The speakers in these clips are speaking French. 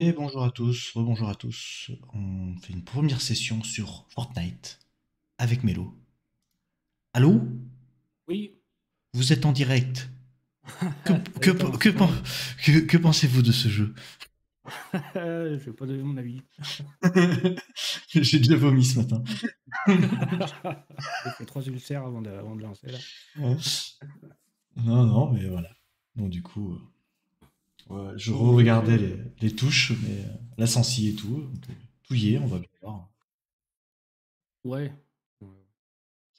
Et bonjour à tous, rebonjour à tous. On fait une première session sur Fortnite avec Mélo. Allô? Oui. Vous êtes en direct. Que, que, Attends. que, pen- que- que pensez-vous de ce jeu? Je vais pas donner mon avis. J'ai déjà vomi ce matin. J'ai fait trois ulcères avant de, avant de lancer là. Non, non, mais voilà. Donc du coup, euh, ouais, je regardais les, les touches, mais euh, la sensi et tout. tout y est, on va bien voir. Ouais.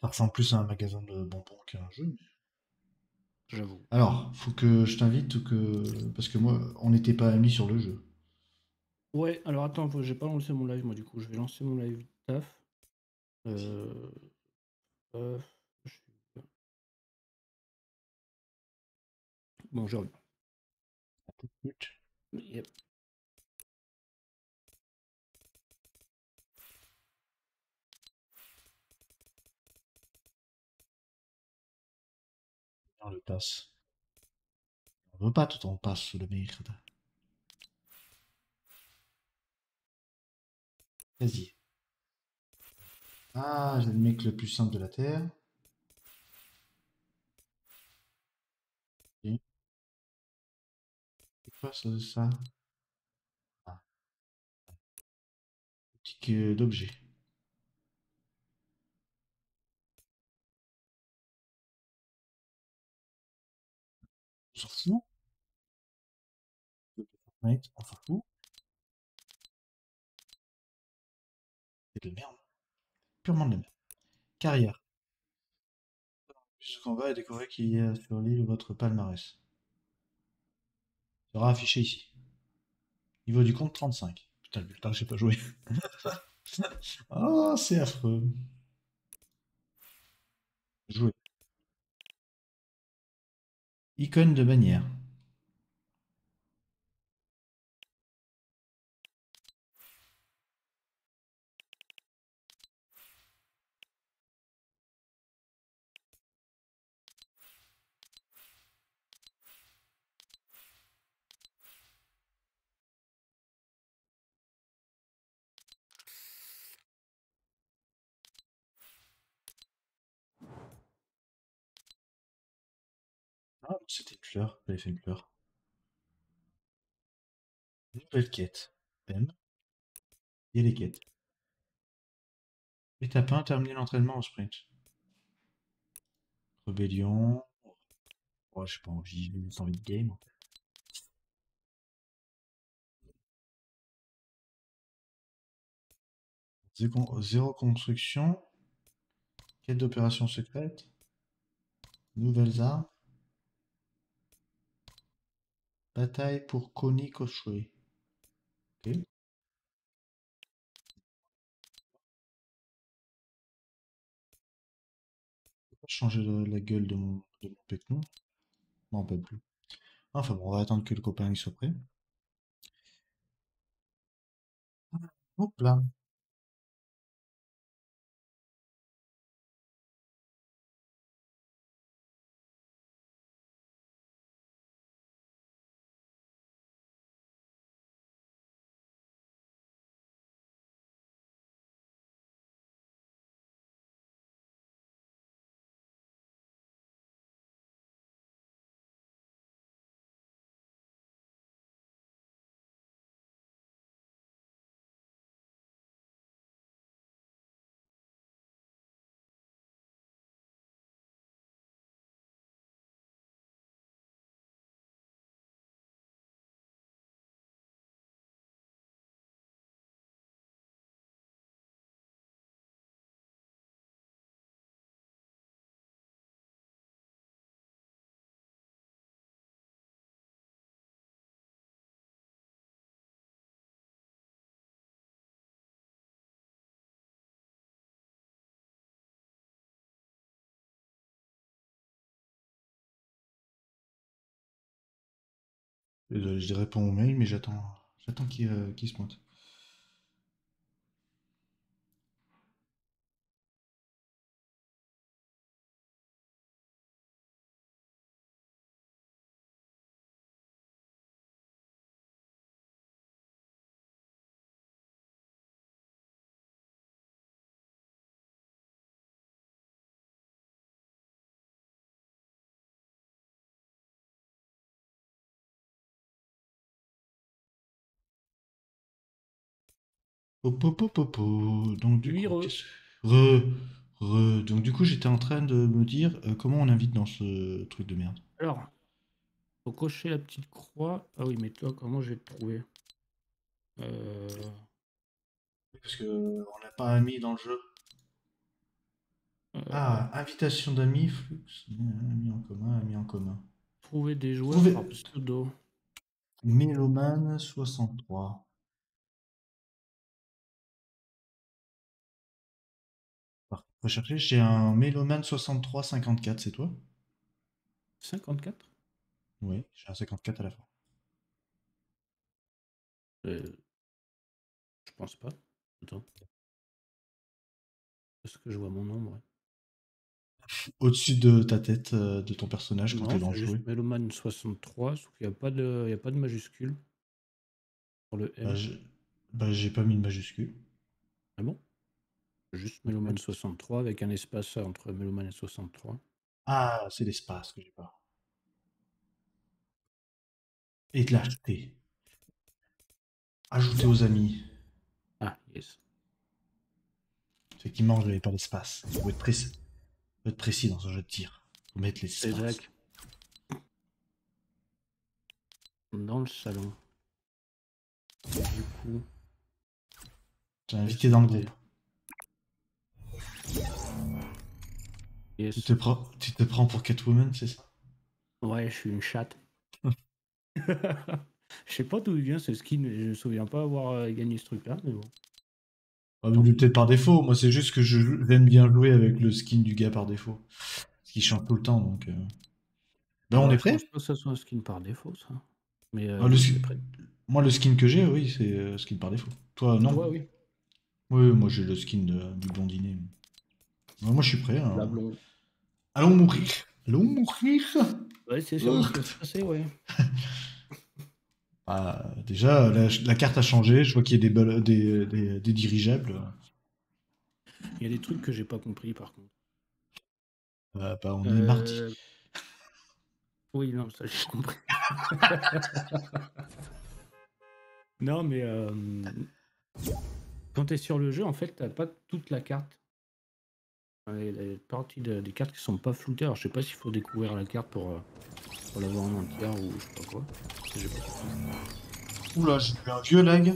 Ça ressemble plus à un magasin de bonbons qu'à un jeu. J'avoue. Alors, faut que je t'invite ou que... Parce que moi, on n'était pas amis sur le jeu. Ouais, alors attends, j'ai pas lancé mon live moi du coup. Je vais lancer mon live taf. Euh... euh, Bon, je reviens. Yep. Dans le pass. On veut pas tout en passe sous le merde. Vas-y. Ah, j'ai le mec le plus simple de la Terre. Ok. Quoi ça, ça Ah. D'objets. On s'en fout. Fortnite, on s'en. C'est de la merde. Purement de la merde. Carrière. Jusqu'en bas et découvrez qu'il y a sur l'île votre palmarès. Sera affiché ici. Niveau du compte 35. Putain, le bulletin, j'ai pas joué. Ah, c'est affreux. Jouer. Icône de bannière. Ah, c'était une fleur. J'avais fait une fleur. Nouvelle quête. Thème. Et les quêtes. Étape 1, terminer l'entraînement au sprint. Rébellion. Oh, je sais pas, j'ai juste envie de game. en fait. Zéro construction. Quête d'opération secrète. Nouvelles armes. Bataille pour Koni Koshue. Ok. Je peux pas changer la, gueule de mon, de mon pecno. Je m'en rappelle plus. Enfin bon, on va attendre que le copain il soit prêt. Hop là. Je réponds au mail, mais j'attends j'attends qu'il euh, se pointe. Donc du Oui, coup, re. qu'est-ce- re, re. Donc du coup, j'étais en train de me dire euh, comment on invite dans ce truc de merde. Alors, faut cocher la petite croix. Ah oui, mais toi, comment je vais te trouver? Euh, Parce que on l'a pas mis dans le jeu. euh, Ah, invitation d'amis, flux, amis en commun, amis en commun. Trouver des joueurs Trouver- par pseudo. Méloman 63. Rechercher, j'ai un Méloman 63 54, c'est toi? 54 Oui, j'ai un 54 à la fin. Euh, Je pense pas. Attends. Est-ce que je vois mon nombre Au-dessus de ta tête, euh, de ton personnage, quand t'es dans le jeu. Meloman 63, sauf qu'il n'y a, pas de- il y a pas de majuscule pour le M. Bah, j'ai bah, j'ai pas mis de majuscule. Ah bon? Juste Meloman 63 avec un espace entre Meloman et 63. Ah, c'est l'espace que j'ai pas. Et de l'acheter. Ajouter aux amis. Ah, yes. Effectivement, je n'avais pas l'espace. Faut être précis. Faut être précis dans un jeu de tir. Faut mettre C'est l'espace. Zach. Dans le salon. Du coup, T'es invité dans le groupe. Tu te prends, tu te prends pour Catwoman, c'est ça? Ouais, je suis une chatte. Je sais pas d'où vient ce skin, je me souviens pas avoir euh, gagné ce truc-là, mais bon. ah, Peut-être par défaut. Moi, c'est juste que je j'aime bien jouer avec le skin du gars par défaut. Parce qu'il change tout le temps, donc. euh. Ben, on Ouais, est je prêt pense pas que ça soit un skin par défaut, ça. Mais euh, Ah, le skin-. Moi, le skin que j'ai, oui, c'est skin par défaut. Toi, non? Ouais, oui. Oui, moi, j'ai le skin de- du blondinet. Moi, je suis prêt. hein. La blonde. Allons mourir. Allons mourir. Ouais, c'est sûr ce qui va se passer, ouais. Ah, déjà, la, la carte a changé. Je vois qu'il y a des, des, des, des dirigeables. Il y a des trucs que j'ai pas compris, par contre. Ah, bah, on est Euh, mardi. Oui, non, ça j'ai compris. non, mais euh, quand tu es sur le jeu, en fait, t'as pas toute la carte. Il y a des parties de- des cartes qui sont pas floutées. Alors, je sais pas s'il faut découvrir la carte pour, euh, pour l'avoir en entière ou je sais pas quoi. J'ai pas compris. Oula, j'ai eu un vieux lag.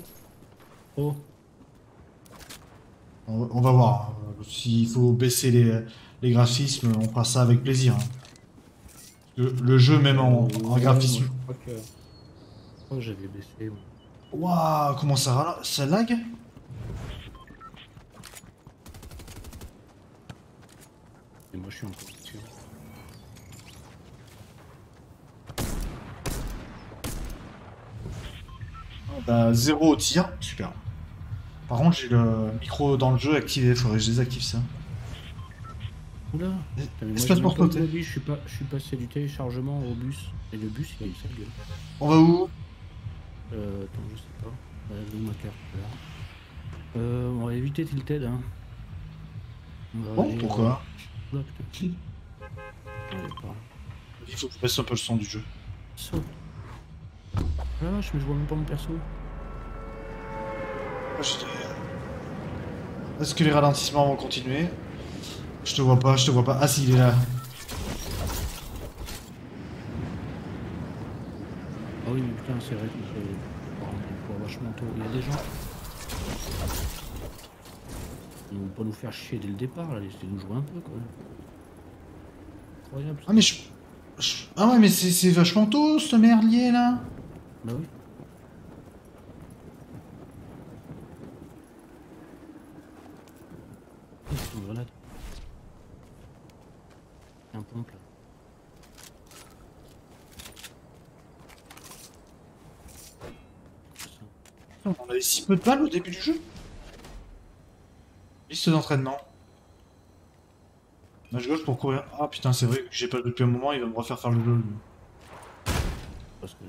Oh, On, va- on va voir. S'il faut baisser les, les graphismes, on fera ça avec plaisir. Le, le jeu, même en, en ouais, graphisme. moi, je crois que, que j'avais baissé. Waouh, comment ça, ça lag? Et moi, je suis en position. Bah, zéro au tir. Super. Par contre, j'ai le micro dans le jeu activé. Faudrait que je désactive ça. Oula Espace pour dit, je suis, pas, je suis passé du téléchargement au bus. Et le bus, il a eu sa gueule. On va où? Euh, attends, je sais pas. Euh, ma carte là euh, On va éviter Tilted. Hein. On va Bon, aller, pourquoi? euh, Il faut que je baisse un peu le son du jeu. Ah la vache, mais je vois même pas mon perso. Est-ce que les ralentissements vont continuer? Je te vois pas, je te vois pas. Ah si, il est là. Ah oui, mais putain, c'est vrai que je oh, vachement tôt. Il y a des gens. Ils vont pas nous faire chier dès le départ, là. Laissez-nous jouer un peu, quoi. Incroyable. Ah mais je... je- Ah ouais, mais c'est vachement tôt, ce merdier là Bah oui. C'est une grenade. Un pompe là. On avait si peu de balles au début du jeu Liste d'entraînement. Nage gauche pour courir. Ah putain, c'est vrai que j'ai pas depuis un moment, il va me refaire faire le jeu. lui. Parce que...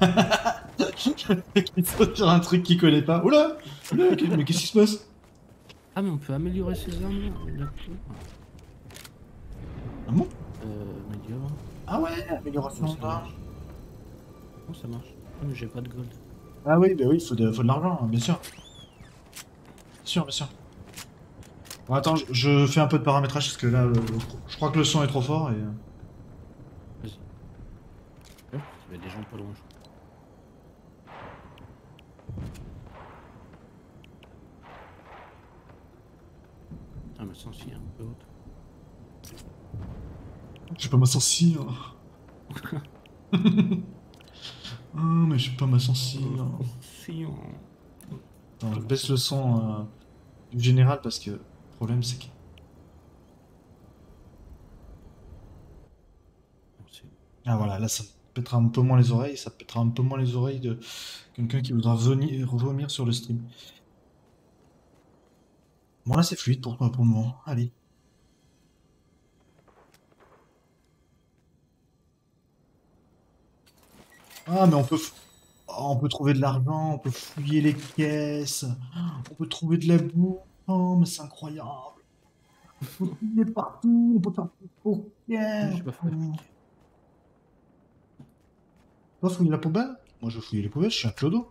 il saute sur un truc qu'il connaît pas. Oula Oula, Mais qu'est-ce qui se passe Ah mais on peut améliorer ses armes. Ah bon Euh, médium. Ah ouais, amélioration ça d'armes. marche Comment ça marche Ah mais j'ai pas de gold. Ah oui, bah oui, il faut de, faut de l'argent, hein, bien sûr. Bien sûr, bien sûr. Bon, attends, je, je fais un peu de paramétrage parce que là, le- le- je crois que le son est trop fort et... euh, Vas-y. Il y a des gens pas loin. je crois. Ah, mais sans si, un peu haute. J'ai pas ma sensi. hein. Ah, mais j'ai pas ma sensi. Si, on... Attends, je baisse le son euh, du général parce que le problème c'est que... Ah voilà, là ça pètera un peu moins les oreilles, ça pètera un peu moins les oreilles de quelqu'un qui voudra venir vomir sur le stream. Bon là c'est fluide pour moi pour le moment, allez. Ah mais on peut oh, on peut trouver de l'argent, on peut fouiller les caisses, on peut trouver de la boue. Oh mais c'est incroyable. On peut fouiller partout, on peut faire du poker. Pas. Toi, fouiller la poubelle? Moi, je fouille les poubelles, je suis un clodo.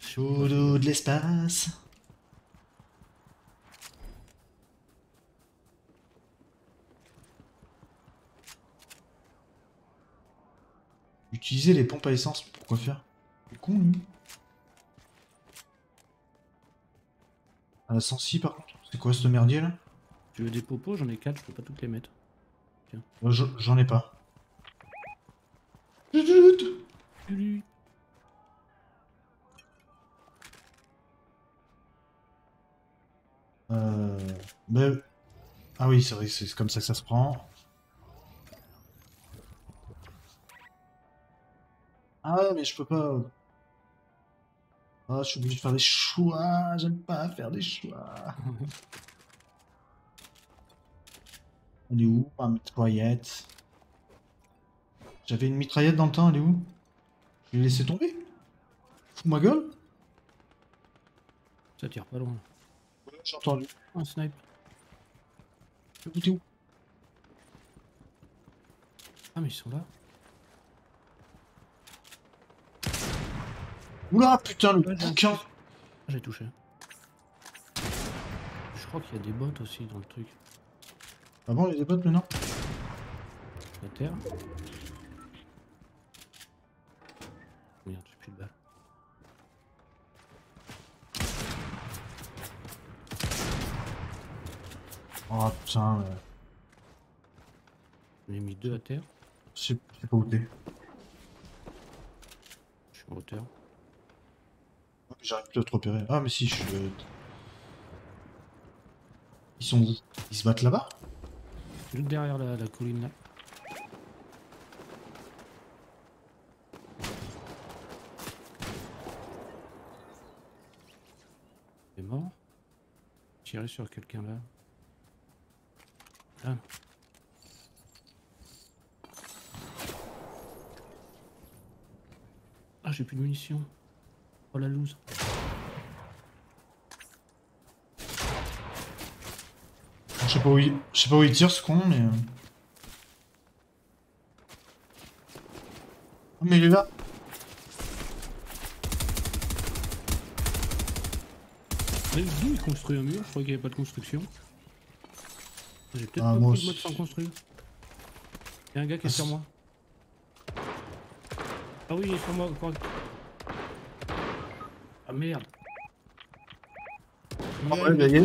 Clodo de l'espace. Utiliser les pompes à essence, pourquoi faire C'est con, lui. À la sensi, par contre. C'est quoi ce merdier, là? Tu veux des popos J'en ai 4, je peux pas toutes les mettre. Moi, je- J'en ai pas. Euh... ben- Ah oui, c'est vrai, c'est comme ça que ça se prend. Ah ouais, mais je peux pas... Ah, je suis obligé de faire des choix, j'aime pas faire des choix. Elle est où, ma mitraillette? J'avais une mitraillette dans le temps, elle est où? Je l'ai laissé tomber? Fous ma gueule? Ça tire pas loin. J'ai entendu. Un snipe. T'es où? Ah, mais ils sont là. Oula, putain, le bouquin Ah, j'ai touché. Je crois qu'il y a des bots aussi dans le truc. Ah bon, il y a des potes maintenant La terre. Merde, j'ai plus de balles. Oh putain, euh, J'en ai mis deux à terre. je sais pas où t'es. Je suis en hauteur. J'arrive plus à te repérer. Ah mais si, je suis... Ils sont où? Ils se battent là-bas? Juste derrière la, colline là. Il est mort? Tirer sur quelqu'un là. Ah. Ah, j'ai plus de munitions. Oh la loose. Je sais pas où il... Je sais pas où il tire ce con, mais... euh. Ah mais il est là Mais d'où il construit un mur Je croyais qu'il n'y avait pas de construction. J'ai peut-être Ah, pas moi pris le mode aussi. sans construire. Il y a un gars qui est Ah, sur moi. Ah oui, il est sur moi, correct. Ah merde. Ah ouais, bah, il y a...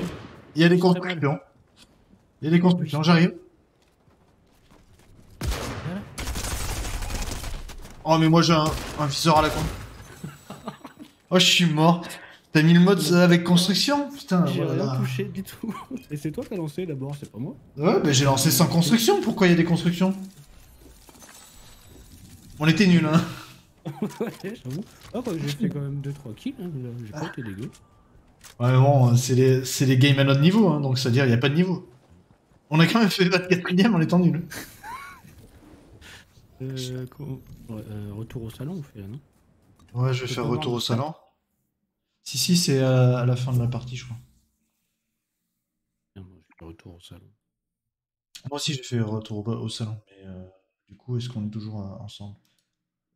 il y a des constructions. Il y a des constructions, j'arrive. Oh mais moi j'ai un, un viseur à la con. Oh je suis mort. T'as mis le mode avec construction Putain, J'ai voilà. rien touché du tout. Et c'est toi qui as lancé d'abord, c'est pas moi. Ouais, bah j'ai lancé sans construction. Pourquoi il y a des constructions? On était nuls, hein. Ouais, j'avoue. Ah, bah, j'ai fait quand même 2-3 kills, hein, j'ai pas été dégueu. Ouais, mais bon, c'est les, c'est les games à notre niveau, hein, donc c'est-à-dire il n'y a pas de niveau. On a quand même fait 24ème en étant nuls. Euh, euh, retour au salon, on fait là, non? Ouais, je vais faire retour au salon. Si, si, c'est à, à la fin de la partie, je crois. Moi, je fais retour au salon. Moi aussi, j'ai fait retour au, au salon, mais euh, du coup, est-ce qu'on est toujours euh, ensemble?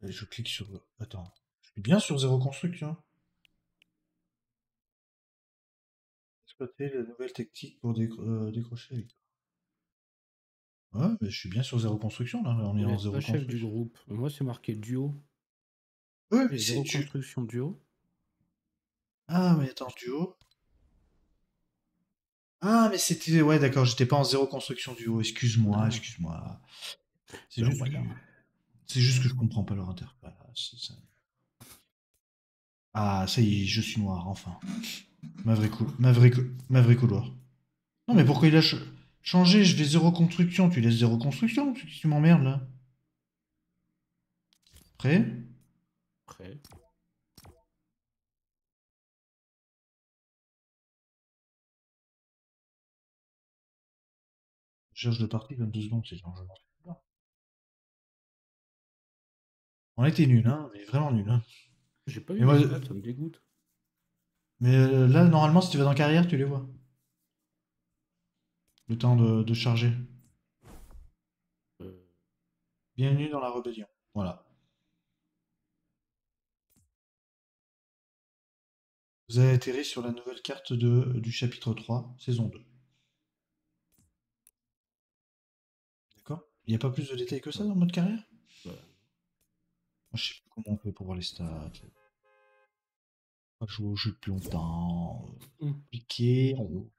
Je clique sur. Attends, suis bien sur zéro construction. Exploiter la nouvelle technique pour décro- euh, décrocher. Ouais, mais je suis bien sur zéro construction là. On est en zéro pas chef du construction. groupe. Moi, c'est marqué duo. Ouais, mais c'est zéro tu... construction duo. Ah, mais attends, duo. Ah, mais c'était. Ouais, d'accord, j'étais pas en zéro construction duo. Excuse-moi, excuse-moi. C'est Ben juste, voilà. que... c'est juste que je comprends pas leur interface. ça. Ah, ça y est, je suis noir, enfin. Ma vraie, cou... ma vraie, cou- ma vraie couleur. Non, mais pourquoi il a ch- changé? Je vais zéro construction. Tu laisses zéro construction? Tu, tu m'emmerdes là. Prêt? Après. Je cherche de partie 22 secondes, c'est genre On été nuls, hein, mais vraiment nuls. Hein. J'ai pas Mais vu moi, les stats, ça me dégoûte. Mais euh, là, normalement, si tu vas dans carrière, tu les vois. Le temps de, de charger. Euh, Bienvenue dans la rébellion. Voilà. Vous avez atterri sur la nouvelle carte de, du chapitre 3, saison 2. D'accord? Il n'y a pas plus de détails que ça dans le mode carrière? Je sais plus comment on fait pour voir les stats. Pas joué au jeu depuis longtemps. Compliqué. Oh.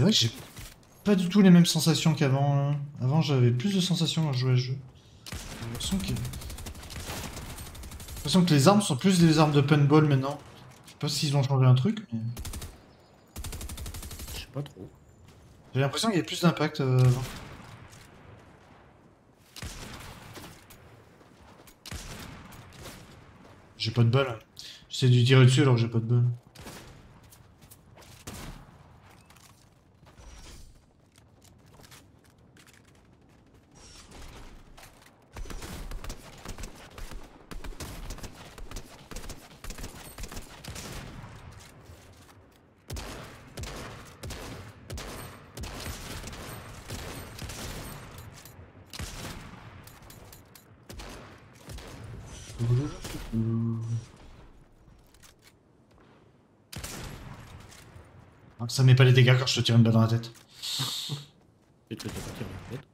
C'est vrai que j'ai pas du tout les mêmes sensations qu'avant. hein. Avant, j'avais plus de sensations quand je jouais à ce jeu. J'ai l'impression que... j'ai l'impression que les armes sont plus des armes de paintball maintenant. Je sais pas s'ils ont changé un truc, mais... je sais pas trop. J'ai l'impression qu'il y a plus d'impact euh, avant. J'ai pas de balle. J'essaie de lui tirer dessus alors que j'ai pas de balle. Ah, Ça met pas les dégâts quand je te tire une balle dans la tête. Peut-être que t'as pas tiré la tête.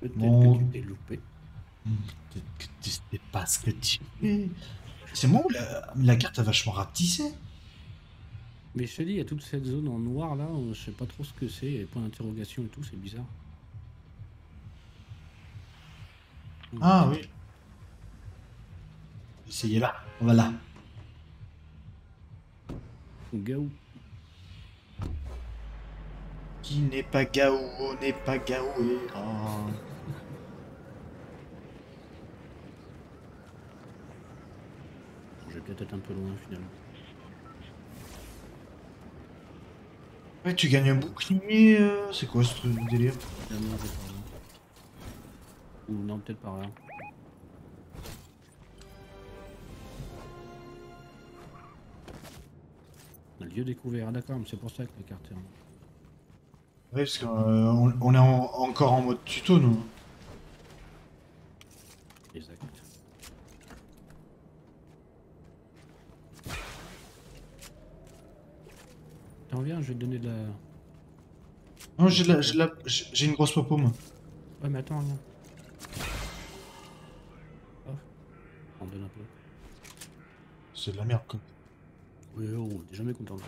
Peut-être Bon. que tu t'es loupé. Peut-être que tu sais pas ce que tu fais. C'est moi ou la, la carte a vachement rapetissé? Mais je te dis, il y a toute cette zone en noir là, je sais pas trop ce que c'est, et point d'interrogation et tout, c'est bizarre. Ah oui. Essayez là. Voilà. Gaou. Qui n'est pas Gao n'est pas Gaoué. Ah. Je vais peut-être être un peu loin finalement. Ouais, tu gagnes un bouclier. euh, C'est quoi ce truc de délire? Par là. Ou non, peut-être par là. Lieu découvert, ah, d'accord, mais c'est pour ça que la carte est en... Ouais, parce qu'on on est en- encore en mode tuto, nous. Exact. T'en viens, je vais te donner de la... Non, j'ai la- la- une grosse popo, moi. Ouais, mais attends, viens. Hop. On donne un peu. C'est de la merde, quoi. Oui, on est jamais content de ça.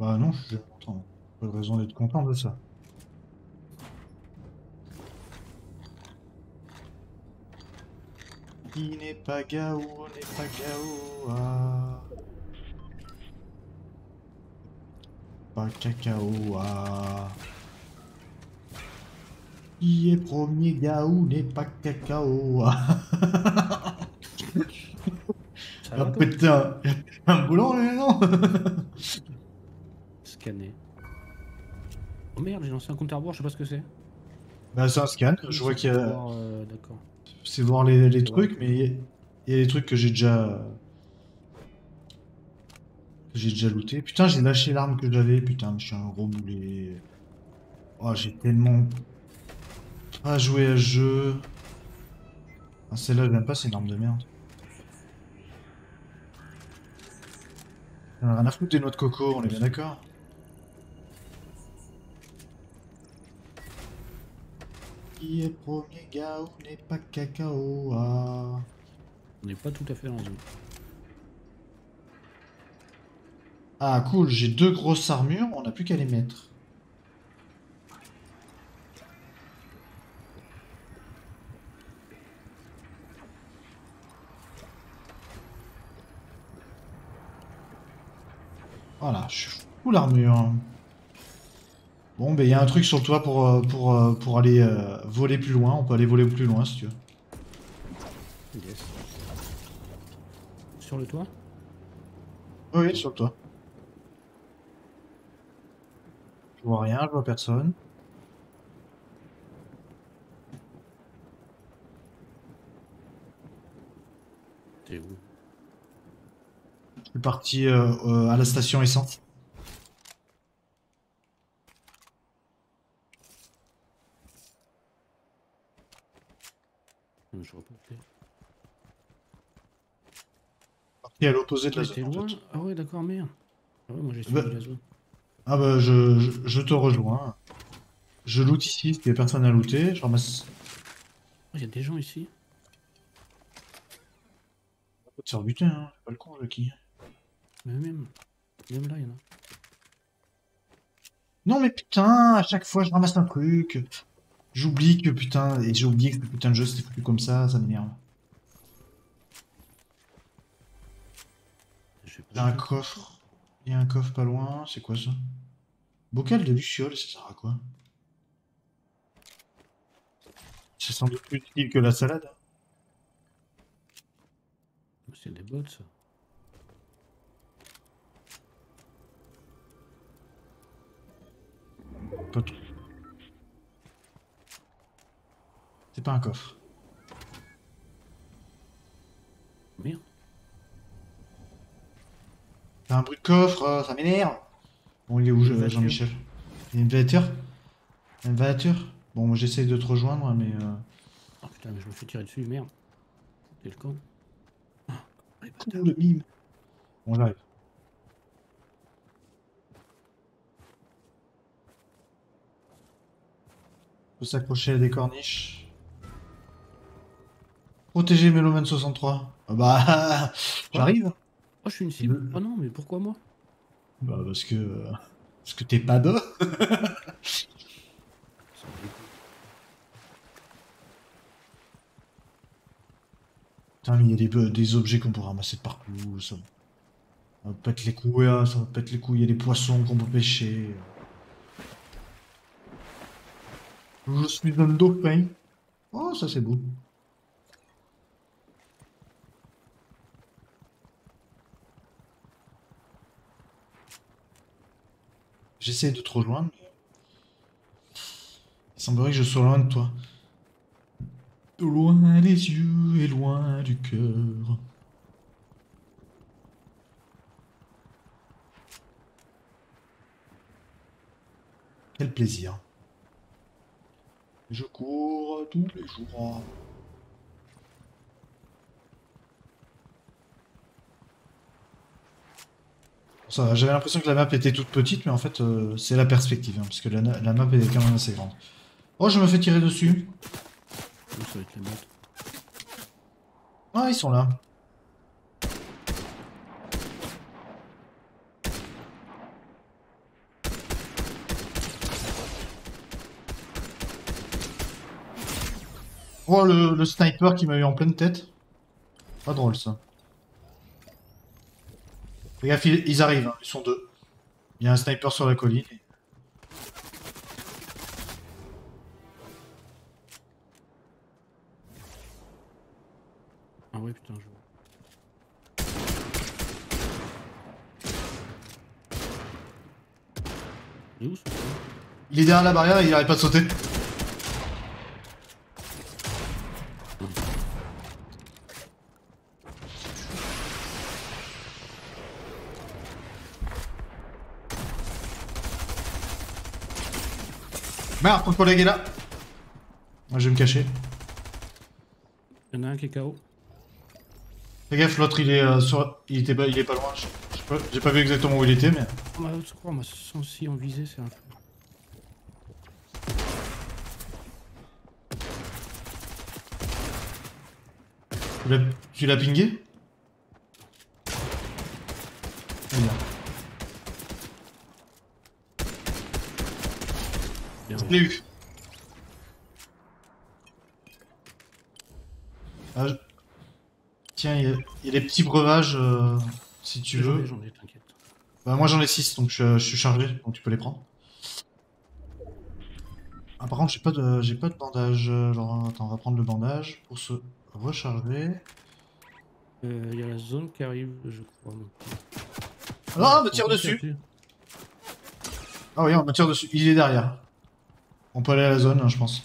Bah non, je suis jamais content. Pas de raison d'être content de ça. Qui n'est pas Gao n'est pas Gao. Ah. Pas cacao. Ah. Qui est premier Gao n'est pas cacao. Ah. Ça Ça Un, boulon, non Scanner. Oh merde, j'ai lancé un compte à rebours, je sais pas ce que c'est. Bah, c'est un scan. Je vois qu'il y a. Euh, D'accord. C'est voir les, les Ouais. trucs, mais il y a- des trucs que j'ai déjà. que j'ai déjà looté. Putain, j'ai lâché l'arme que j'avais. Putain, je suis un gros boulet. Oh, j'ai tellement. pas joué à ce jeu. Ah, celle-là, j'aime pas, c'est une arme de merde. On a rien à foutre des noix de coco, on est bien d'accord Qui est premier gars ou n'est pas cacao ah. On n'est pas tout à fait dans le. Ah cool, j'ai deux grosses armures, on n'a plus qu'à les mettre. Voilà, je suis full armure. Bon, ben il y a un truc sur le toit pour, euh, pour, euh, pour aller euh, voler plus loin. On peut aller voler plus loin si tu veux. Yes. Sur le toit? Oui, sur le toit. Je vois rien, je vois personne. T'es où? Suis parti euh, euh, à la station essence. Je. Parti à l'opposé de la zone. en loin fait. Ah ouais, d'accord, merde. Ah ouais, moi j'ai suivi Bah. la zone. Ah bah je, je, je te rejoins. Je loot ici, parce qu'il n'y a personne à looter. Je ramasse. Il y a des gens ici. On peut te faire buter, hein. C'est pas le con, Lucky. Mais même. Même là, il y en a. Non mais putain, à chaque fois je ramasse un truc. J'oublie que putain, et j'ai oublié que ce putain de jeu c'était foutu comme ça, ça m'énerve. Il y a un coffre. Il y a un coffre pas loin, c'est quoi ça? Bocal de luciole, ça sert à quoi? C'est sans doute plus utile que la salade. C'est des bots, ça. C'est pas un coffre. Merde. T'as un bruit de coffre, euh, ça m'énerve. Bon, il est où. Jean-Michel Il y a une voiture? Une voiture? Bon, moi j'essaye de te rejoindre, mais... euh, Oh putain, mais je me fais tirer dessus, merde. C'est le. Ah, les bâtards. Ouh, le mime Bon, j'arrive. Faut s'accrocher à des corniches. Protéger Meloman 63. Ah bah, j'arrive. Oh, je suis une cible. Le- Oh non, mais pourquoi moi? Bah parce que... Parce que t'es pas de. Ça me dégoûte. Putain, mais il y a des, euh, des objets qu'on peut ramasser de partout. Ça, ça pète les couilles, hein, ça pète les couilles. Il y a des poissons qu'on peut pêcher. Je suis dans le dauphin. Oh, ça c'est beau. J'essaie de te rejoindre. Il semblerait que je sois loin de toi. Loin des yeux et loin du cœur. Quel plaisir. Je cours tous les jours. J'avais l'impression que la map était toute petite, mais en fait, euh, c'est la perspective, hein, parce que la, map est quand même assez grande. Oh, je me fais tirer dessus. Ça va être les. Ah, ils sont là. Oh, le, le sniper qui m'a eu en pleine tête. Pas drôle, ça. Fais gaffe, ils, arrivent, hein, ils sont deux. Il y a un sniper sur la colline. Ah ouais, putain, je vois. Il est derrière la barrière et il arrête pas de sauter. Merde, ton collègue est là. Moi, je vais me cacher. Il y en a un qui est KO. Fais gaffe, l'autre il est euh, sur... il était pas... il est pas loin. Pas- J'ai pas vu exactement où il était, mais. Ah, je crois, moi, sans si en visée, c'est un fleur. Tu l'as- pingé bien. Bien Je vu. L'ai eu. Ah, je- Tiens, il y, a- il y a des petits breuvages euh, si tu ai, veux. J'en ai, t'inquiète. Bah, moi j'en ai 6 donc je, je suis chargé, donc tu peux les prendre. Ah, par contre, j'ai pas de, j'ai pas de bandage. Alors, attends, on va prendre le bandage pour se recharger. Euh, Il y a la zone qui arrive, je crois. donc. Ah, on me tire dessus! Ah oui, on me tire dessus. Il est derrière. On peut aller à la zone, hein, je pense.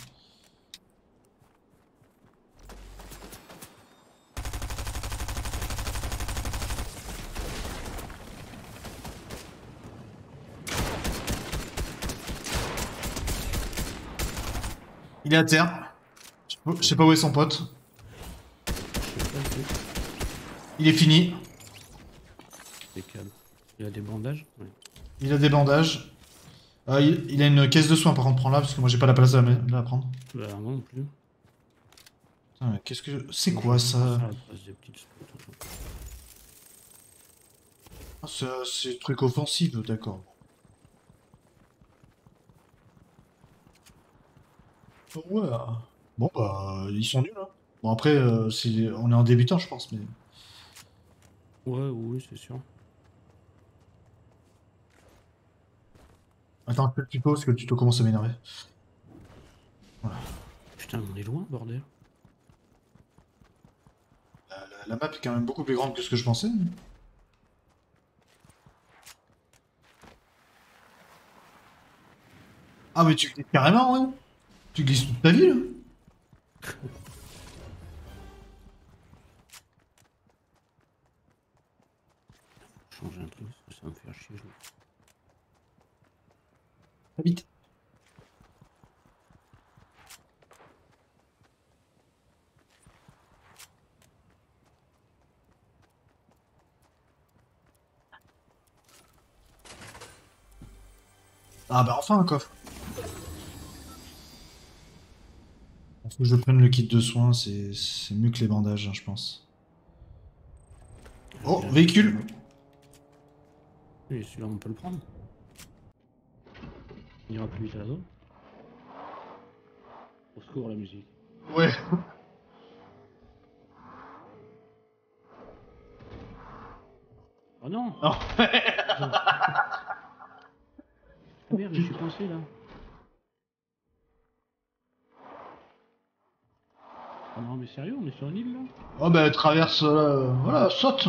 Il est à terre. Je sais pas- où est son pote. Il est fini. Il a des bandages Ouais. Il a des bandages. Euh, il, il a une caisse de soins, par contre, prends-la, parce que moi j'ai pas la place de la, de la prendre. Bah, moi non plus. Qu'est-ce que. C'est quoi ça? Spots. Ah, C'est truc offensif, d'accord. Ouais. Bon bah ils sont nuls hein. Bon après euh, c'est- on est en débutant je pense mais. Ouais, oui, c'est sûr. Attends fais le tuto parce que le tuto commence à m'énerver. Putain, on est loin, bordel. La, la- la map est quand même beaucoup plus grande que ce que je pensais. Ah mais tu glisses carrément ouais. Tu glisses toute ta vie là. Changer un truc, parce que ça me faire chier. je- vite. Ah bah enfin un coffre. Faut que je prenne le kit de soins, c'est c'est mieux que les bandages, hein, je pense. Oh, véhicule Et celui-là, on peut le prendre. Il ira plus vite à la zone. Au secours, la musique. Ouais. Oh non Non. Ah merde, je suis coincé là. Ah non, mais sérieux, on est sur une île là Oh bah traverse, euh, voilà, saute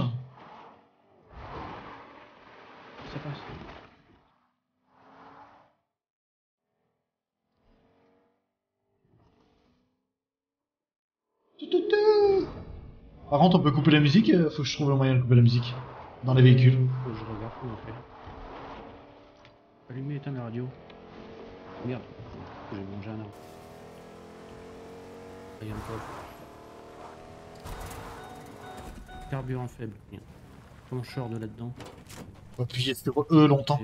Ça passe. Par contre, on peut couper la musique, euh, faut que je trouve le moyen de couper la musique. Dans les véhicules. Faut que je regarde comment on fait. Allumer et éteindre la radio. Merde, j'ai mangé un arbre. Un coffre. Carburant faible. Bien. Comment je sors de là-dedans appuyer sur E longtemps.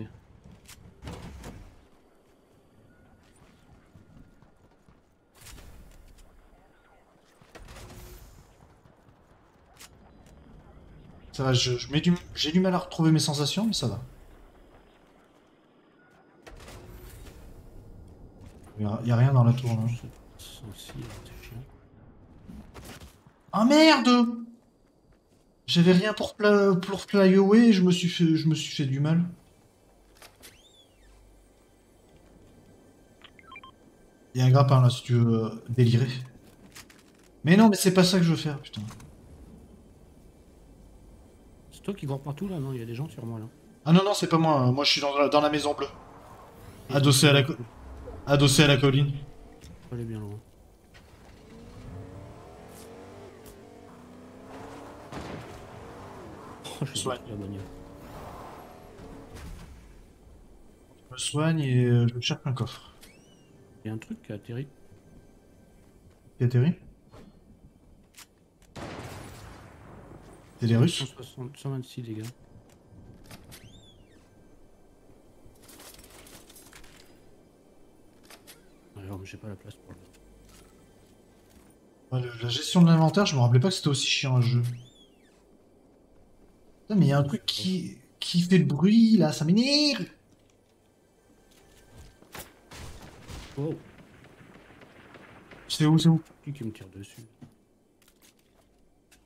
Ça va, je, je du, j'ai du mal à retrouver mes sensations, mais ça va. Il y a, rien dans la tour, là. Chiant. Ah merde J'avais rien pour, pour fly away, je me suis fait, je me suis fait du mal. Il y a un grappin là si tu veux euh, délirer. Mais non, mais c'est pas ça que je veux faire, putain. Toi qui cours partout là Non, il y a des gens sur moi là. Ah non, non, c'est pas moi, moi je suis dans la, dans la maison bleue. Adossé à la, adossé à la colline. Faut aller bien loin. Oh, j'ai Soigne. détruit la bagnole. Je me soigne et euh, je cherche un coffre. Il y a un truc qui a atterri. Qui atterrit Des Russes 160, 126 dégâts. Alors, mais j'ai pas la place pour le. Ouais, le- La gestion de l'inventaire, je me rappelais pas que c'était aussi chiant un jeu. Putain, mais il y a un truc qui, qui fait le bruit là, ça m'énerve Oh C'est où, c'est où? Qui me tire dessus?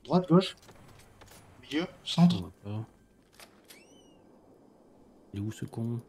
Droite, gauche Milieu Centre. Il où ce con?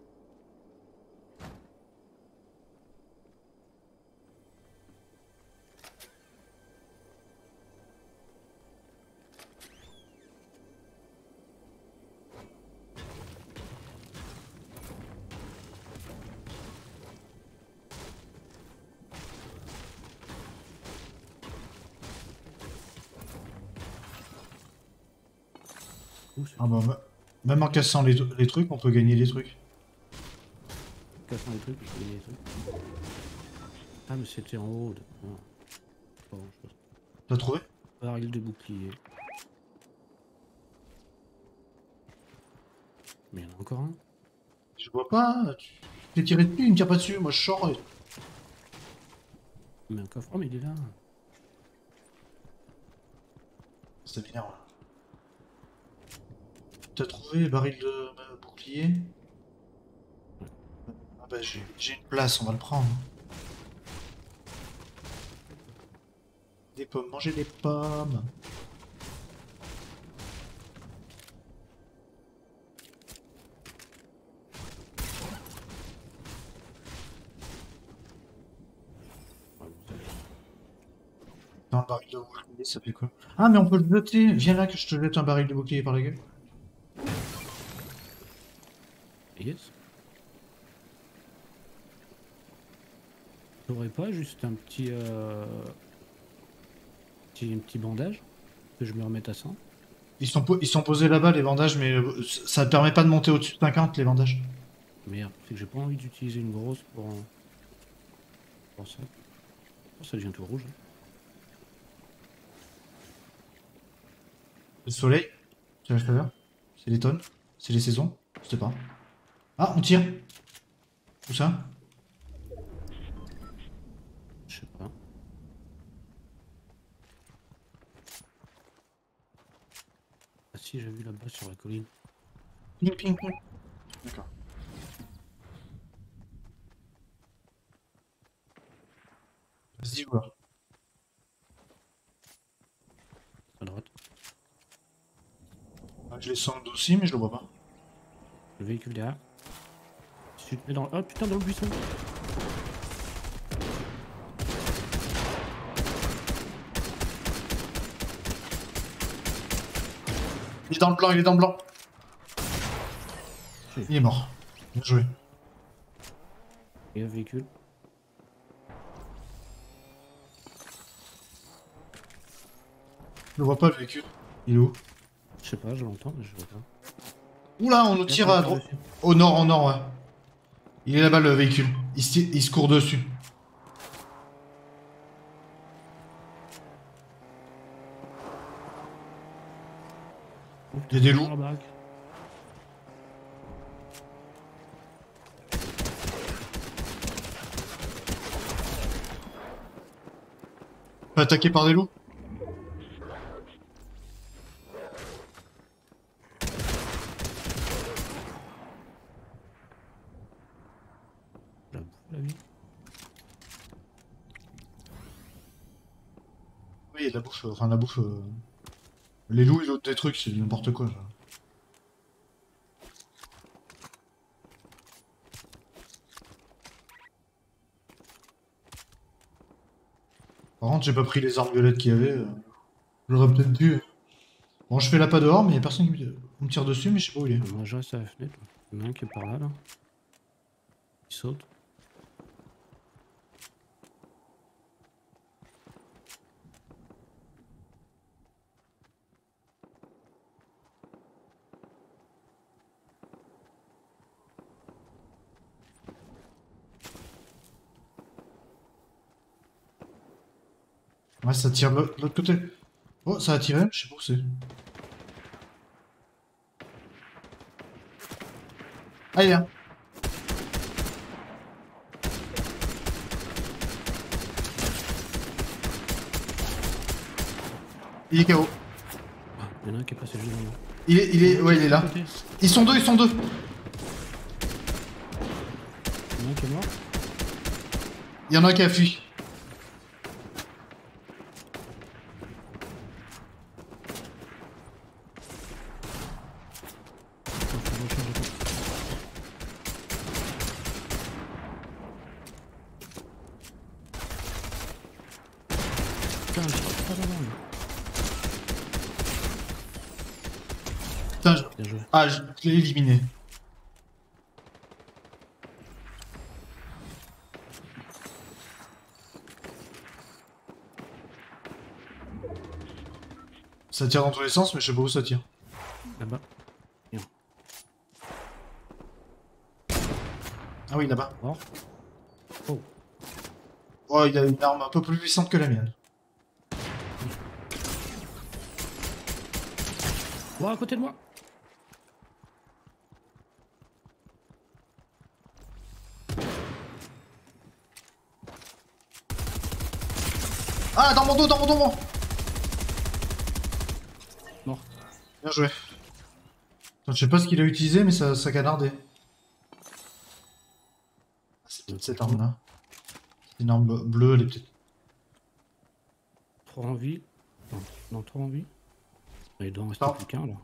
Ah bah, bah, même en cassant les, les trucs, on peut gagner des trucs. cassant les trucs, je peux gagner les trucs. Ah mais c'était en haut. De... Non. Pas grand chose. T'as trouvé Baril de bouclier. Mais il y en a encore un. Je vois pas. Tu t'es tiré dessus, il me tire pas dessus. Moi, je sors. et- Mais un coffre. Oh mais il est là. Ça m'énerve. T'as trouvé baril de bouclier Ah bah, j'ai une place, on va le prendre. Des pommes, manger des pommes. Dans le baril de bouclier, ça fait quoi? Ah, mais on peut le jeter. Viens là que je te jette un baril de bouclier par la gueule. Yes. T'aurais pas juste un petit, euh... petit, un petit bandage que je me remette à 100 Ils sont, ils sont posés là-bas, les bandages, mais euh, ça ne permet pas de monter au-dessus de 50, les bandages? Merde, c'est que j'ai pas envie d'utiliser une grosse pour, pour ça. Oh, ça devient tout rouge. hein. Le soleil, c'est la chaleur, c'est les tonnes, c'est les saisons, je sais pas. Ah, on tire Où ça? Je sais pas. Ah si, j'ai vu là-bas sur la colline. Ping, ping, ping. D'accord. Vas-y, voir. À droite. Ah, Je les sens aussi, mais je le vois pas. Le véhicule derrière. Si tu te mets dans... Oh putain, dans le buisson Il est dans le blanc, il est dans le blanc. Il est mort. Bien joué. Et un véhicule. Je vois pas, le véhicule. Il est où? Je sais pas, je l'entends, mais je vois pas. Oula, on nous tire à droite. Au nord, au nord, ouais. Il est là-bas, le véhicule. Il se, il court dessus. Des loups. Attaqué par des loups La bouffe, la vie. Oui, il y a de la bouffe. euh, La bouffe. euh, Les loups, ils ont des trucs, c'est n'importe quoi. Par contre, j'ai pas pris les armes violettes qu'il y avait. euh, J'aurais peut-être dû. Bon, je fais la pas dehors, mais y a personne qui me tire dessus, mais je sais pas où il est. Moi, je reste à la fenêtre. Il y en a un qui est par là, là. Il saute. Ouais, ça tire de l'autre côté. Oh, ça a tiré, je sais pas où c'est. Ah, il est là. Il est KO. Ah, il y en a un qui est passé juste devant. Il est, il est, ouais, il est là. Ils sont deux, ils sont deux. Il y en a un qui est mort. Il y en a un qui a fui. Attends, faut que je recharge le temps. Putain, je suis pas devant, là. Putain, je... Bien joué. Ah, je je l'ai éliminé. Ça tire dans tous les sens, mais je sais pas où ça tire. Là-bas. Ah oui, là-bas. Oh. Oh, il a une arme un peu plus puissante que la mienne. Oh, à côté de moi Ah, dans mon dos, dans mon dos, moi Mort. Bien joué. Attends, je sais pas ce qu'il a utilisé, mais ça, ça canardait. Ah, C'est peut-être cette arme-là. C'est une arme ble- bleue, elle est peut-être... Trois en vie. Non, non, trois en vie. Il doit en rester plus qu'un là.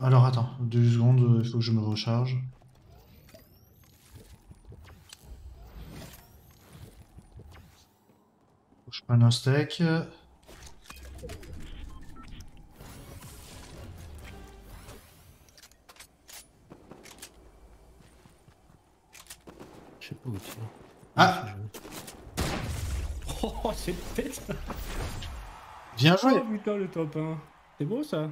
Alors attends, deux secondes, euh, il faut que je me recharge. Faut que je prenne un steak. Je sais pas où tu es. Ah Oh, c'est tête Bien joué Oh putain, le top 1 C'est beau ça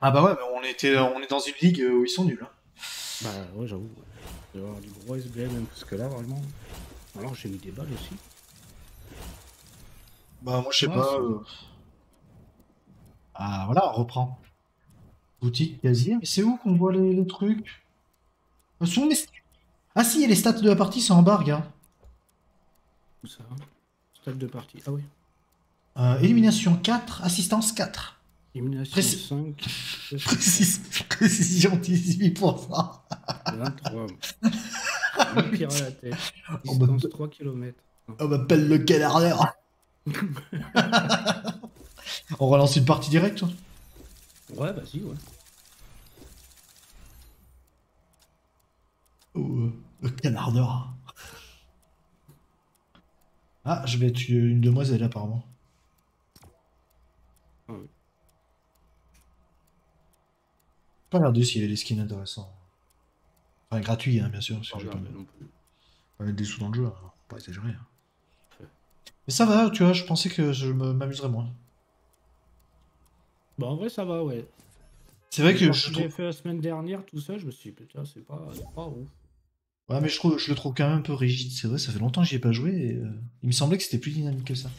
Ah bah ouais, mais on, était, on est dans une ligue où ils sont nuls. hein. Bah ouais, j'avoue. Il va y avoir du gros SBM même parce que là, vraiment. Alors j'ai mis des balles aussi. Bah moi je sais Ouais, pas... euh. Ah voilà, on reprend. Boutique, casier, mais c'est où qu'on voit les, les trucs? Sont Ah si, les stats de la partie c'est en bas, regarde. Où ça Stade de partie. Ah oui. Euh, élimination 4, assistance 4. Élimination Précis- 5. Précis- Précision 18%. 23. Un tir à la tête. Oh, bah, Distance 3 km. On m'appelle le canardeur. On relance une partie directe. toi Ouais, vas-y, ouais. Ou, euh, le canardeur. Ah, je vais tuer une demoiselle apparemment. Ah oui. Pas regarder s'il y avait des skins intéressants. Enfin, gratuits, hein, bien sûr. Que Pas pas, mettre- des sous dans le jeu, hein, pas exagérer. hein. Mais ça va, tu vois, je pensais que je m'amuserais moins. Bah en vrai, ça va, ouais. C'est vrai que je trouve... j'ai fait la semaine dernière, tout ça, je me suis dit, putain, c'est pas, pas ouf. Ouais, mais je, trouve, je le trouve quand même un peu rigide. C'est vrai, ça fait longtemps que j'y ai pas joué et euh, il me semblait que c'était plus dynamique que ça.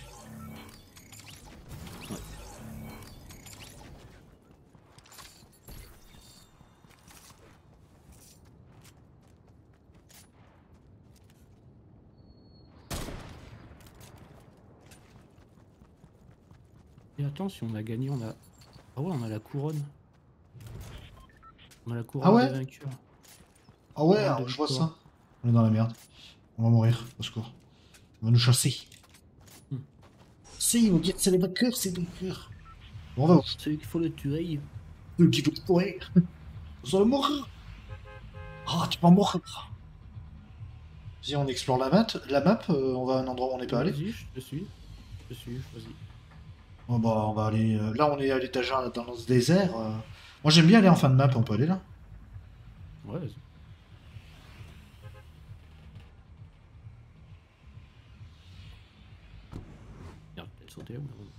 Attends, si on a gagné, on a. Ah ouais, on a la couronne. On a la couronne Ah ouais des vainqueurs. Ah ouais, alors, de je vois ça. On est dans la merde. On va mourir, au secours. On va nous chasser. Hmm. Si, ils vont dire c'est les vainqueurs, c'est les vainqueurs. Bon, on va Celui qu'il faut le tuer. Eux qui veulent mourir. Vous allez mourir. Ah, tu vas mourir. Vas-y, on explore la map. La map, euh, on va à un endroit où on n'est pas allé. Vas-y, je te suis. Je te suis, vas-y. Oh, bah, on va aller. Euh, là, on est à l'étagère dans ce désert. Euh. Moi, j'aime bien aller en fin de map, on peut aller là. Ouais, vas-y. Merde, elle sautait là ou non?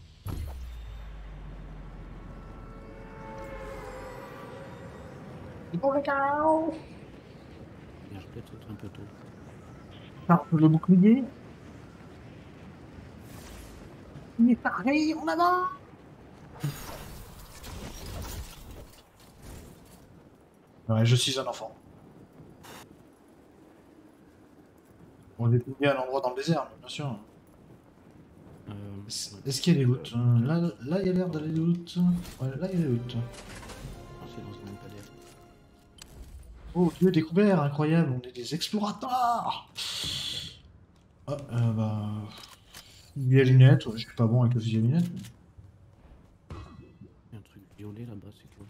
Merde, peut-être sauter un peu tôt. Ah, le bouclier est pareil, en avant Ouais, je suis un enfant. On est trouvé à un endroit dans le désert, bien sûr. Euh, Est-ce qu'il y a des loots Euh, Là, là, il y a l'air d'aller des loots. Ouais, là, il y a des loots. ah. Oh, Dieu découvert, incroyable, on est des explorateurs Ah, euh, bah... Fusil à lunettes, ouais, je suis pas bon avec le fusil à lunettes. Il y a un truc violet là-bas, c'est quoi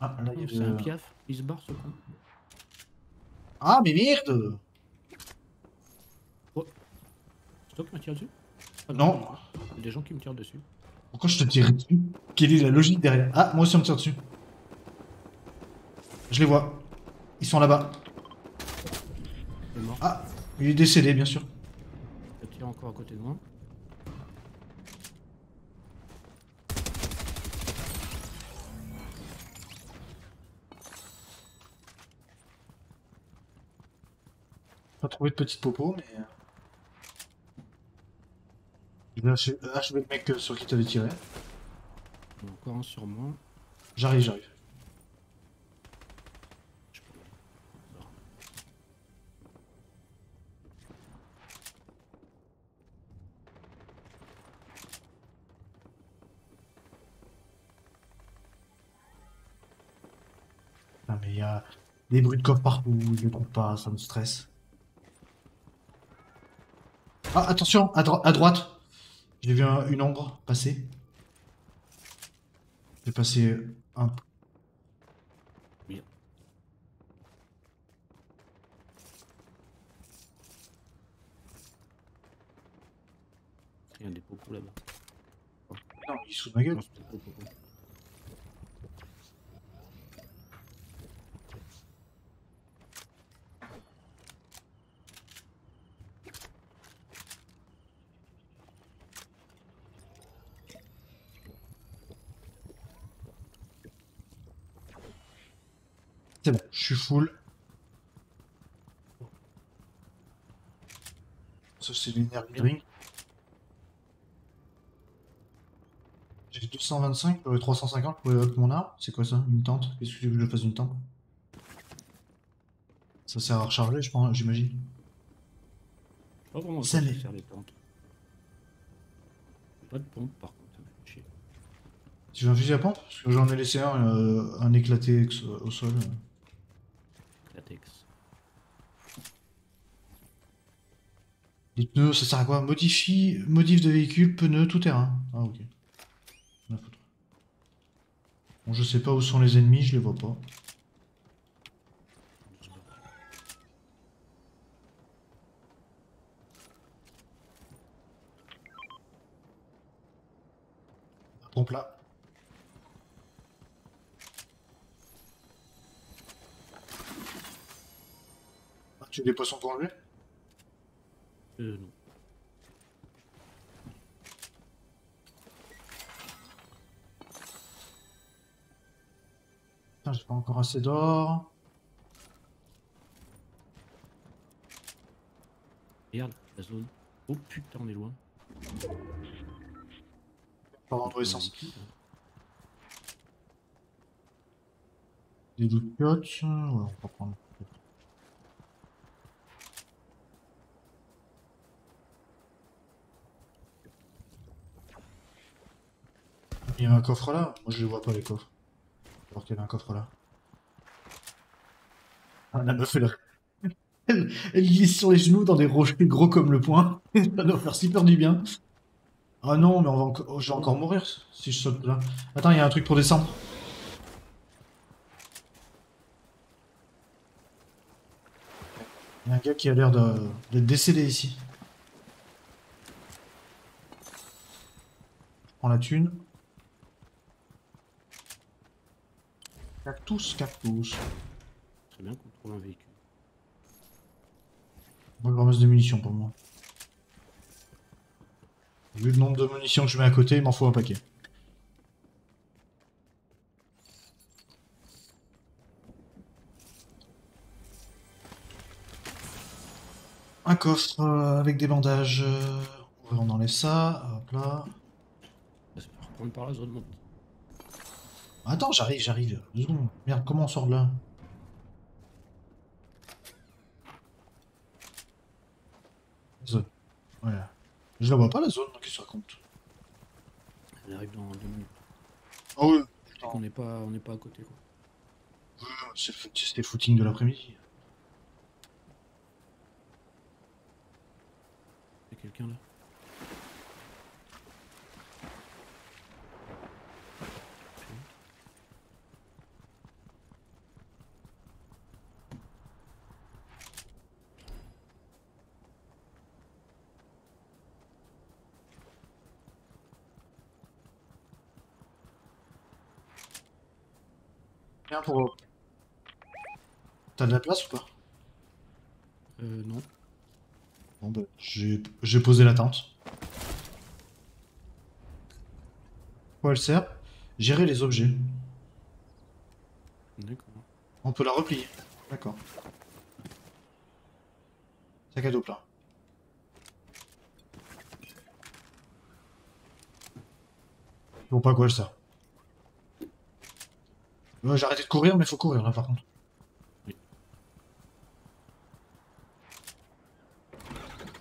Ah, là, il y a C'est un piaf, il se barre ce con. Ah, mais merde C'est toi qui me tire dessus Ah, Non. Il y a des gens qui me tirent dessus. Pourquoi je te tire dessus Quelle est la logique derrière Ah, moi aussi on me tire dessus. Je les vois. Ils sont là-bas. Il. Ah, il est décédé, bien sûr. Encore à côté de moi. Pas trouvé de petite popo, mais... euh, Je vais achever le mec sur qui t'avais tiré. Encore un sur moi. J'arrive, j'arrive. Je peux- Alors, Non mais il y a des bruits de coffre partout, je les trouve pas, ça me stresse. Ah, attention, à, dro- à droite. J'ai vu un- une ombre passer. J'ai passé un... Bien. Il y a des popos là-bas. Non, il est sous ma gueule. Non, c'est pas des popos. C'est bon, je suis full. Ça, c'est l'énergie drink. J'ai 225, euh, 350 pour avec mon arme. C'est quoi ça Une tente? Qu'est-ce que tu veux que je fasse une tente? Ça sert à recharger, je pense, j'imagine. Pas vraiment Ça l'est. faire les plantes. Pas de pompe par contre, ça me fait chier. Tu veux un fusil à pompe? Parce que j'en ai laissé un, euh, un éclaté au sol. Les pneus, ça sert à quoi? Modifie, modif de véhicule, pneus, tout terrain. Ah ok. Bon, je sais pas où sont les ennemis, je les vois pas. Pompe là. Ah, tu as des poissons pour enlever? Euh, non. Putain, j'ai pas encore assez d'or. Regarde la zone. Oh putain, on est loin. Pas dans tous les sens. Hein. Des loot Ouais, on va prendre. Il y a un coffre là Moi je vois pas les coffres. Alors qu'il y avait un coffre là. Ah, la meuf elle, elle, elle glisse sur les genoux dans des rochers gros comme le poing. Ça doit faire super du bien. Ah non, mais on va encore- je vais encore mourir si je saute là. Attends, il y a un truc pour descendre. Il y a un gars qui a l'air d'être décédé ici. Prends la thune. Cactus, cactus. Très bien qu'on trouve un véhicule. Bonne ramasse de munitions pour moi. Vu le nombre de munitions que je mets à côté, il m'en faut un paquet. Un coffre euh, avec des bandages. euh, On enlève ça. Hop là. J'espère reprendre par la zone, mon petit. Attends, j'arrive, j'arrive. Deux secondes. Merde, comment on sort de là Zone. Voilà. Je la vois pas la zone, qu'est-ce que Elle arrive dans deux minutes. Ah ouais, qu'on n'est pas, on n'est pas à côté, quoi. c'est c'était footing de l'après-midi. Il y a quelqu'un là? Viens pour. T'as de la place ou pas Euh, non. Bon bah, j'ai posé la tente. Quoi elle sert? Gérer les objets. D'accord. On peut la replier. D'accord. Sac à dos plein. Bon, pas quoi elle sert. J'ai arrêté de courir, mais faut courir là par contre. Oui.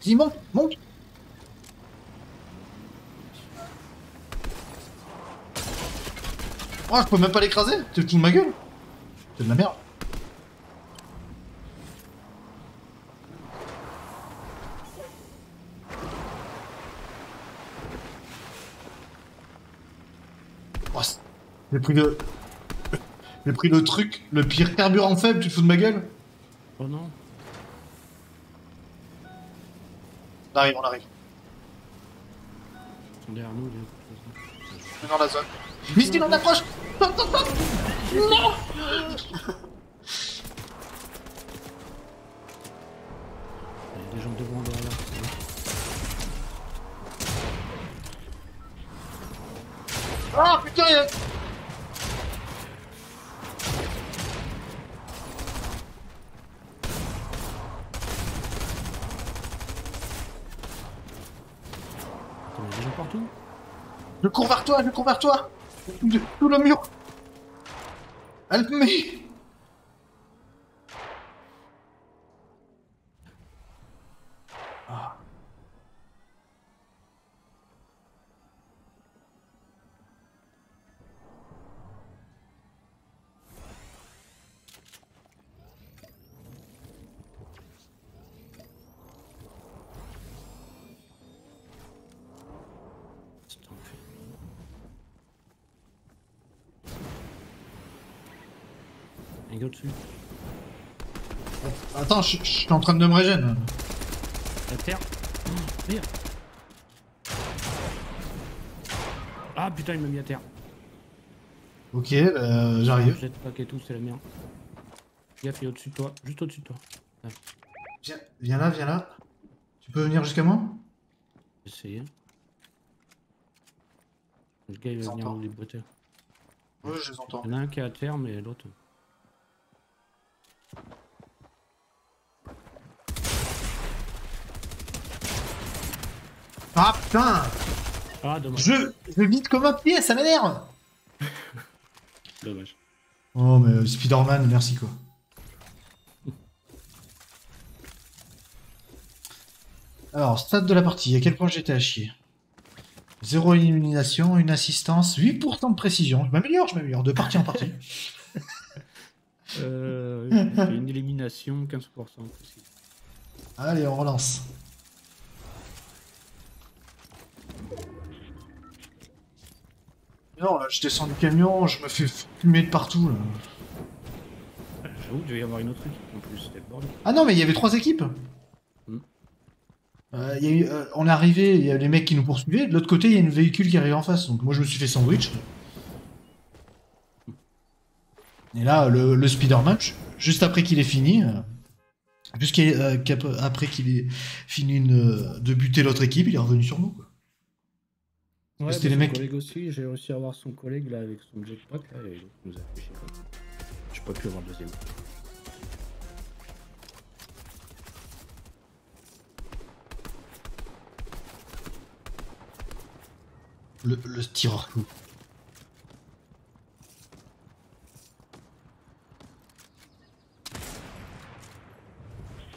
Dis, monte, monte Oh, je peux même pas l'écraser Tu te fous de ma gueule? C'est de la merde. Oh, J'ai pris le... J'ai pris le truc, le pire carburant faible, tu te fous de ma gueule Oh non. On arrive, on arrive. Ils sont derrière nous, les. Je suis dans la zone. Missile en approche Non Il y a des gens devant, derrière. c'est bon. Ah putain, il y a... Attends, il y a des gens partout Je cours vers toi, Sous le mur. Help me Attends, je suis en train de me régénérer. La terre Oh, Merde Ah putain, il m'a mis à terre. Ok, euh, j'arrive. Jette pas et tout, c'est la merde. Gaffe, il est au-dessus de toi, juste au-dessus de toi. Viens, viens là, viens là. Tu peux venir jusqu'à moi? Essayez. Le gars il va venir nous déboîter. Oui, je les entends. Il y en a un qui est à terre, mais l'autre. Ah putain Ah, dommage. Je, je vite comme un pied, ça m'énerve Dommage. Oh mais euh, Spider-Man, merci quoi. Alors, stade de la partie, à quel point j'étais à chier Zéro élimination, une assistance, 8% de précision. Je m'améliore, je m'améliore, de partie en partie. Euh, une élimination, 15% possible. Allez, on relance. Non, là, je descends du camion, je me fais fumer de partout. Là. J'avoue qu'il devait y avoir une autre équipe en plus, c'était le bordel. Ah non, mais il y avait trois équipes. Hmm. Euh, il y a eu, euh, on est arrivé, il y a les mecs qui nous poursuivaient. De l'autre côté, il y a une véhicule qui arrive en face. Donc moi, je me suis fait sandwich. Et là, le, le Spider-Man, ju- juste après qu'il ait fini, euh, jusqu'après qu'il ait fini une, de buter l'autre équipe, il est revenu sur nous. quoi. Ouais, C'était bah, les mecs- collègue aussi, j'ai réussi à avoir son collègue là avec son jetpack là et il nous a fait chier. quoi. J'ai pas pu avoir le deuxième. Le, le tireur clou.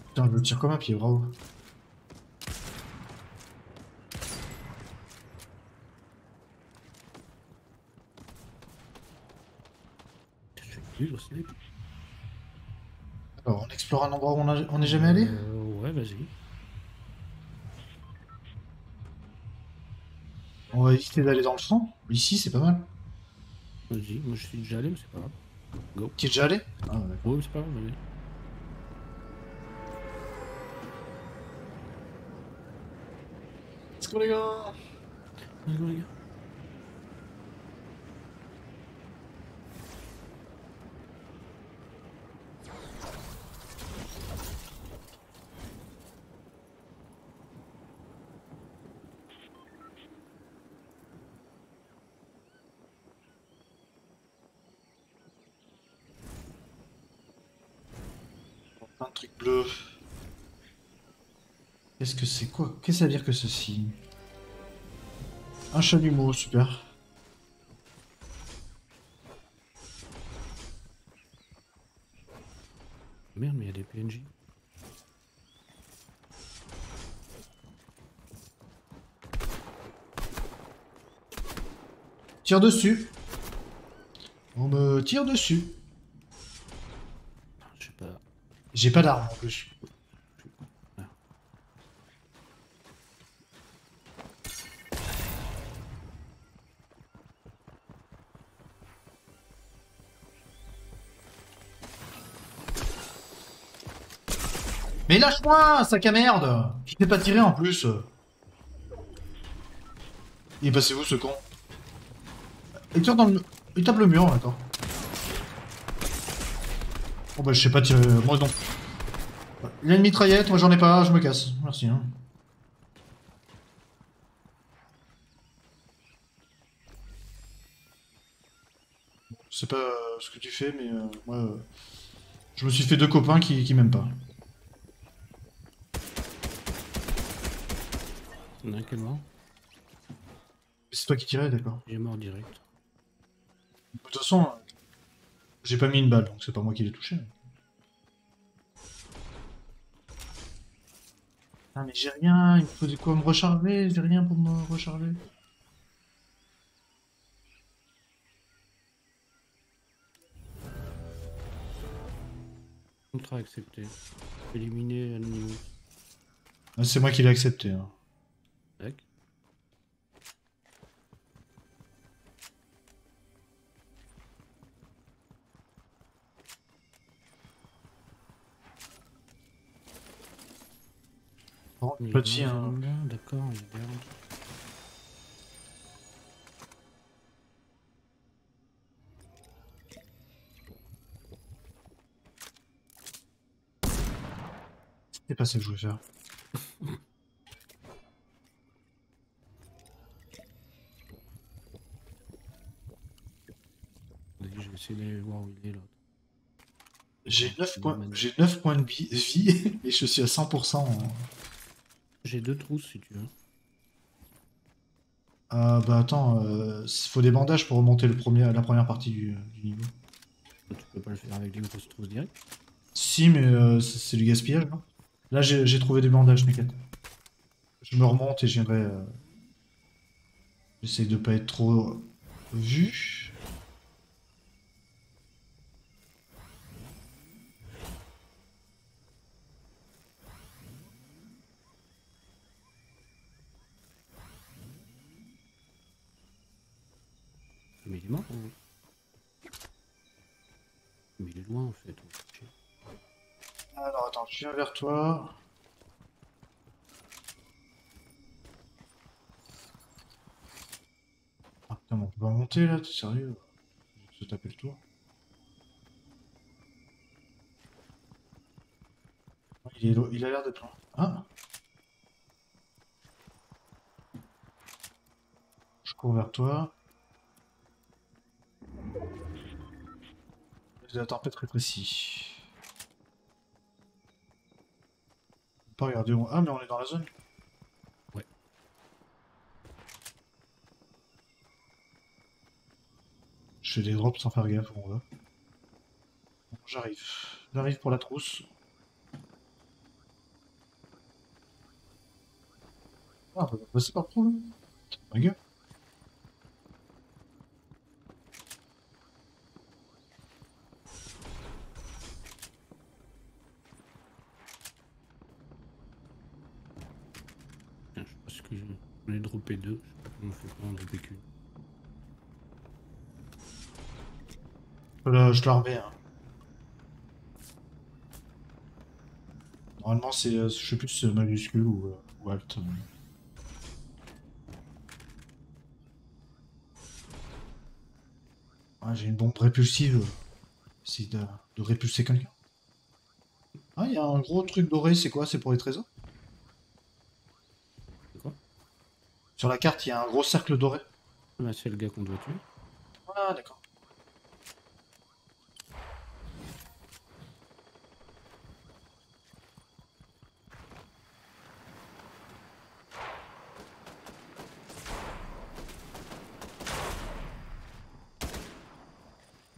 Putain, je le tire comme un pied, bravo. Alors, on explore un endroit où on a- n'est jamais allé? Euh, Ouais, vas-y. On va éviter d'aller dans le fond. Ici, c'est pas mal. Vas-y, moi je suis déjà allé, mais c'est pas grave. Tu es déjà allé? Ah. Ouais, c'est pas grave, vas-y. Let's go, les gars Let's go, les gars. Quoi Qu'est-ce que ça veut dire que ceci Un chalumeau, super. Merde, mais il y a des PNJ. Tire dessus. On me tire dessus. Je sais pas. J'ai pas d'arme en plus. Mais lâche-moi, sac à merde Qui t'es pas tiré en plus Il est passé où ce con Il tire dans le... Il tape le mur, d'accord. Bon bah je sais pas tirer, moi non. Il a une mitraillette, moi j'en ai pas, je me casse. Merci. Hein. Je sais pas euh, ce que tu fais, mais euh, moi, euh, je me suis fait deux copains qui, qui m'aiment pas. Il y en a un qui est mort. C'est toi qui tirais, d'accord. Il est mort direct. De toute façon, j'ai pas mis une balle, donc c'est pas moi qui l'ai touché. Ah mais j'ai rien, il me faut de quoi me recharger, j'ai rien pour me recharger. Contrat accepté. Éliminer Anonymous. Ah, c'est moi qui l'ai accepté. hein. Chien. mort, hein. D'accord, il est merde. C'est pas ça que je voulais faire. Je vais essayer d'aller voir où il est l'autre. J'ai 9 points, Norman. j'ai 9 points de vie, vie et je suis à 100%. en- J'ai deux trousses si tu veux. Ah bah attends, il faut des bandages pour remonter le premier, la première partie du, du niveau. Tu peux pas le faire avec des grosses trousses direct. Si, mais euh, c'est du gaspillage. non Là, j'ai trouvé des bandages, t'inquiète. Je me remonte et je viendrai. euh, J'essaie de pas être trop vu. Mais il est mort ou... Mais il est loin en fait. on fait chier. Alors attends, je viens vers toi. Ah putain, on peut pas monter là, t'es sérieux? Je vais se taper le tour. Il, est il a l'air d'être loin. Ah Je cours vers toi. La tempête rétrécie. On peut Pas regarder où... Ah mais on est dans la zone. Ouais. Je fais des drops sans faire gaffe où on va. Bon, J'arrive. J'arrive pour la trousse. Ah, on va passer par trop là. Ma gueule. Tiens, je pense que j'en ai droppé deux. Je pas on fait pour en dropper qu'une. Là, je la remets. hein. Normalement, c'est, euh, je sais plus si c'est majuscule ou, euh, ou alt. Ah, j'ai une bombe répulsive. Essayer de, de répulser quelqu'un. Ah, il y a un gros truc doré, c'est quoi? C'est pour les trésors C'est quoi Sur la carte, il y a un gros cercle doré. Ah, bah, c'est le gars qu'on doit tuer. Ah, d'accord.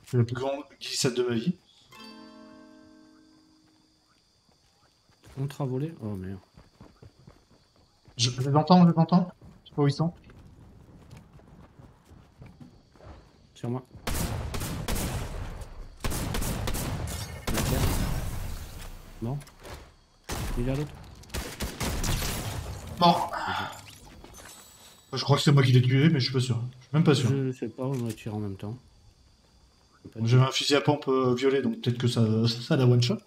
C'est la plus grande glissade de ma vie. Contre à voler Oh merde. Je, je les entends, je les entends. Je sais pas où ils sont. Sur moi. Bon. Il est à l'autre. Mort Je crois que c'est moi qui l'ai tué, mais je suis pas sûr. Je suis même pas sûr. Je sais pas, on va tirer en même temps. J'avais un fusil à pompe euh, violet, donc peut-être que ça, ça la one shot.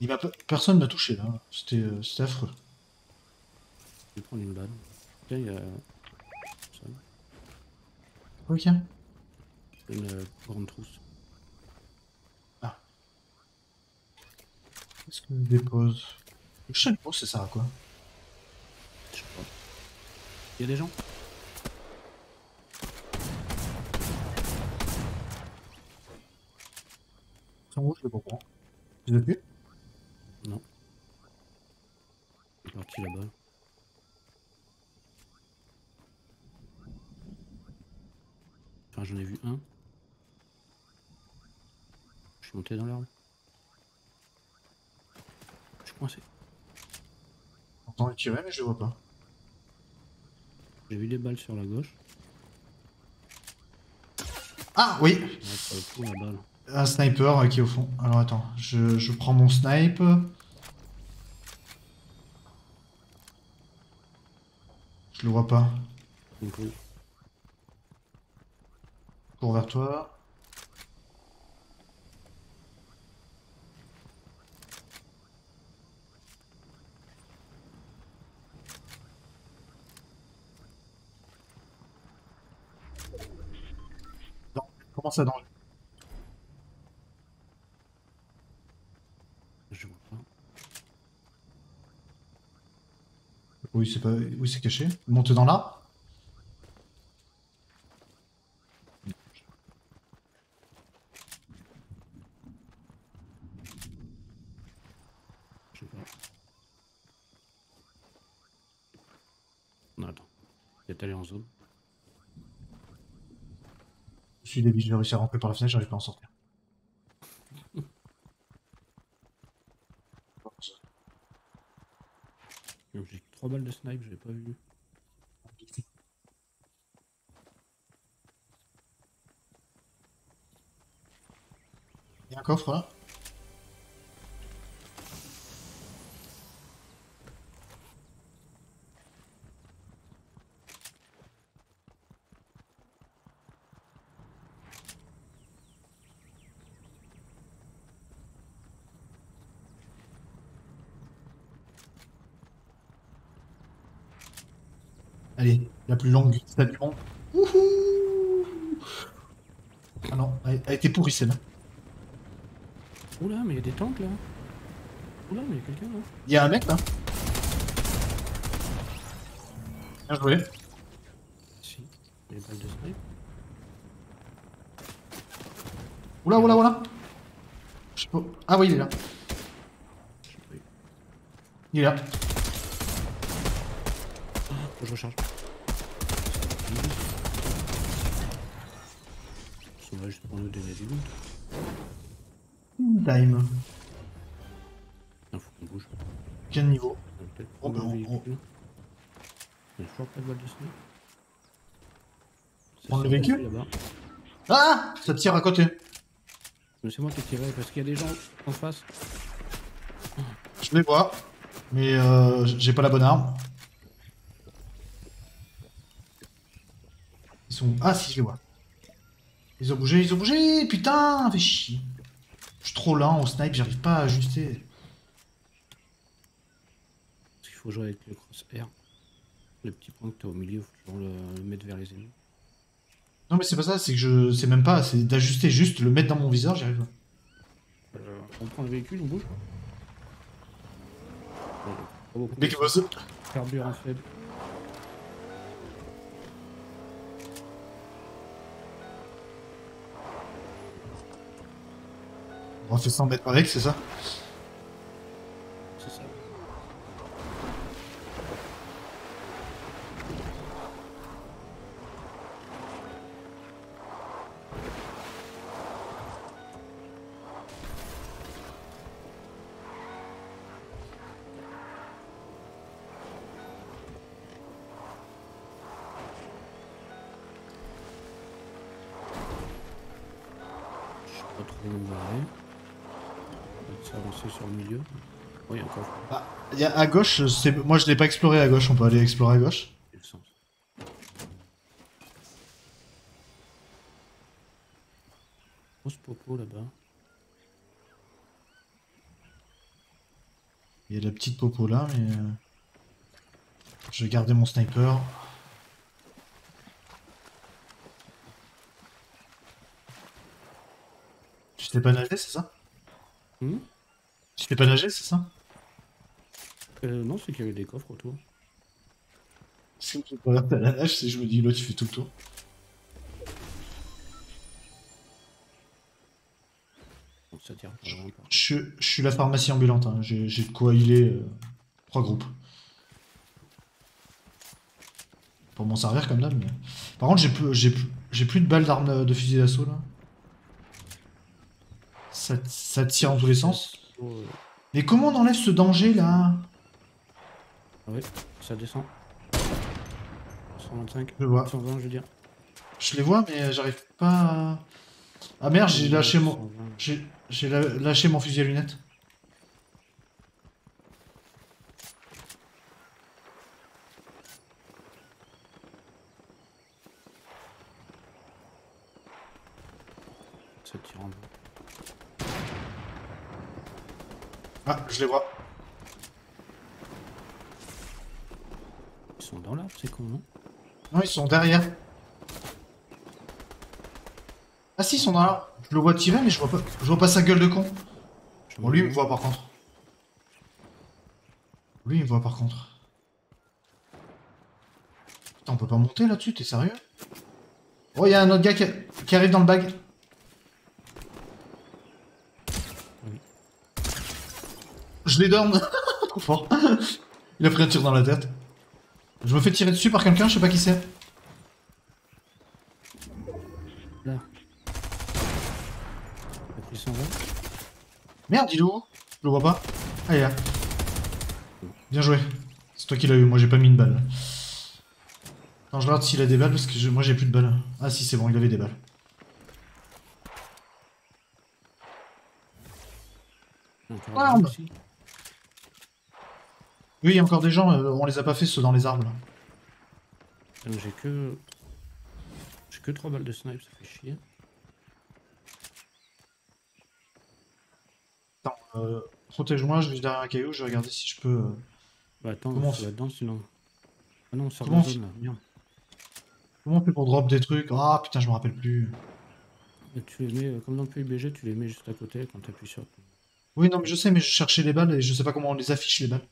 Il Personne m'a touché là. C'était euh, c'était affreux. Je vais prendre une balle. Tiens, il y a Ok. une euh, grande trousse. Qu'est-ce que je dépose? Le chapeau, ça sert à quoi? Je sais pas. Il y a des gens? C'est en haut, je le comprends. Tu l'as tué? Non. Il est parti là-bas? Enfin, j'en ai vu un. Je suis monté dans l'arbre. Je suis coincé. J'entends le tirer, mais je le vois pas. J'ai vu des balles sur la gauche. Ah oui Ouais, coup. Un sniper euh, qui est au fond. Alors attends, je, je prends mon snipe. Je le vois pas. Vers toi. Comment ça danger Je vois pas. Oui, c'est pas. Caché. Monte dans l'arbre. Je sais pas. Non, attends. Il est allé en zone. Je suis débile, je vais réussir à rentrer par la fenêtre, j'arrive pas à en sortir. J'ai trois balles de snipe, j'ai pas vu. Il y a un coffre là Allez, la plus longue glissade du monde. Wouhou Ah non, elle était pourrie celle-là. Oula, mais il y a des tanks là. Oula, mais il y a quelqu'un là. Il y a un mec là Bien joué. Si. Les balles de snipe. Oula, oula, oula. Je sais pas. Ah oui, il est là. Il est là. Faut que je recharge. Ça va juste pour nous donner du loot. Time. Il faut qu'on bouge. Quel niveau On peut-être Oh, un on- véhicule. Il y a toujours pas de balle de snipe. C'est Prendre le véhicule. Ah Ça tire à côté. Mais c'est moi qui ai tiré parce qu'il y a des gens en face. Je les vois. Mais euh, j'ai pas la bonne arme. Ils sont. Ah si, je les vois. Ils ont bougé, ils ont bougé Putain, fait chier. Je suis trop lent au snipe, j'arrive pas à ajuster. Parce qu'il faut jouer avec le crosshair. Le petit point que tu as au milieu, faut toujours le, le mettre vers les ennemis. Non mais c'est pas ça, c'est que je sais même pas, c'est d'ajuster juste, le mettre dans mon viseur, j'y arrive pas. Euh, on prend le véhicule, on bouge. Dès qu'il bosse. Carburant faible. On fait 100 mètres avec, c'est ça C'est ça? Y a à gauche, c'est... moi je l'ai pas exploré à gauche, on peut aller explorer à gauche. Grosse popo là-bas? Il y a la petite popo là, mais... euh, Je vais garder mon sniper. Tu sais pas nager, c'est ça? Hmm? Tu sais pas nager, c'est ça? Euh, non, c'est qu'il y avait des coffres autour. Si je regarde à la nage, c'est je me dis, là tu fais tout le tour. Bon, ça tire Je, je suis la pharmacie ambulante, hein. j'ai de quoi healer euh, trois groupes. Pour m'en servir comme d'hab, mais... Par contre, j'ai plus, j'ai plus, j'ai plus de balles d'armes de fusil d'assaut, là. Ça, ça tire en tous les sens. Mais comment on enlève ce danger, là? Ah ouais, ça descend. 125. Je vois. 120, je veux dire. Je les vois, mais j'arrive pas à... Ah merde, j'ai lâché mon... 120. J'ai lâché mon fusil à lunettes. Ça tire en bas. Ah, je les vois. Sont dans l'arbre, c'est con, non Non, ils sont derrière. Ah si, ils sont dans là. Je le vois tirer, mais je vois pas, je vois pas sa gueule de con. Bon, lui, il me voit par contre. Lui, il me voit par contre. Putain, on peut pas monter là-dessus, t'es sérieux? Oh, il y a un autre gars qui, qui arrive dans le bag. Oui. Je les donne. Trop fort. Il a pris un tir dans la tête. Je me fais tirer dessus par quelqu'un, je sais pas qui c'est. Là. Il a pris 120. Merde, il est où Je le vois pas. Ah, il est là. Bien joué. C'est toi qui l'as eu, moi j'ai pas mis une balle. Attends, je regarde s'il a des balles parce que je- moi j'ai plus de balles. Ah si, c'est bon, il avait des balles Ah, un bah. ici. Oui, il y a encore des gens, euh, on les a pas fait ceux dans les arbres. Putain, J'ai que. J'ai que 3 balles de snipe, ça fait chier. Attends, euh, protège-moi, je vais derrière un caillou, je vais regarder si je peux. euh, Bah attends, Comment on on va dedans sinon. Ah non, on sort de la on zone là. Merde. Comment on fait pour drop des trucs? Ah putain, je me rappelle plus. Et tu les mets, comme dans le PUBG, tu les mets juste à côté quand tu appuies sur. Oui, non, mais je sais, mais je cherchais les balles et je sais pas comment on les affiche les balles.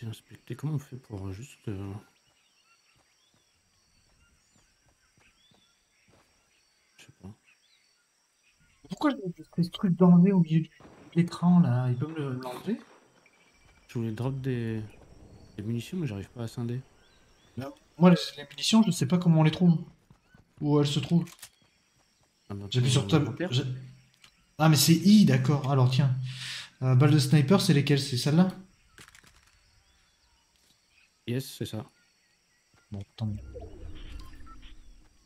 Je inspecter. Comment on fait pour euh, juste. euh, Je sais pas. Pourquoi j'ai ce truc d'enlever au milieu de l'écran là? Il peut me le- me l'enlever? Je voulais drop des, des munitions, mais j'arrive pas à scinder. Moi, les, munitions, je sais pas comment on les trouve. Où elles se trouvent. Ah, maintenant, J'appuie sur table. j'ai- Ah, mais c'est I, d'accord. Alors, tiens. Euh, balle de sniper, c'est lesquelles? C'est celle-là? Yes, c'est ça. Bon, tant mieux.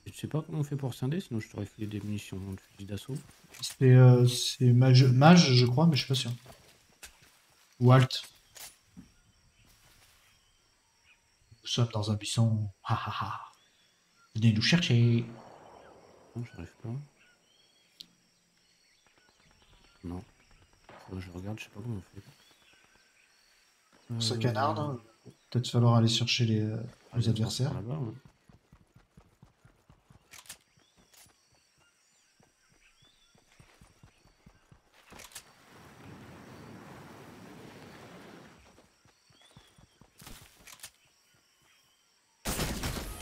Tu sais pas comment on fait pour scinder, sinon je t'aurais filé des munitions de fusil d'assaut. C'est euh, c'est mage, mage, je crois, mais je suis pas sûr. Ou alt. Nous sommes dans un buisson. Ha ha ha. Venez nous chercher. Non, j'arrive pas. Non. Faut que je regarde, je sais pas comment on fait. Ça Euh, canarde. hein. Peut-être falloir aller chercher les, euh, ah, les adversaires. par là-bas, ouais.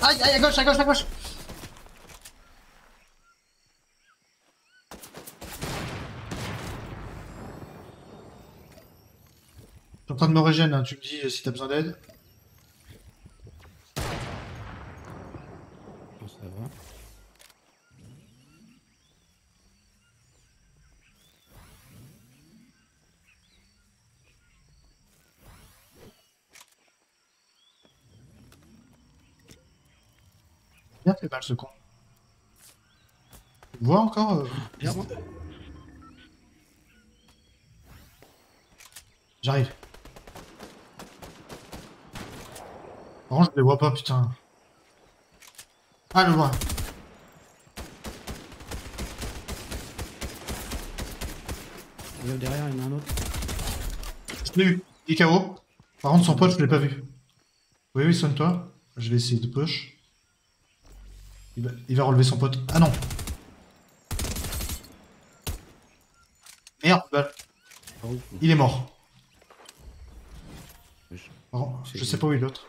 Aïe, aïe, à gauche, à gauche, à gauche Je suis en train de me régénérer, hein. tu me dis euh, si t'as besoin d'aide. Bon, ça va. Ce con. Tu vois encore euh, moi. J'arrive. Par contre, je les vois pas, putain. Ah, le vois. Regarde derrière, il y en a un autre. Je l'ai eu. Il est KO. Par contre, son pote, je l'ai pas vu. Oui, oui, soigne-toi. Je vais essayer de push. Il va, il va relever son pote. Ah non. Merde, balle. Il est mort. je- sais pas où est l'autre.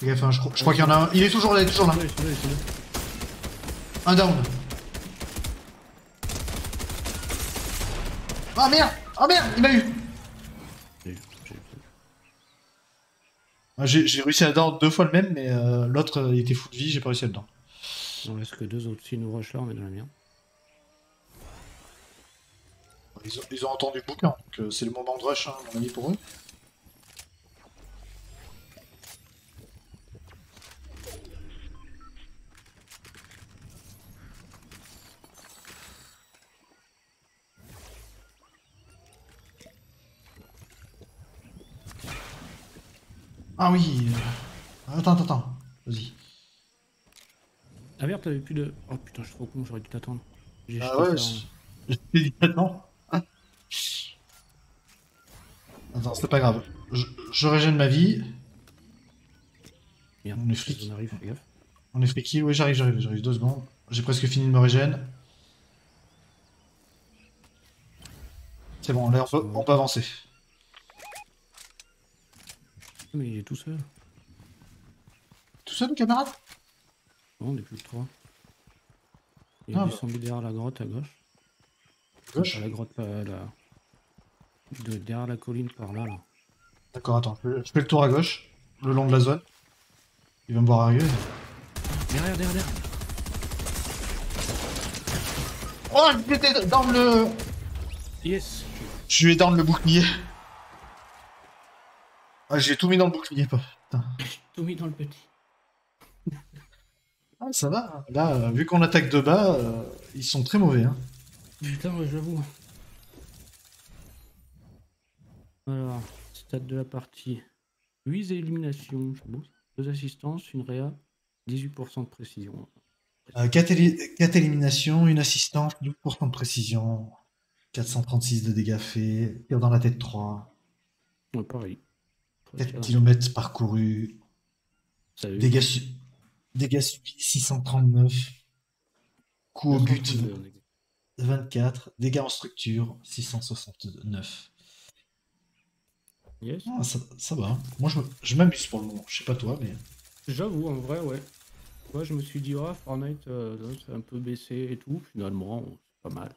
Fais gaffe, hein, je, crois- je crois qu'il y en a un. Il est toujours là, il est toujours là. Un down. Ah merde Ah merde Il m'a eu J'ai- j'ai- Ah, J'ai réussi à down deux fois le même, mais euh, l'autre euh, il était fou de vie, j'ai pas réussi à le down. Il en reste que deux autres. Si nous rush là, on est dans la merde. Ils ont, ils ont entendu le bouquin, donc euh, c'est le moment de rush, hein, mon avis, pour eux. Ah oui Attends, attends, attends. Vas-y. Ah merde, t'avais plus de. Oh putain, je suis trop con, j'aurais dû t'attendre. J'ai Ah ouais, j'ai dit attends. Attends, c'est pas grave. Je, je régène ma vie. Merde, on est flics. On arrive, gaffe. On est friki. Oui, j'arrive, j'arrive, j'arrive. Deux secondes. J'ai presque fini de me régène. C'est bon, là, on peut, on peut avancer. Ah, Mais il est tout seul. Tout seul, camarade? Non, on est plus que trois. Il Ah, a bah. descendu derrière la grotte à gauche. Gauche? La grotte, pas la. De, derrière la colline par là, là. D'accord, attends. Je fais, je fais le tour à gauche, le long de la zone. Il va me voir arriver. Derrière, derrière, derrière. Oh, j'étais dans le... Yes Je suis dans le bouclier. Ah, j'ai tout mis dans le bouclier, pas. Putain. Tout mis dans le petit. Ah, ça va. Là, euh, vu qu'on attaque de bas, euh, ils sont très mauvais. Hein. Putain, ouais, j'avoue. Alors, stade de la partie. 8 éliminations. 2 assistances, une réa, 18% de précision. 4, éliminations, une assistance, 12% de précision, 436 de dégâts faits, tir dans la tête 3, Ouais, pareil. 4 km parcourus, dégâts, su- dégâts subis 639, coup au but 24, dégâts en structure 669. Yes. Ah, ça, ça va. Moi, je, m'amuse pour le moment. Je sais pas toi, mais. J'avoue, en vrai, ouais. Moi, je me suis dit, ah, Fortnite, euh, c'est un peu baissé et tout. Finalement, c'est pas mal.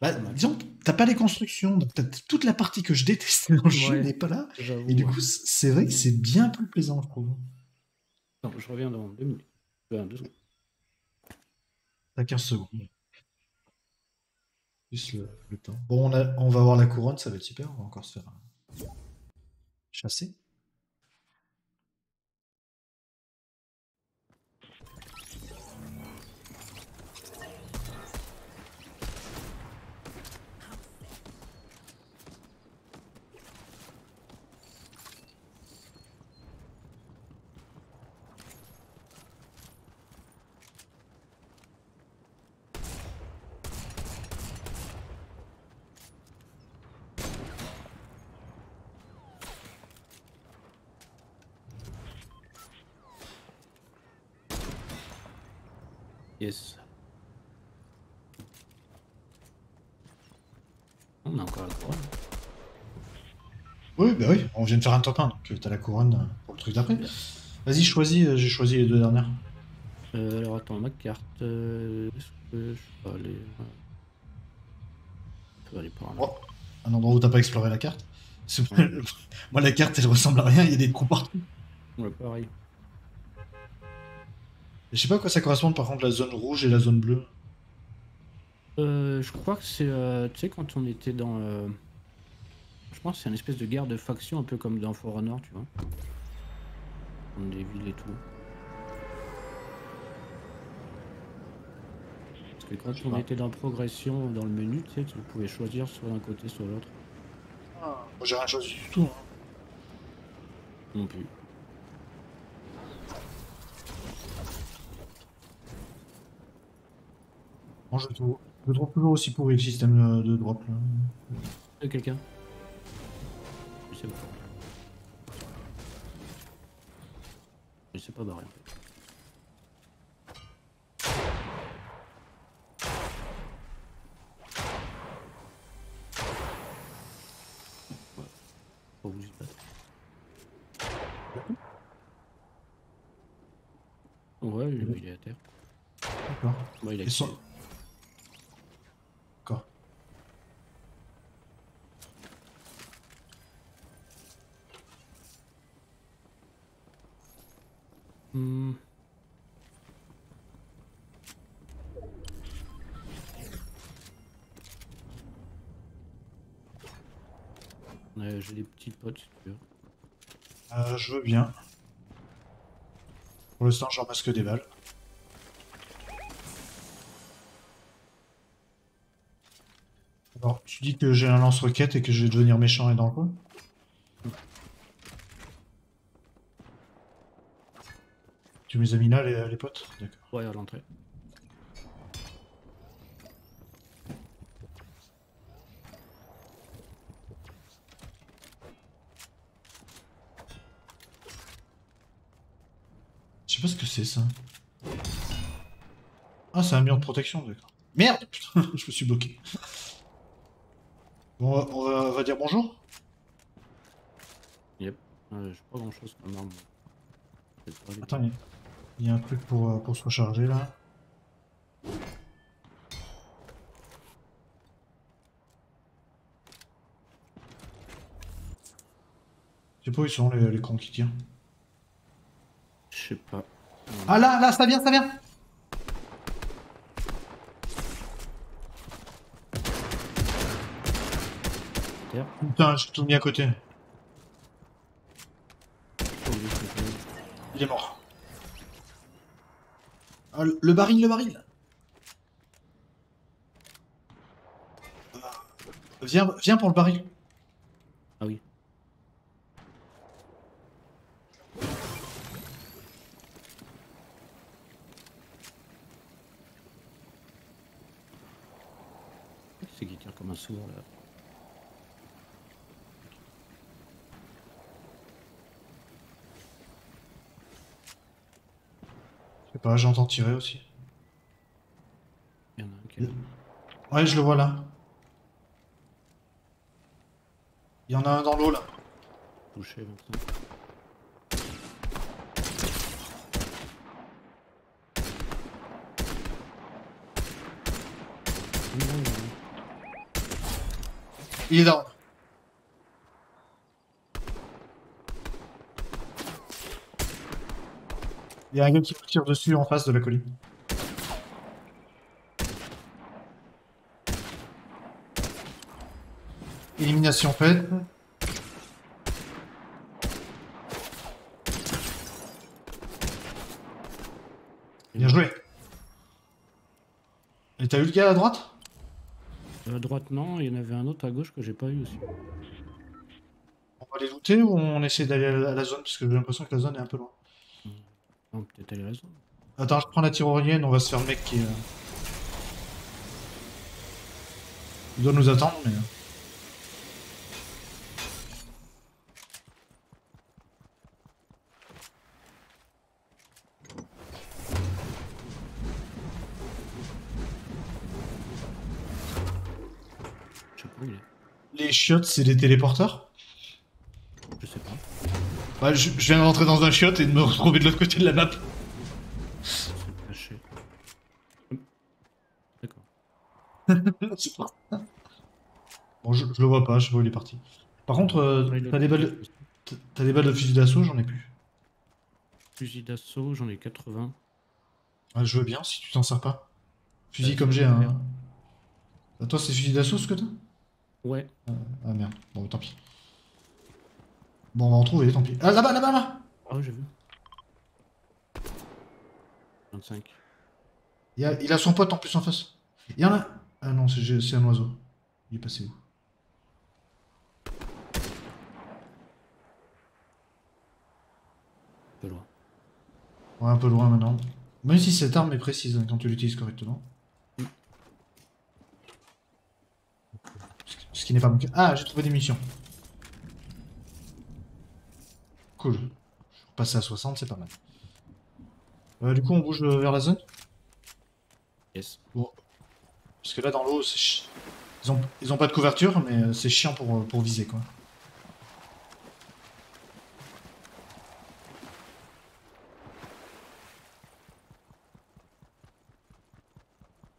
Bah, disons que t'as pas les constructions, donc toute la partie que je détestais dans le jeu n'est pas là. Et du coup, c'est vrai que c'est bien plus plaisant, je trouve. Attends, je reviens dans deux minutes. Deux secondes. T'as 15 secondes. Plus le, le temps. Bon, on, a- on va avoir la couronne, ça va être super. On va encore se faire un- chasser. Yes. On a encore la couronne. Oui, bah oui, on vient de faire un top 1, donc euh, t'as la couronne euh, pour le truc d'après. Vas-y, choisis, euh, j'ai choisi les deux dernières. Euh, alors attends, ma carte. euh, Est-ce que je peux aller. Je peux aller par là. Oh, un endroit où t'as pas exploré la carte. Moi, la carte, elle ressemble à rien, il y a des trous partout. Ouais, pareil. Je sais pas à quoi ça correspond, par contre, la zone rouge et la zone bleue. Euh, je crois que c'est. euh, tu sais, quand on était dans. Je pense que c'est une espèce de guerre de faction, un peu comme dans For Honor, tu vois. Dans des villes et tout. Parce que quand on était dans progression, dans le menu, tu sais, tu pouvais choisir soit d'un côté, soit l'autre. Moi, j'ai rien choisi du tout. hein. Non plus. Je trouve, je trouve toujours aussi pourri le système de drop. Là. Quelqu'un Je sais pas. Je sais pas barrer en fait. Ouais. Il est à terre. D'accord. Bon, il a Et son- quitté. D'accord. Hmm. Ouais, J'ai des petits potes si tu veux. Euh, je veux bien. Pour l'instant, j'en ramasse que des balles. Alors, tu dis que j'ai un lance-roquette et que je vais devenir méchant et dans le Tu les as mis là, les, les potes D'accord. Ouais, à l'entrée. Je sais pas ce que c'est ça. Ah, c'est un mur de protection, d'accord. Merde Putain, je me suis bloqué. Bon, on va, on dire bonjour Yep. Ouais, J'ai pas grand chose comme arme. Attends, il il y, a un truc pour, euh, pour se recharger là. Je sais pas où ils sont les, les cons qui tirent. Je sais pas. Ah là, là, ça vient, ça vient. Putain, j'ai tout mis à côté. Pas obligé de se faire. Il est mort. Ah, le, le baril, le baril Ah. Viens, viens pour le baril. Ah oui. C'est qui tire comme un sourd là. Pas, j'entends tirer aussi. Il y en a un qui est là. Ouais, je le vois là. Il y en a un dans l'eau là. touché. Il est down. Il y a un gars qui me tire dessus en face de la colline. Élimination faite. Bien joué. Et t'as eu le gars à droite? À droite, non, il y en avait un autre à gauche que j'ai pas eu aussi. On va les looter ou on essaie d'aller à la- à la zone Parce que j'ai l'impression que la zone est un peu loin. Non, peut-être elle a raison. Attends, je prends la tyrolienne, on va se faire le mec qui... euh, Il doit nous attendre, mais... euh. Les chiottes, c'est des téléporteurs? Ouais, je, je viens de rentrer dans un chiotte et de me retrouver de l'autre côté de la map. D'accord. Bon, je, je le vois pas, je vois où il est parti. Par contre, euh, Ouais, t'as des balles de... t'as- des balles de fusil d'assaut, j'en ai plus. Fusil d'assaut, j'en ai 80. Ouais, je veux bien, si tu t'en sers pas. Fusil Ouais, comme j'ai un... bien. Ah, toi, c'est fusil d'assaut ce que t'as? Ouais. Ah merde, bon, tant pis. Bon, on va en trouver, tant pis. Ah, là-bas, là-bas, là Ah, j'ai vu. 25. il a, il a son pote en plus en face. Il y en a... Ah non, c'est c'est un oiseau. Il est passé où? Un peu loin. Ouais, un peu loin maintenant. Même si cette arme est précise hein, quand tu l'utilises correctement. Mm. Ce qui- Ce qui n'est pas mon cas. Ah, j'ai trouvé des missions. Cool. Je vais passer à 60, c'est pas mal. Euh, du coup, on bouge euh, vers la zone? Yes. Parce que là, dans l'eau, c'est ils ont, ils ont pas de couverture, mais euh, c'est chiant pour, pour viser, quoi.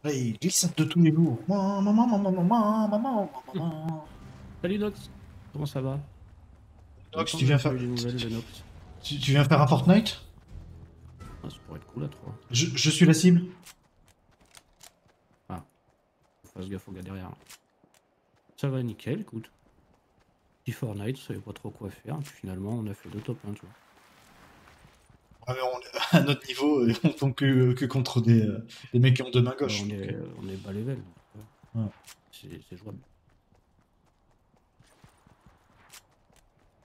Il glisse de tous les lourds. Maman, maman, maman, maman, maman, maman. Salut Nox Comment ça va? Longtemps tu viens faire... Tu, tu viens faire un Fortnite? Ah, ça pourrait être cool à 3. je, je suis la cible. Faut faire gaffe au gars derrière. Ça va nickel, écoute. Petit Fortnite, on savait pas trop quoi faire, puis finalement on a fait deux top 1, tu vois. Ah, mais on- à notre niveau, on tombe que, que contre des, euh, des mecs qui ont deux mains gauches. on, est, on est bas level. donc, euh, Ouais. C'est jouable.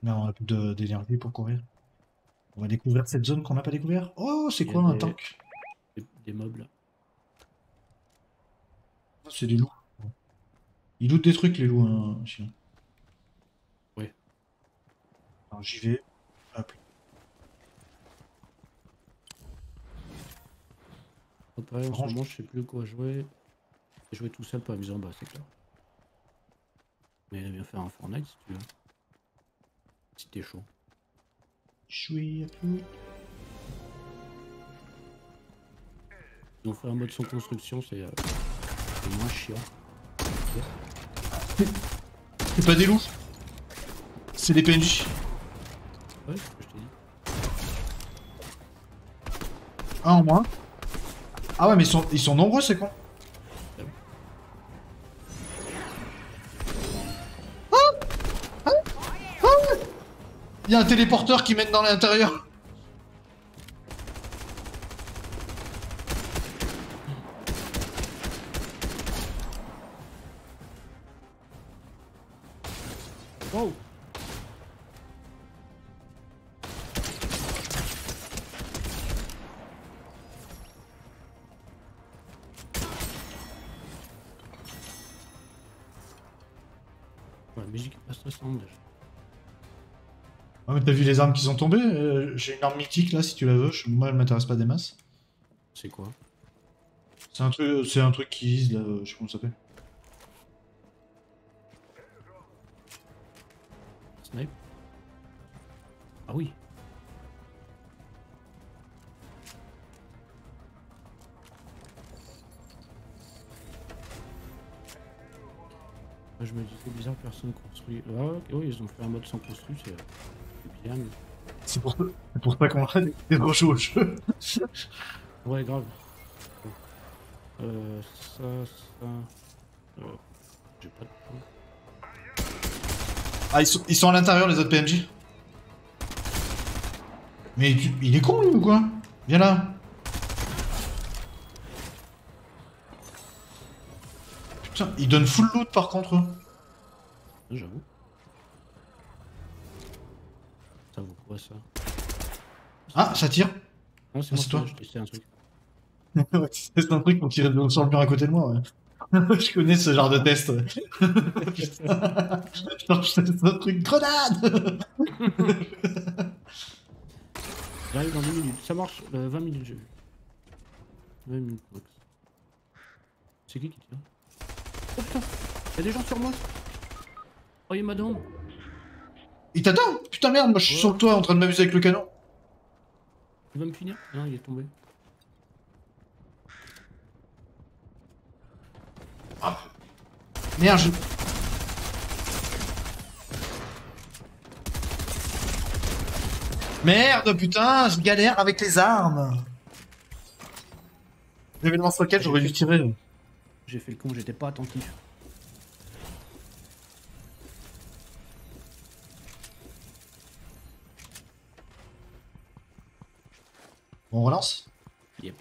Non, on a plus d'énergie pour courir. On va découvrir cette zone qu'on n'a pas découvert. Oh, c'est Il quoi a un des- tank? Des, des mobs là. C'est des loups. Ils lootent des trucs, les loups, hein, sinon. Ouais. Alors j'y vais. Hop. Pareil, en ce moment, je sais plus quoi jouer. Jouer tout seul, pas amusant, bah c'est clair. Mais viens faire un Fortnite si tu veux. Si t'es chaud. Choui. Ils ont fait un mode sans construction, c'est euh, c'est moins chiant. C'est pas des loups. C'est des PNJ. Ouais, ce que je t'ai dit. Un en moins. Ah ouais, mais ils sont, ils sont nombreux, c'est con. Il y a un téléporteur qui mène dans l'intérieur. T'as vu les armes qui sont tombées Euh, J'ai une arme mythique là, si tu la veux. Je- Moi, elle m'intéresse pas des masses. C'est quoi C'est un truc, c'est un truc qui vise là, euh, je sais pas comment ça s'appelle. Snipe Ah oui. Je me disais bizarre que personne construit. Ah ok, oui, ils ont fait un mode sans construire, c'est c'est pour, ça qu'on a des au jeu. Ouais, grave. Euh, ça, ça. Euh, J'ai pas de point. Ah, ils sont, ils sont à l'intérieur, les autres PMJ Mais tu- il est con, lui, ou quoi? Viens là. Putain, il donne full loot, par contre. J'avoue. Ça vaut quoi ça Ah, ça tire. Ah, c'est Ah, toi je testais un truc. Ouais, c'est un truc pour tirer sur le mur à côté de moi. ouais. je connais ce genre de test. ouais. Genre, je teste un truc grenade J'arrive dans 10 minutes. Ça marche, euh, 20 minutes j'ai vu. 20 minutes. C'est qui qui tire? Oh putain Y'a des gens sur moi Oh y'a madame Il t'attend Putain merde, moi je suis sur le toit en train de m'amuser avec le canon. Il va me finir Non, il est tombé. Merde, je... Merde, putain, je galère avec les armes. L'événement sur lequel j'aurais dû tirer. J'ai fait le con, j'étais pas attentif. On relance Yep.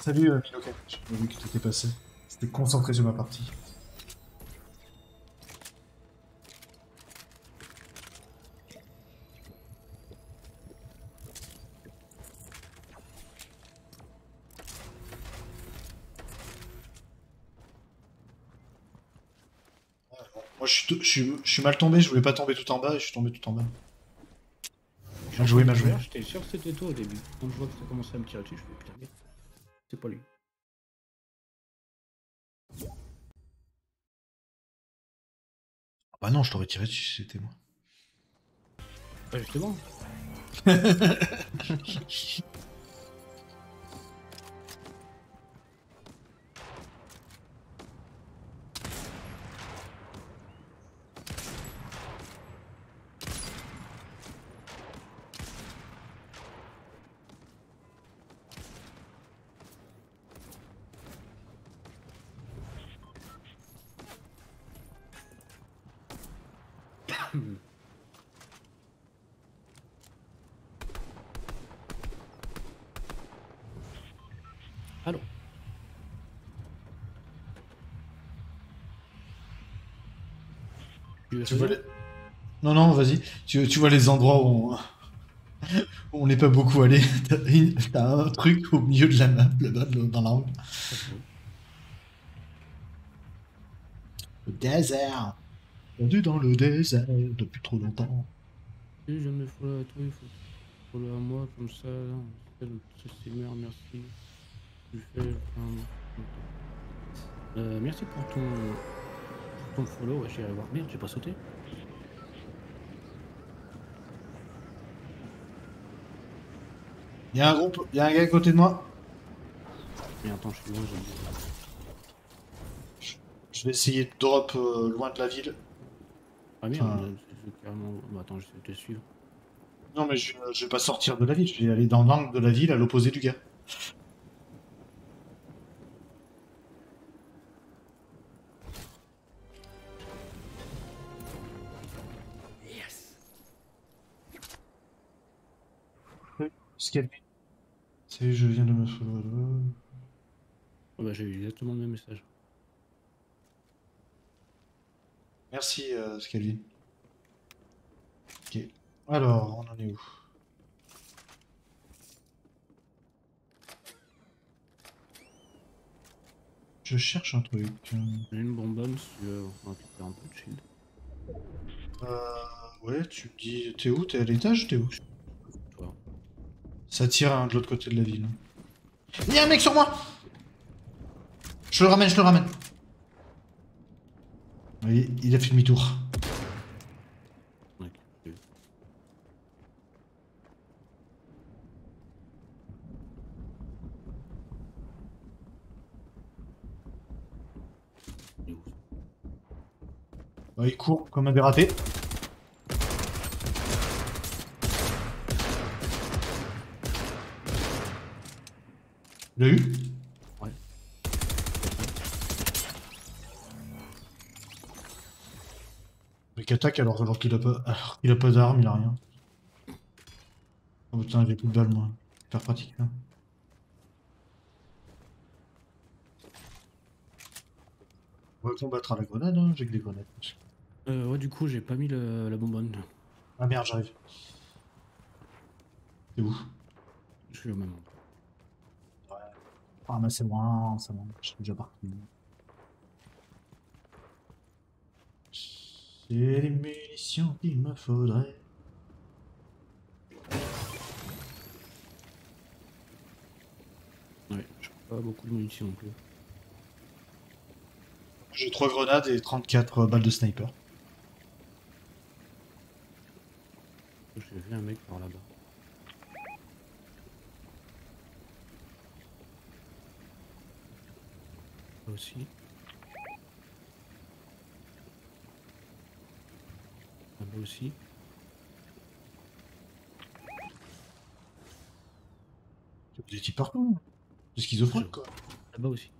Salut, euh, Miloka. J'ai pas vu que t'étais passé. C'était concentré sur ma partie. Je suis, je, mal tombé, je voulais pas tomber tout en bas et je suis tombé tout en bas. Bien joué, mal joué. J'étais sûr que c'était toi au début. Quand je vois que ça commençait à me tirer dessus, je fais putain, merde. C'est pas lui. Bah non, je t'aurais tiré si c'était moi. Bah justement. Tu vois les- Non, non, vas-y. Tu, tu vois les endroits où on... n'est pas beaucoup allé. T'as une- T'as un truc au milieu de la map, là-bas, dans l'angle. ça Le désert. Perdu dans le désert depuis trop longtemps. Si jamais follow à toi, il faut follow à moi, comme ça, c'est le streamer, merci. Fais. Euh, merci pour ton, pour ton follow, ouais, j'irai voir. Merde, j'ai pas sauté. Il y a un groupe, il y a un gars à côté de moi. Mais attends, je suis loin, j'ai Je vais essayer de drop euh, loin de la ville. Ah merde, Enfin- carrément... Bah, attends, je vais te suivre. Non, mais je, je vais pas sortir de la ville. Je vais aller dans l'angle de la ville à l'opposé du gars. Salut, je viens de me. Ah bah, j'ai eu exactement le même message. Merci, euh, Scalvin. Ok. Alors, on en est où? Je cherche un truc. J'ai une bonbonne si tu veux récupérer un peu de shield. Euh, ouais, tu me dis, t'es où? T'es à l'étage T'es où? Ça tire hein, de l'autre côté de la ville. Il y a un mec sur moi Je le ramène, je le ramène. Il, il a fait demi-tour. Il court comme un dératé. Il l'a eu? Ouais. Mec attaque alors, alors qu'il a pas, alors qu'il a pas d'arme, il a rien. Oh putain, j'ai plus de balles moi. Super pratique. On va combattre à la grenade, hein, j'ai que des grenades. Euh, ouais, du coup, j'ai pas mis le- la bonbonne. Ah merde, j'arrive. C'est où? Je suis au même endroit. Ah mais c'est moi, c'est moi, je suis déjà parti. C'est les munitions qu'il me faudrait. Ouais, j'ai pas beaucoup de munitions non plus. J'ai 3 grenades et 34 balles de sniper. J'ai vu un mec par là-bas. Aussi. Là-bas aussi. Il y a des types partout. C'est schizophrène quoi. Là-bas aussi.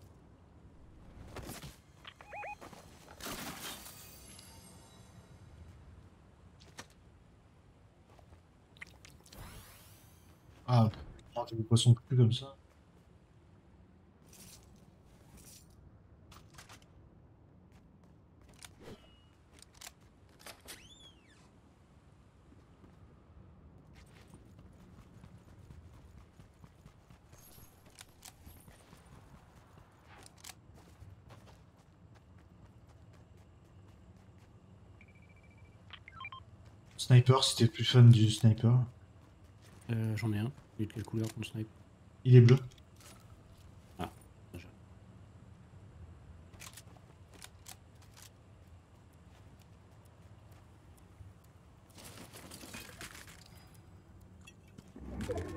Ah, manger des poissons crus comme ça. Sniper, c'était plus fun du sniper. Euh, J'en ai un. Il est de quelle couleur ton snipe Il est bleu. déjà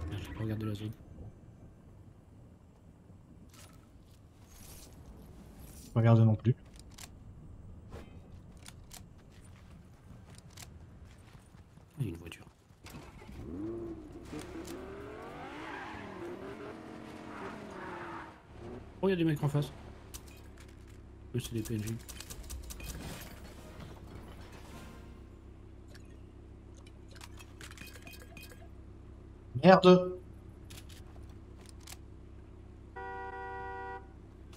Merde, J'ai pas regardé la zone. Pas regarder non plus. Ah, Il y a une voiture. Oh, il y a des mecs en face. Eux, c'est des PNJ. Merde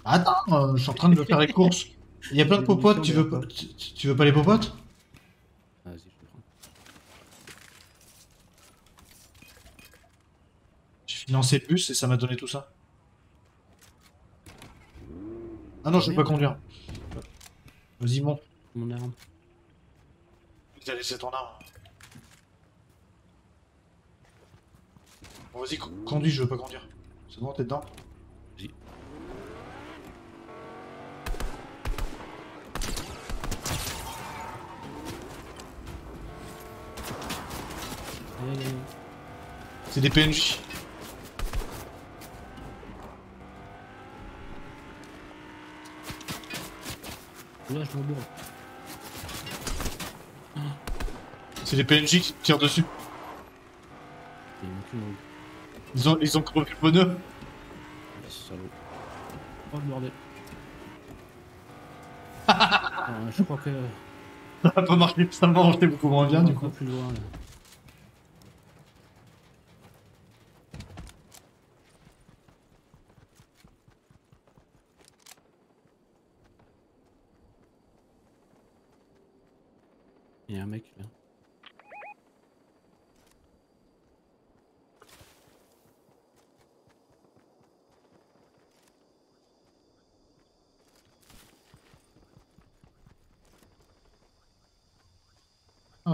Attends, euh, je suis en train de faire les courses. Il y a plein de popotes, tu veux pas, tu, tu veux pas les popotes? Vas-y, je prends. J'ai financé le bus et ça m'a donné tout ça. Ah non, je veux pas conduire. Vas-y, monte. Mon arme. T'as laissé ton arme. Bon, vas-y, co- conduis, je veux pas conduire. C'est bon, t'es dedans Vas-y. C'est des PNJ. Là, je m'embourre. C'est des PNJ qui tirent dessus. Roue. Ils ont, ils ont crevé le bonheur. Ah, salaud. Oh le bordel. Ah, je crois que. Ça a pas marché, ça beaucoup moins bien du coup. plus loin là.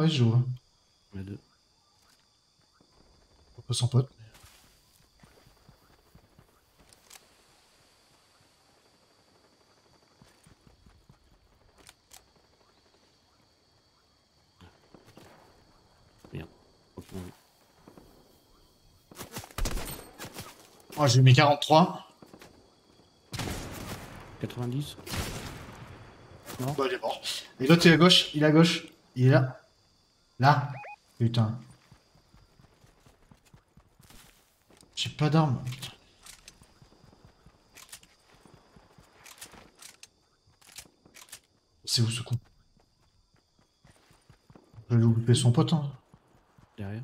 ouais, je vois. Les deux. On peut sans pote. Merde. Oh, j'ai eu mes 43. 90. Non. Bah, il est mort. Et l'autre, il est à gauche. Il est à gauche. Il est là. Là. Putain. J'ai pas d'arme. Putain. C'est où ce con Je vais louper son pote. Hein. Derrière.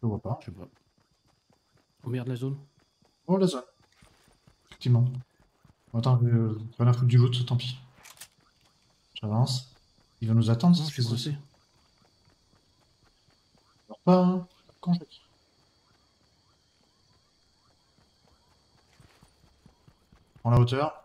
Je vois pas. Je sais pas. Au milieu de la zone Oh, la zone. Effectivement. Attends, euh, rien à foutre du loot, tant pis. J'avance. Il va nous attendre, je suis coincé. Alors pas, hein. Quand je. Prends la hauteur.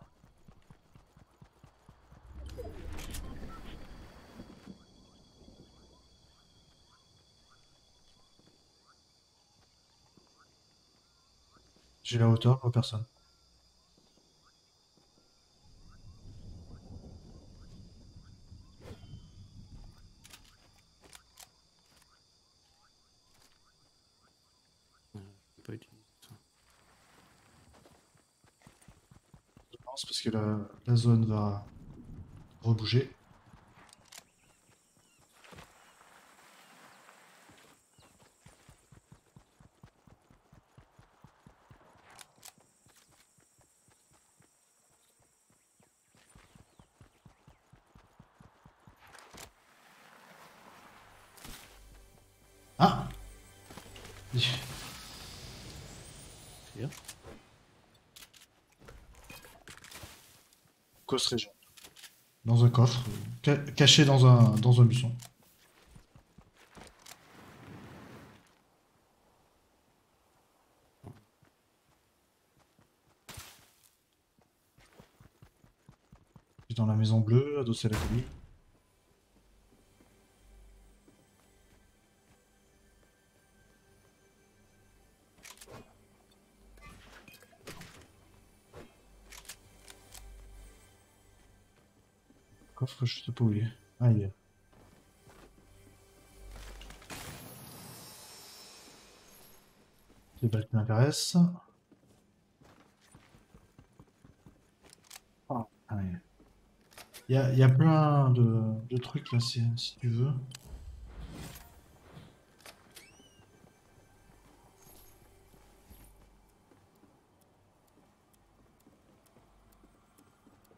J'ai la hauteur, vois personne. Je peux pas utiliser ça. Je pense parce que la, la zone va rebouger. Coffre, ca- caché dans un, dans un buisson. Dans la maison bleue, adossé à la colline. Balles qui m'intéressent. Ah, ouais. Il y a, y a plein de, de trucs là, si, si tu veux.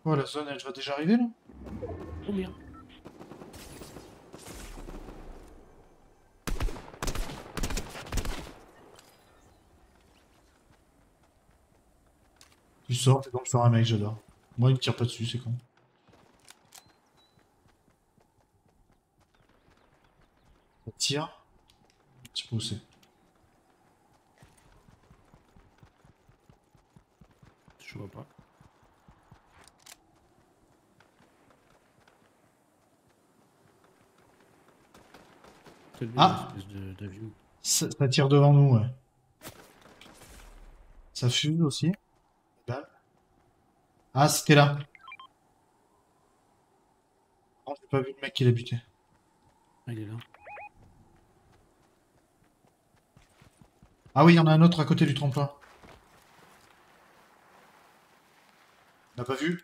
Oh, la zone, elle va déjà arriver là Merde. Tu sors, t'es donc sur un mec, j'adore. Moi, il me tire pas dessus, c'est con. Ça tire. Je sais pas où c'est. Je vois pas. Lui, Ah de-. Ça, ça tire devant nous, ouais. Ça fuse aussi. Ah, c'était là. Oh, j'ai pas vu le mec qui l'a buté. Ah, il est là. Ah oui, il y en a un autre à côté du tremplin. On n'a pas vu?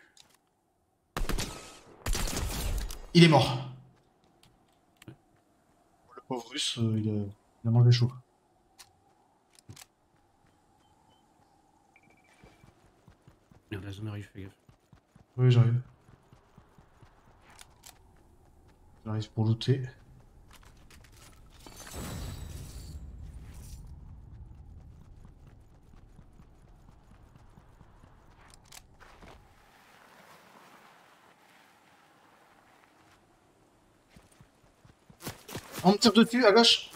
Il est mort. Le pauvre russe, euh, il, a... il a mangé chaud. Merde, la zone arrive, fais gaffe. Oui, j'arrive. J'arrive pour looter. On me tire dessus, à gauche.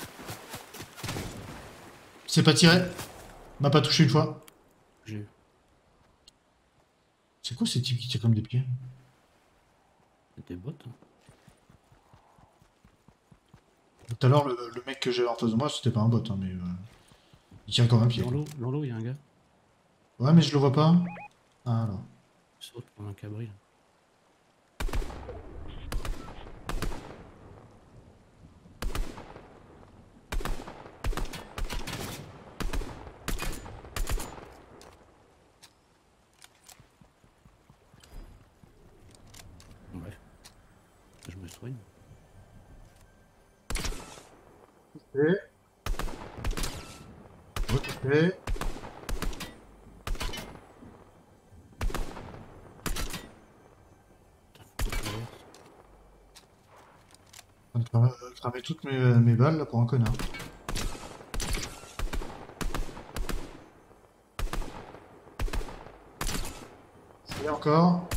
C'est pas tiré. M'a pas touché une fois. J'ai eu. C'est quoi ces types qui tirent comme des pieds Des bottes. hein. Tout à l'heure, le, le mec que j'avais en face de moi, c'était pas un bot, hein, mais euh, il tient comme un pied. Dans l'eau, il y a un gars. Ouais, mais je le vois pas. Ah, alors. saute comme un cabri. là. Bon, Bref. Je me soigne. Et... Ok. Putain, faut que je traverse. Je viens de cramer- euh, toutes mes, mes balles là pour un connard. Et encore.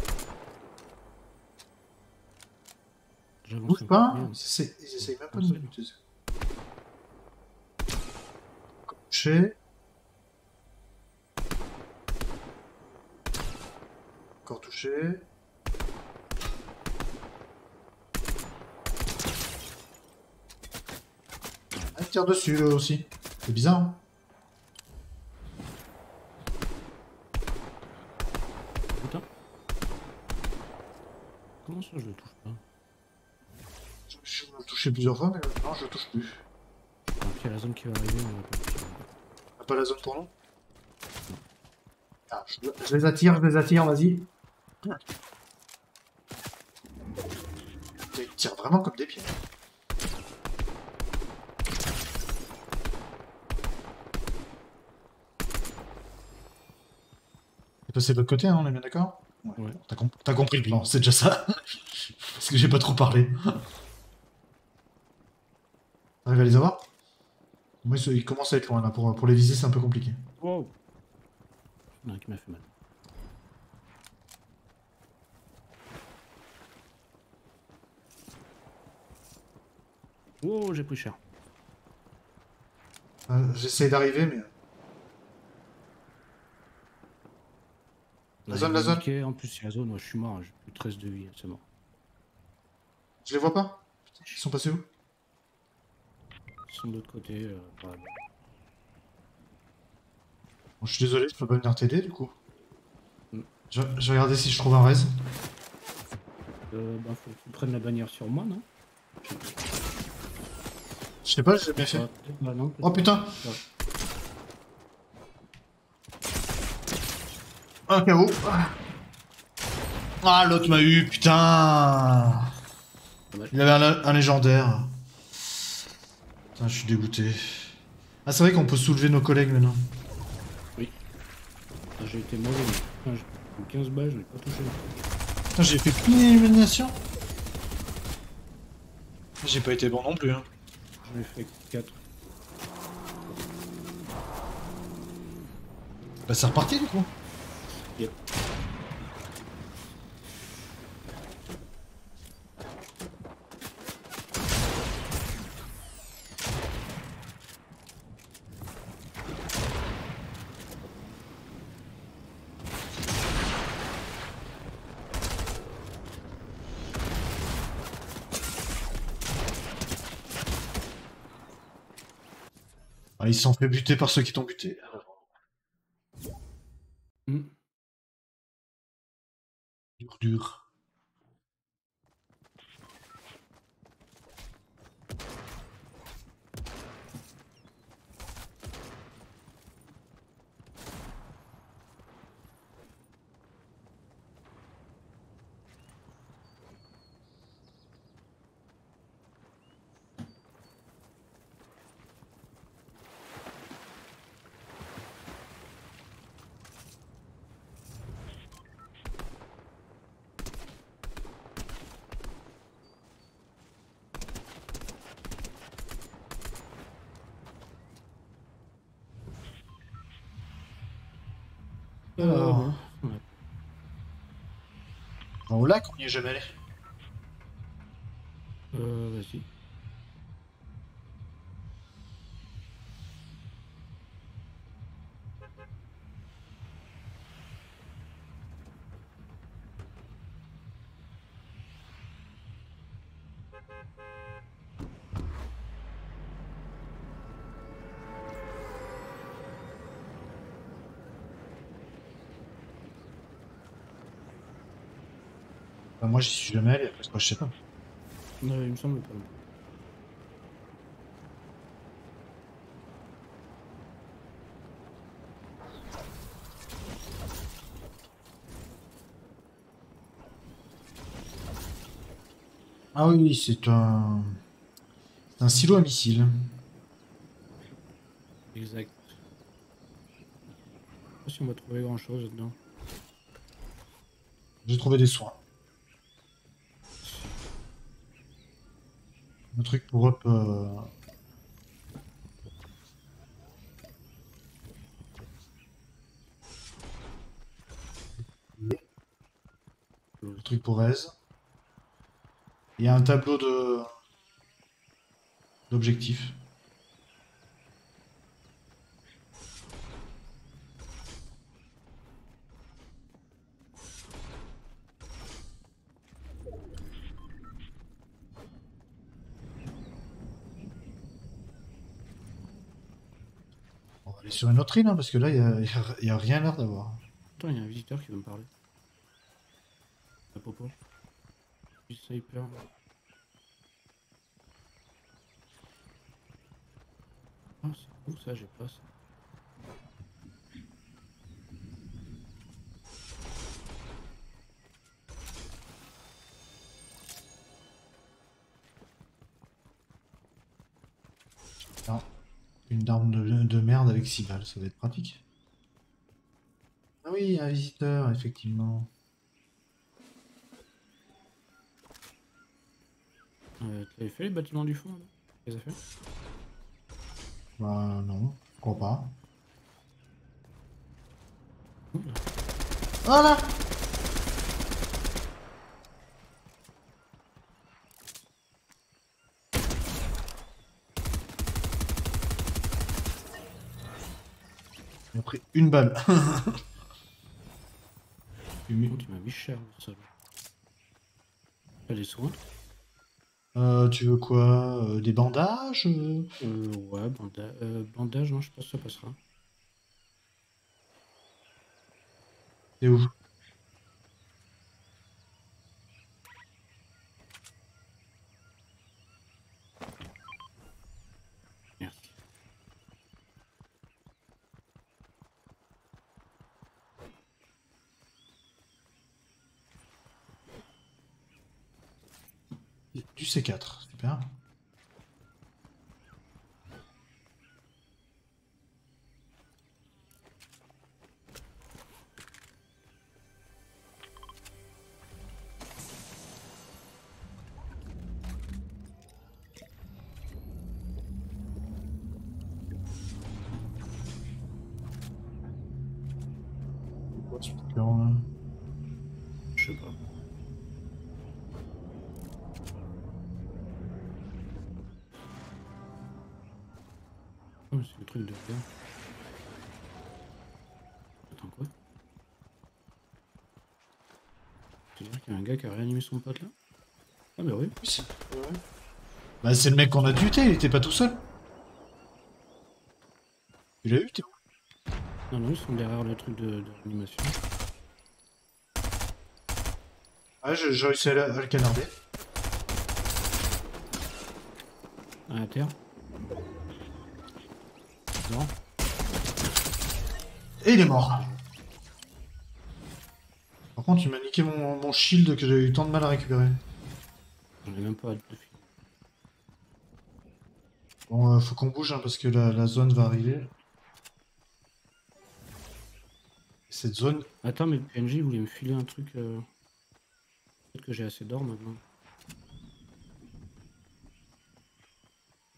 Bouge pas. Ils essayent, ils essayent même pas de me buter. Couché. Encore touché. Ah, dessus eux aussi. C'est bizarre. hein Putain. Comment ça je le touche pas je, me touché plusieurs fois, mais non, je le touche plus. Il y a la zone qui va arriver, on va pas la zone pour nous ah, je, je les attire, je les attire, vas-y. Ils tirent vraiment comme des pieds. C'est passé de l'autre côté, hein, on est bien d'accord Ouais. T'as com- t'as compris le plan, c'est déjà ça. Parce que j'ai pas trop parlé. T'arrives à les avoir Moi, ils commencent à être loin là. Pour, pour les viser, c'est un peu compliqué. Wow un qui m'a fait mal. Wow, j'ai pris cher. Euh, J'essaie d'arriver, mais. La zone, la zone. niqué. En plus, c'est la zone, moi je suis mort, j'ai plus 13 de vie, c'est mort. Je les vois pas Ils sont passés où? Ils sont de l'autre côté. euh, par là. Bon, Je suis désolé, je peux pas venir t'aider du coup. Mm. Je, je vais regarder si je trouve un raise. Euh, bah, faut que tu prennes la bannière sur moi, non? Je sais pas, j'ai bien fait. Ah, bah, non, Oh putain Ouais. Un KO. Ah, l'autre m'a eu, putain. Il avait un, un légendaire. Putain, je suis dégoûté. Ah, c'est vrai qu'on peut soulever nos collègues maintenant. Ah, j'ai été mauvais. mais- Putain, j'ai pris 15 balles, je l'ai pas touché. Putain, j'ai fait qu'une élimination J'ai pas été bon non plus. Hein. J'en ai fait 4. Bah, c'est reparti du coup. Ah, ils sont fait buter par ceux qui t'ont buté. Alors. ouais. Bon, au lac, on n'y est jamais allé. Moi, j'y suis jamais allé, après, je sais pas. Non, il me semble pas. Ah oui, oui, c'est un... c'est un silo à missiles. Exact. Je sais pas si on va trouver grand chose là-dedans. J'ai trouvé des soins. Truc pour up... euh, Le truc pour aise. Il y a un tableau de... d'objectifs. Sur une autre île, hein, parce que là, il y a, a- a rien l'air d'avoir. Attends, il y a un visiteur qui veut me parler. À propos. Du sniper. Ah, c'est où ça J'ai pas ça. Une arme de, de avec 6 balles, ça va être pratique. Ah oui, un visiteur, effectivement. Euh, tu avais fait les bâtiments du fond Tu les as fait Bah non, pourquoi pas. Oula. Voilà pris une balle. Mais tu m'as mis cher. T'as des soins Euh, tu veux quoi? Euh, Des bandages? Euh ouais, banda euh, bandage, non, je pense que ça passera. C'est où? 4. Qui a réanimé son pote là Ah bah oui. Ouais. Bah, c'est le mec qu'on a tué, il était pas tout seul. Il a eu, t'es Non, non, ils sont derrière le truc de, de réanimation. Ah, j'ai réussi à, le- à le canarder. À la terre. Non. Et il est mort. Contre, tu m'as niqué mon, mon shield que j'ai eu tant de mal à récupérer. J'en ai même pas. Bon, euh, faut qu'on bouge hein, parce que la, la zone va arriver. Cette zone, Attends, mais le PNJ voulait me filer un truc. euh, Peut-être que j'ai assez d'or maintenant.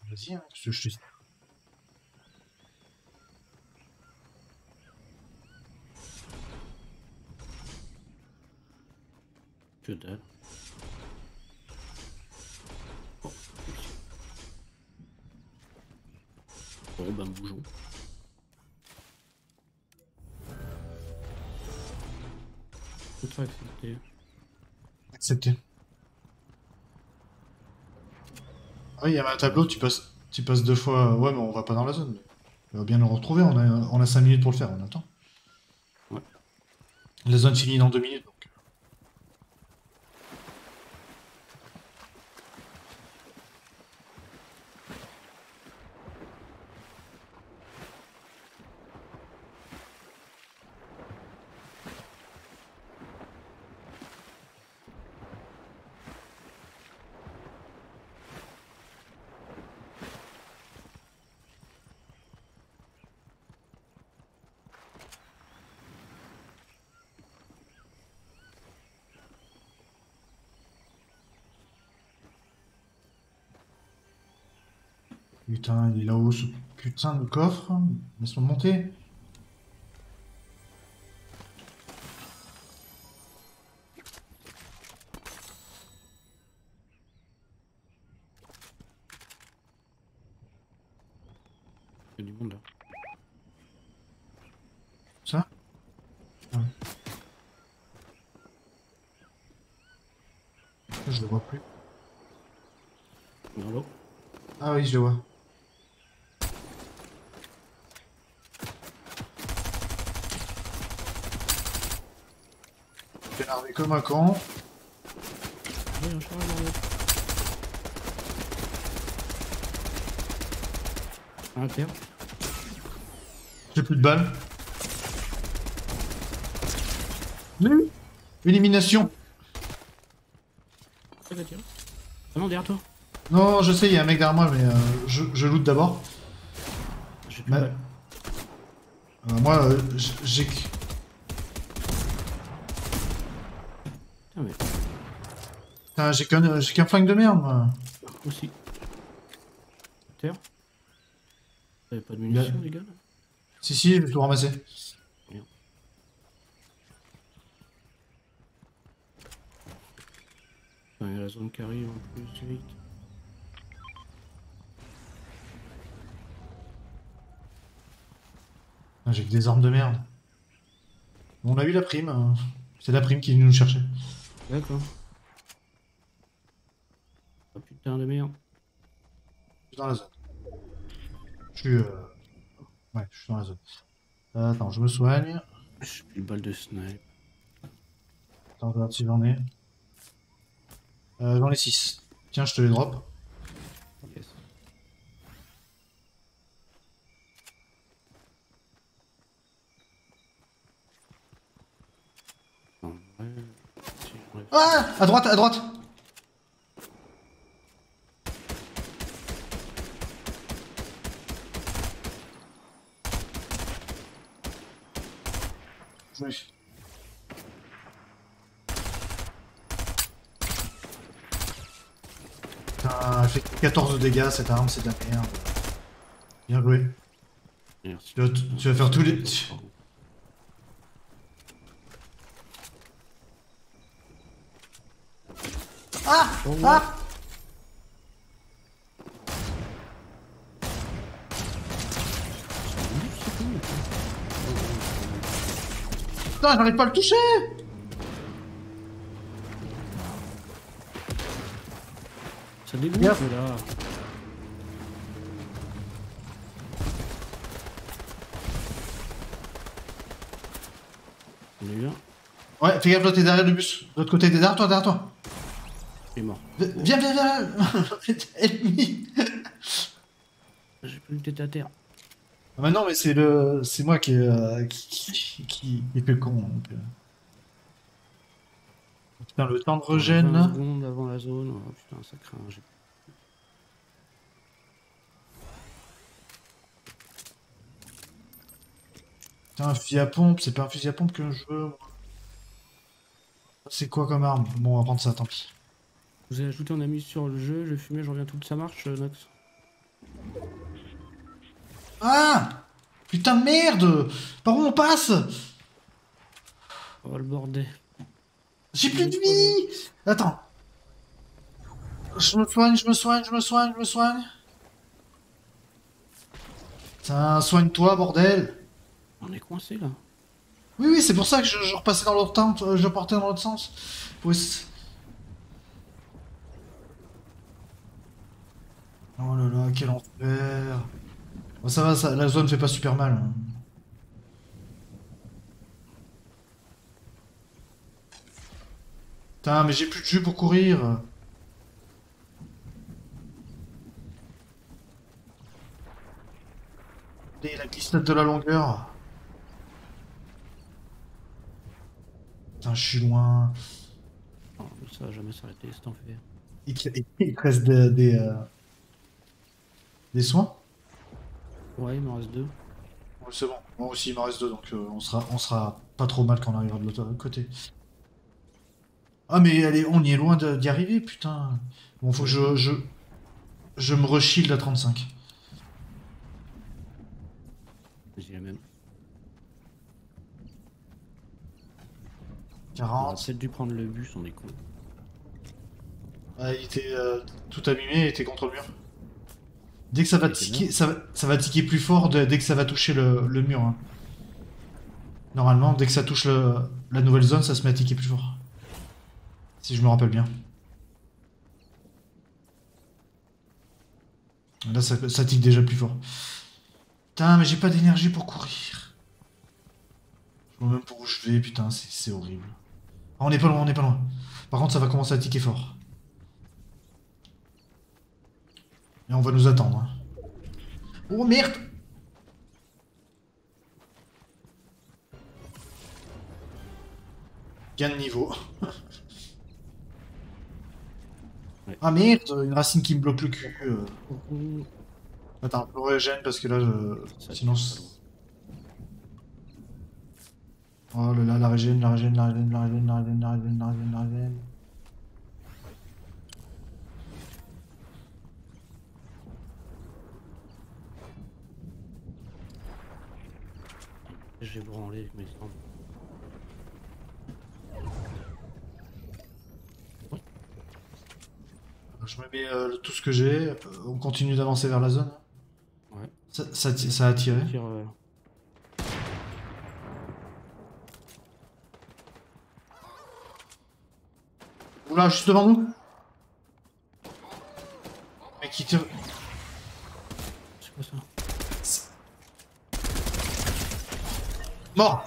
vas-y, hein, que je te Que dalle. Oh, Bon, ben bougeons. Accepté. Accepté. Ah oui, il y avait un tableau, tu passes, tu passes deux fois. Ouais, mais on va pas dans la zone. On va bien le retrouver, on a, on a 5 minutes pour le faire, on attend. Ouais. La zone finit dans 2 minutes Putain, il est là-haut, ce putain de coffre. Laisse-moi monter. Il y a du monde là. Ça Ouais. Je le vois plus. Dans l'eau. Ah oui, je le vois. Un terre. J'ai plus de balles. Nul. Élimination. Ah. Ah non, derrière toi. Non, je sais, il y a un mec derrière moi, mais euh, je, je loot d'abord. Euh, moi, euh, j'ai... Putain, mais Putain, J'ai qu'un j'ai qu'un flingue de merde, moi. aussi. Terre. Avez pas de munitions, les gars Si, si, je vais tout ramasser. Il y a la zone qui arrive en plus vite. Ah, J'ai que des armes de merde. On a eu la prime. hein. C'est la prime qui est venue nous chercher. D'accord. Putain de merde. Je suis dans la zone. Je suis... Euh... Ouais, je suis dans la zone. Euh, attends, je me soigne. J'ai plus de balles de snipe. Attends, regarde si j'en ai. Euh, j'en ai 6. Tiens, je te les drop. Yes. Ah À droite, à droite Oui. Putain, elle fait 14 de dégâts cette arme, c'est de la merde. Bien joué. Merci. Tu vas, tu vas faire tous les... Ah Oh. Ah Putain, j'arrive pas à le toucher Ça dégoûte là. A eu un, Ouais, fais gaffe, là, t'es derrière le bus. De l'autre côté, t'es derrière toi, derrière toi. il est mort. V- Viens, viens, viens Ennemi J'ai plus le tête à terre. Ah bah non, mais c'est le... C'est moi qui, euh, qui, qui, qui, qui fait le con, donc... euh. Putain, le temps de 20 régène, là. secondes avant la zone. Oh, putain, ça craint. Putain, un fusil à pompe, c'est pas un fusil à pompe que je veux. C'est quoi comme arme? Bon, on va prendre ça, tant pis. Vous avez ajouté, on a mis sur le jeu, je fumais, je reviens tout, ça marche, euh, Nox? Ah Putain de merde Par où on passe Oh le bordel. J'ai plus de vie Attends. Je me soigne, je me soigne, je me soigne, je me soigne. Putain, soigne-toi, bordel On est coincé là. Oui, oui, c'est pour ça que je, je repassais dans l'autre temps, euh, je portais dans l'autre sens. Oh là là, quel enfer Bon, ça va, ça, la zone fait pas super mal. hein. Putain, mais j'ai plus de jus pour courir. Et la glissade de la longueur. Putain, je suis loin. Ça va jamais s'arrêter, c'est enfer. Il il te reste des, des, euh, des soins? Ouais, il m'en reste deux. Ouais, C'est bon, moi aussi il m'en reste deux, donc euh, on, sera, on sera pas trop mal quand on arrivera de l'autre côté. Ah mais allez, on y est loin d'y arriver, putain. Bon, faut que je, je, je me reshield à 35. Vas-y, la même. On 40. aurait peut-être dû prendre le bus, on est con. Ah, il était euh, tout abîmé, il était contre le mur. Dès que ça va tiquer, ça, va- ça va tiquer plus fort dès que ça va toucher le, le mur. hein. Normalement, dès que ça touche le- la nouvelle zone, ça se met à tiquer plus fort. Si je me rappelle bien. Là, ça, ça tique déjà plus fort. Putain, mais j'ai pas d'énergie pour courir. Je vois même pour où je vais, putain, c'est c'est horrible. Ah, on est pas loin, on est pas loin. Par contre, ça va commencer à tiquer fort. Et on va nous attendre. Oh merde Gain de niveau. Ouais. Ah merde, une racine qui me bloque le cul. euh. Attends, je régène parce que là, je... sinon... Oh là là, la régène, la régène, la régène, la régène, la régène, la régène, la régène, la régène. loin. J'ai branlé, mais sans. Je me mets euh, tout ce que j'ai, euh, on continue d'avancer vers la zone. Ouais. Ça, ça, ti- ça a tiré. Tire, euh, Oula, juste devant nous Mec qui tire... C'est quoi ça? Mort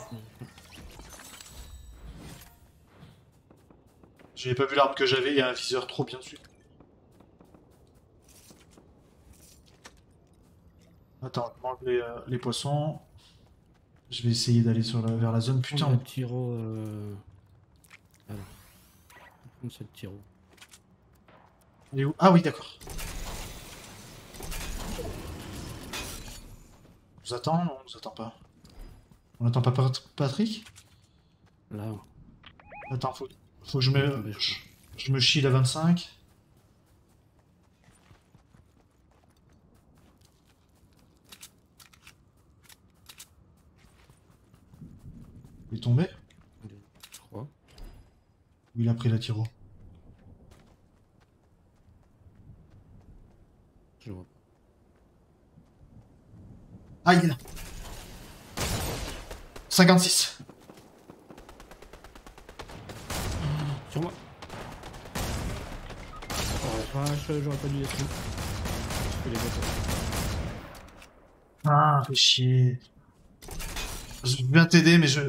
J'avais pas vu l'arme que j'avais, il y a un viseur trop bien dessus. Attends, je mange les, euh, les poissons. Je vais essayer d'aller sur la- vers la zone. Putain. Le tiro. Euh... Cette tiro. elle est où? Ah oui, d'accord. On nous attend Non, on nous attend pas? On attend pas Pat- Patrick? Là. Attends, faut, faut que je me, je- me chie la 25. Il est tombé? Je crois. Il a pris la tiro Je vois. Ah, il est là 56 Sur moi. Oh, vache, j'aurais pas dû être là. Je les. Ah, fais chier. Je viens t'aider, mais je...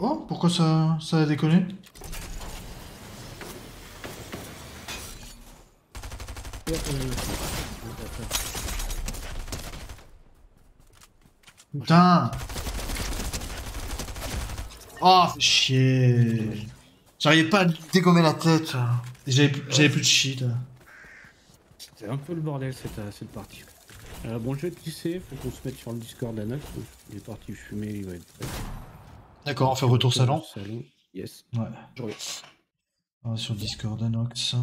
Oh, pourquoi ça, ça a déconné? Putain Oh, chier J'arrivais pas à dégommer la tête. J'avais plus- j'avais plus de shit. C'est un peu le bordel cette, euh, cette partie. Euh, bon, je vais te laisser, faut qu'on se mette sur le Discord à neuf. Il est parti fumer, il va être prêt. D'accord, on fait retour salon. Salon, yes. Ouais. Je reviens. On va sur Discord, Anox.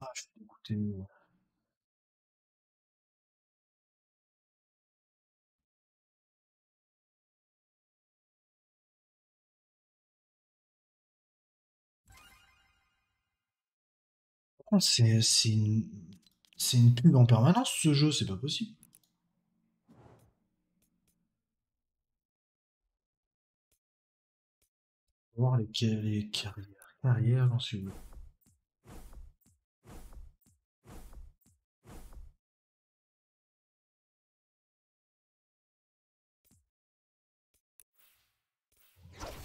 Ah, je suis dégoûté. C'est une... une pub en permanence ce jeu, c'est pas possible. voir les, ca- les carrières. Carrières, suis où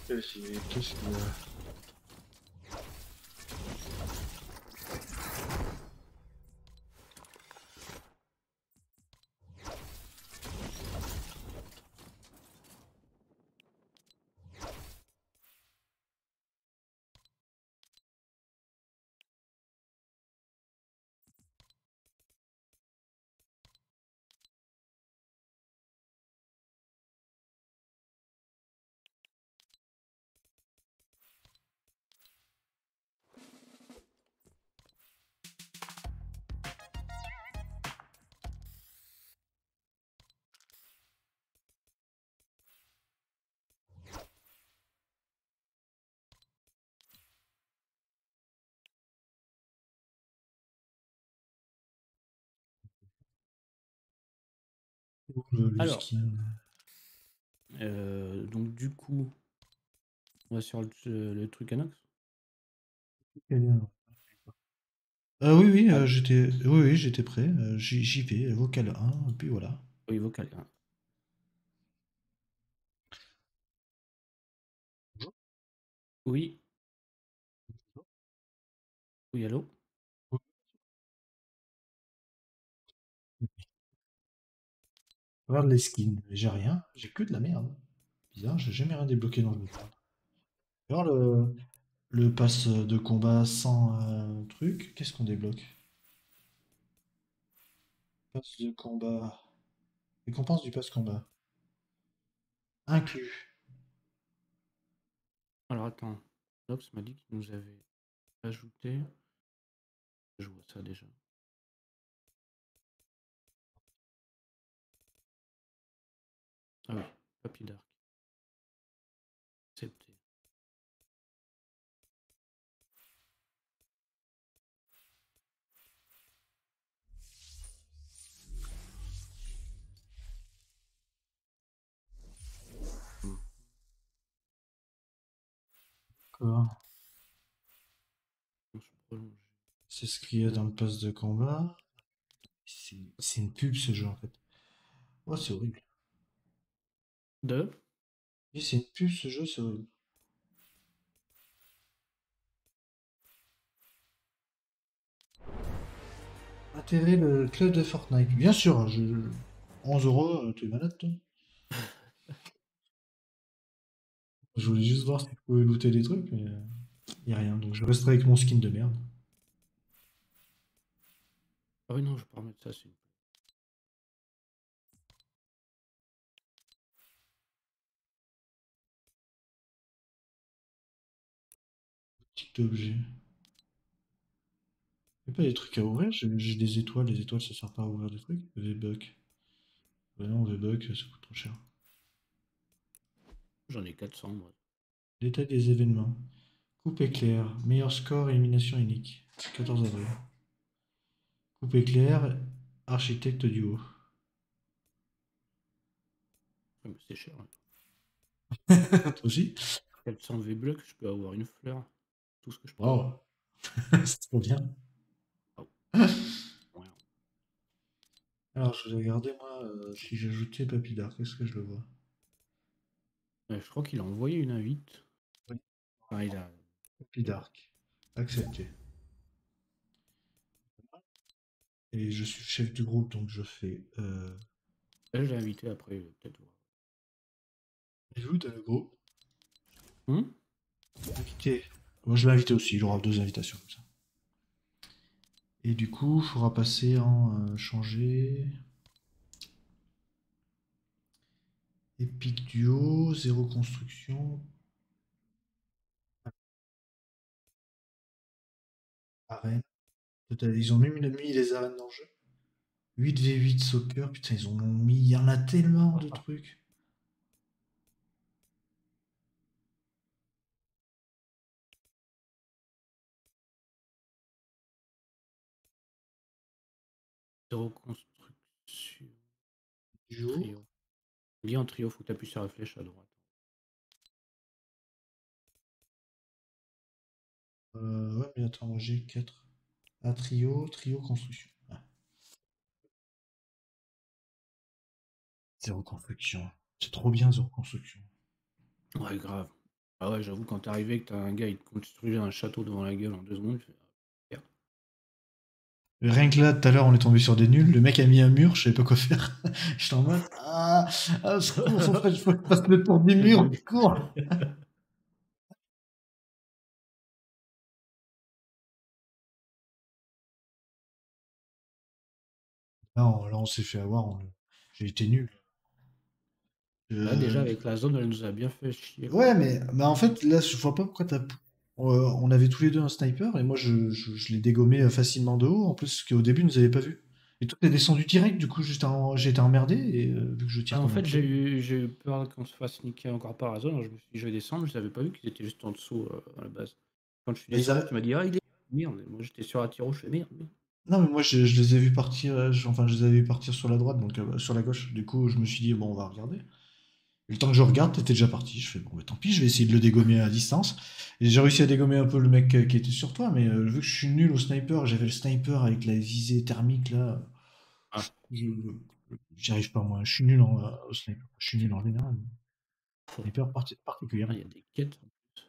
Qu'est-ce le, Alors. skin. Euh, donc du coup, on va sur le, le truc Anox? Euh, oui, oui, euh, j'étais oui, oui, j'étais prêt. Euh, j'y vais, vocal 1, et puis voilà. Oui, vocal 1. Oui. Oui, allô? Regarde les skins, j'ai rien, j'ai que de la merde. Bizarre, j'ai jamais rien débloqué dans le jeu. Regarde le, le pass de combat sans euh, truc, qu'est-ce qu'on débloque? Pass de combat. Récompense du pass combat. Inclus. Alors attends, Nox m'a dit qu'il nous avait ajouté. Je vois ça déjà. Ah oui, Papy Dark. Accepté. D'accord. C'est ce qu'il y a dans le pass de combat. C'est c'est une pub ce jeu en fait. Oh, c'est horrible. Et c'est une pub ce jeu, c'est horrible. Intégrer le club de Fortnite. Bien sûr, je... 11 euros, euh, tu es malade toi Je voulais juste voir si je pouvais looter des trucs, mais il a rien. Donc je resterai avec mon skin de merde. Ah oui, non, je peux remettre ça. c'est- Petit objet. Pas des trucs à ouvrir, j'ai des étoiles, les étoiles ça sert pas à ouvrir des trucs. V-Buck. Bah non, V-Buck ça coûte trop cher. J'en ai 400, moi. Détail des événements. Coupe éclair. Meilleur score, élimination unique. 14 avril. Coupe éclair, architecte duo. Ouais, mais c'est cher. hein. Toi aussi? 400 V-Block, je peux avoir une fleur. Tout ce que je peux. Wow. C'est trop bien. Ouais. Alors, je vais regarder, moi, euh, si j'ai ajouté Papy Dark, est-ce que je le vois? Ouais, je crois qu'il a envoyé une invite. Oui. Enfin, il a... Papy Dark. Accepté. Et je suis chef du groupe, donc je fais. Euh... Là, je l'ai invité après, euh, peut-être voir. À le groupe? Hum Invité. Moi, je l'ai invité aussi, il aura deux invitations comme ça. Et du coup, il faudra passer en euh, changer. Epic Duo, zéro construction. Arène. Ils ont même mis les arènes dans le jeu. 8v8 soccer, putain, ils ont mis. Il y en a tellement de trucs. Zéro construction. Duo. Trio. En trio, faut que tu appuies sur la flèche à droite. Euh, ouais, mais attends, moi j'ai 4. Ah, trio, trio, construction. Ah. Zéro construction. C'est trop bien, zéro construction. Ouais, grave. Ah ouais, j'avoue, quand t'es arrivé que t'as un gars, il te construisait un château devant la gueule en deux secondes, tu fais, Rien que là, tout à l'heure, on est tombé sur des nuls. Le mec a mis un mur, je savais pas quoi faire. J'étais en mode Ah, ah faut, faut, faut, faut, faut pas se mettre pour des murs, cours Là, on, là, on s'est fait avoir. on- J'ai été nul. Là, Euh, déjà, avec la zone, elle nous a bien fait chier. Ouais, mais, mais en fait, là, je vois pas pourquoi t'as. Euh, on avait tous les deux un sniper et moi je, je, je l'ai dégommé euh, facilement de haut. En plus, qu'au début, nous avait pas vu. Et toi, t'es descendu direct, du coup, j'ai été emmerdé et euh, vu que je tire Ah, en un fait, j'ai eu, peur qu'on se fasse niquer encore par la zone. alors je me suis dit, je vais descendre. Je n'avais pas vu qu'ils étaient juste en dessous euh, à la base. Quand je suis descendu, tu m'as dit, ah, il est. Merde. Moi, j'étais sur la tire rouge. Je fais merde. Non, mais moi, je, je les ai vus partir, je- enfin, je les avais vus partir sur la droite, donc euh, sur la gauche. Du coup, je me suis dit, bon, on va regarder. Et le temps que je regarde, t'étais déjà parti. Je fais, bon, bah, tant pis, je vais essayer de le dégommer à distance. Et j'ai réussi à dégommer un peu le mec qui était sur toi, mais euh, vu que je suis nul au sniper, j'avais le sniper avec la visée thermique, là. Ah. je- J'y arrive pas, moi. Je suis nul en, euh, au sniper. Je suis nul en général. Sniper Ah, particulièrement. il y a des quêtes en plus.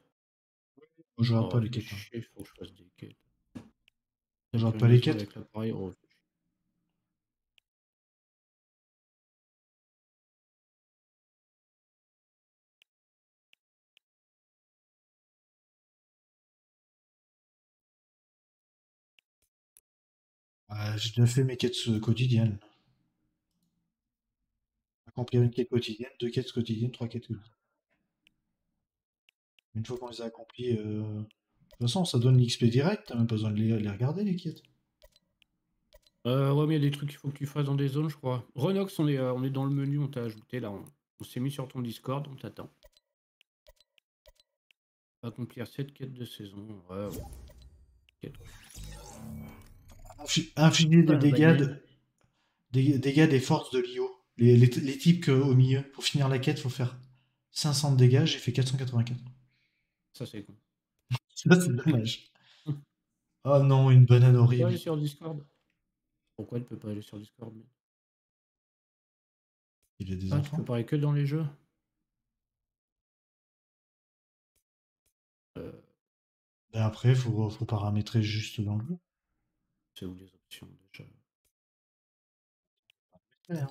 Moi, je regarde Oh, pas les quêtes. hein. chier, faut que je fasse des quêtes. Je regarde pas les quêtes. Avec l'appareil, fais. Euh, j'ai déjà fait mes quêtes quotidiennes. Accomplir une quête quotidienne, deux quêtes quotidiennes, trois quêtes quotidiennes. Une fois qu'on les a accomplies, euh, de toute façon, ça donne l'XP direct, t'as même pas besoin de les, les regarder, les quêtes. Euh, ouais, mais il y a des trucs qu'il faut que tu fasses dans des zones, je crois. Renox, on est, euh, on est dans le menu, on t'a ajouté là. On, on s'est mis sur ton Discord, on t'attend. Accomplir cette quête de saison. Ouais, ouais. Quête. Infliger des dégâts, de- des dégâts des forces de l'IO. Les, les, les types que- au milieu. Pour finir la quête, faut faire 500 de dégâts, j'ai fait 484. Ça, c'est con. Ça, c'est dommage. Oh non, une banane Tu peux horrible. aller sur Discord Pourquoi elle peut pas aller sur Discord Il a des Ah, tu enfants. peux parler que dans les jeux? Euh, Et après, faut, faut paramétrer juste dans le jeu. C'est où les options déjà. Euh,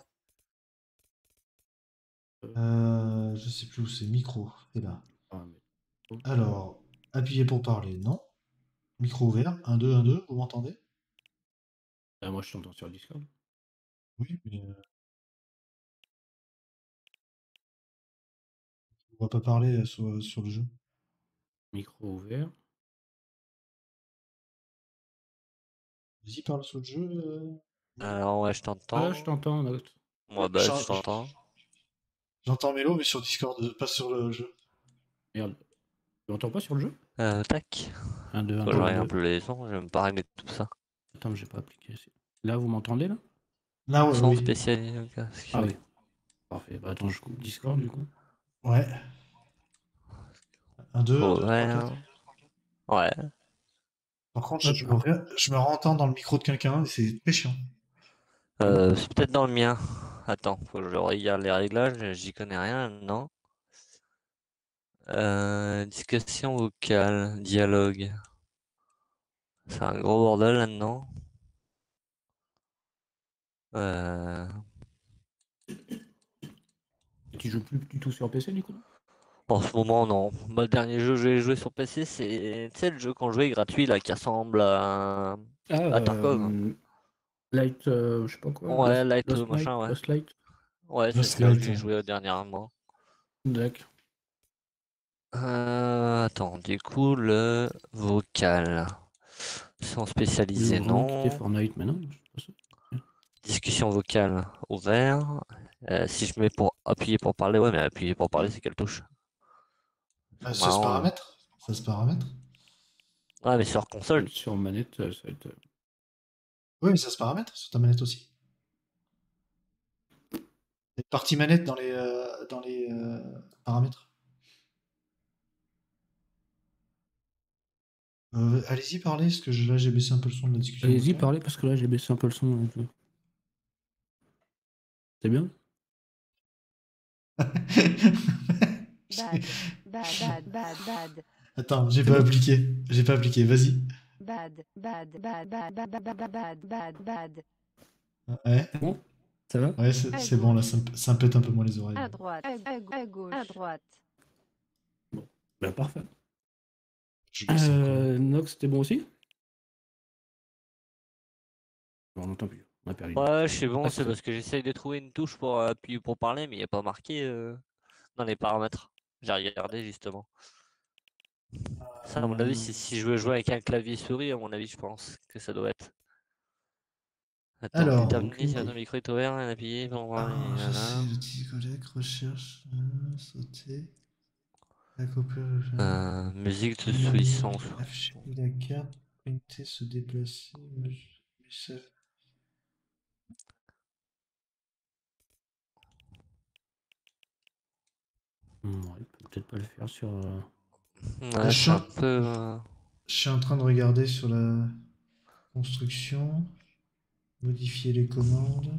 Euh, je sais plus où c'est, micro, c'est là. ah, mais- Alors, appuyez pour parler, non. Micro ouvert, 1, 2, 1, 2, vous m'entendez? Ah, moi, je t'entends sur Discord. Oui, mais... euh, On va pas parler euh, sur, sur le jeu. Micro ouvert. Vas-y, parle sur le jeu. euh. Alors ouais, je t'entends. Ah, je t'entends, Note. Moi, bah, je t'entends. J'entends Mélo, mais sur Discord, euh, pas sur le jeu. Merde. Tu m'entends pas sur le jeu? Euh, tac. 1, 2, 1, Faut 2, que je regarde un 2. peu les sons, je vais me pas régler tout ça. Attends, mais j'ai pas appliqué. Là, vous m'entendez là? Là, ouais, Son oui. spécialisé. ok, parce que- Ah oui. Parfait. Bah, attends, je coupe Discord du coup. Ouais. 1, 2, Oh, ouais. Ouais. Par contre, je, je me, je me rentends dans le micro de quelqu'un et c'est très chiant. Euh, c'est peut-être dans le mien. Attends, faut que je regarde les réglages, j'y connais rien, non. Euh, discussion vocale, dialogue. C'est un gros bordel là-dedans. Euh, tu joues plus du tout sur PC du coup? En ce moment, non. Moi, le dernier jeu que j'ai joué sur PC, c'est tu sais, le jeu qu'on jouait gratuit là, qui ressemble à. Ah, Ah, Tarkov. euh, Light, euh, je sais pas quoi. Ouais, Light, Lost euh, machin, Light, ouais. Lost Light. Ouais, c'est ça que Light, j'ai joué dernièrement. D'accord. Euh, attends, du coup, le vocal. Sans vraiment non. Fortnite maintenant. Discussion vocale ouvert. Euh, si je mets pour appuyer pour parler, ouais, mais appuyer pour parler, c'est quelle touche? Ah, ça se Marrant, paramètre Ça se paramètre Ouais, mais sur console. Sur manette, ça va être. euh, Oui, mais ça se paramètre sur ta manette aussi. Il y a une partie manette dans les, euh, dans les euh, paramètres. Euh, Allez-y, parlez, parce que je- là j'ai baissé un peu le son de la discussion. Allez-y, parlez parce que là j'ai baissé un peu le son. C'est bien? Bad, bad, bad, bad, Attends, j'ai pas appliqué. J'ai pas appliqué, vas-y. Bad, bad, bad, bad, bad, bad, bad, bad, ah, Ouais. Ça va? Ouais, c'est bon, là, ça me, pète un peu moins les oreilles. À droite, à, gauche, à droite. Bon, ben parfait. Euh, Nox, c'était bon aussi? On n'entend plus. On a perdu. Ouais, c'est bon, c'est parce que j'essaye de trouver une touche pour, euh, pour parler, mais il n'y a pas marqué euh, dans les paramètres. J'ai regardé justement. Ça, à mon avis, si, si je veux jouer avec un clavier souris, à mon avis, je pense que ça doit être. Attends, Alors, si idée. ton micro est ouvert, un appuyé voir. Ah, je sais, l'outil collègue, recherche, euh, sauter. Accomplir le. Euh, musique de. Afficher la carte, pointer, se déplacer. c'est- ouais, il peut peut-être pas le faire sur. euh, Ouais, c'est un peu. euh, Je suis en train de regarder sur la construction. Modifier les commandes.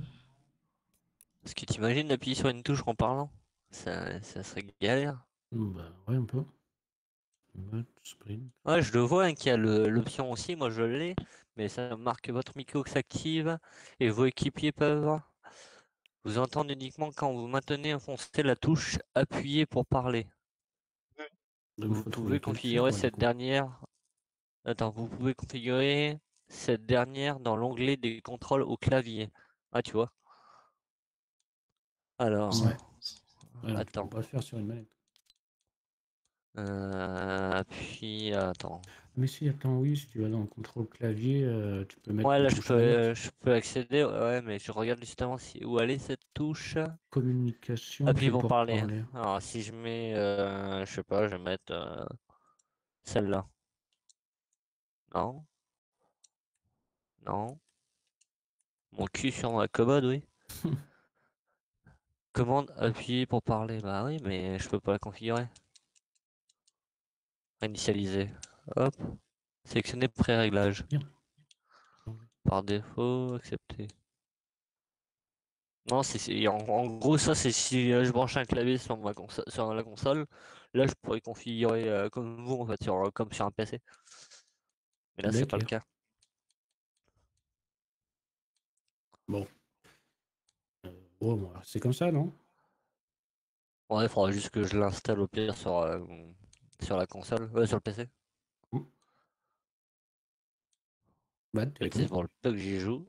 Parce que t'imagines d'appuyer sur une touche en parlant ça, ça serait galère. Bah ouais, un peu. Mode, sprint. Ouais, je le vois hein, qu'il y a l'option aussi, moi je l'ai, mais ça marque votre micro qui s'active et vos équipiers peuvent vous entendre uniquement quand vous maintenez enfoncé la touche appuyée pour parler. Donc, Vous pouvez configurer cette coup. dernière. Attends, vous pouvez configurer cette dernière dans l'onglet des contrôles au clavier. Ah, tu vois. Alors, Ouais. Attends. peux pas le faire sur une manette. euh, puis attends. Mais si, attends, oui, si tu vas dans le contrôle clavier, euh, tu peux mettre Ouais, là je peux, euh, je peux accéder. Ouais, mais je regarde justement si où est cette touche. Communication. Appuie c'est pour pour parler. parler. Alors si je mets, euh, je sais pas, je vais mettre euh, celle-là. Non. Non. Mon cul sur ma commode, oui. Commande appuyer pour parler. Bah oui, mais je peux pas la configurer. Initialiser. Hop. Sélectionner pré-réglage. Par défaut, accepter. Non, c'est en, en gros ça c'est si euh, je branche un clavier sur ma conso- sur la console, là je pourrais configurer euh, comme vous en fait sur euh, comme sur un PC. Mais là c'est pas le cas. Bon. Euh, bon, c'est comme ça, non? Ouais, il faudra juste que je l'installe au pire sur euh, sur la console, ouais, sur le PC. Nous pour le peu que j'y joue.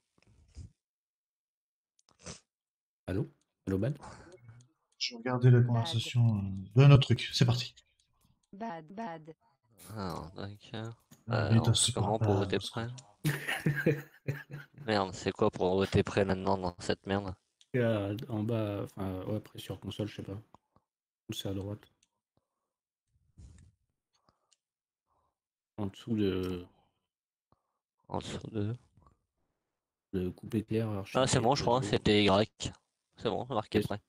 Allô? Allô, Bad? Je vais regarder la conversation euh, de notre truc. C'est parti. Bad, bad. Donc, euh, Ah, euh, comment pour voter prêt? Merde, c'est quoi pour voter prêt maintenant dans cette merde? Euh, En bas, enfin, ouais, après sur console, je sais pas. C'est à droite. En dessous de, En dessous de. de coupe éclair. Ah, c'est bon, je crois, c'était Y. C'est bon, marqué prêt.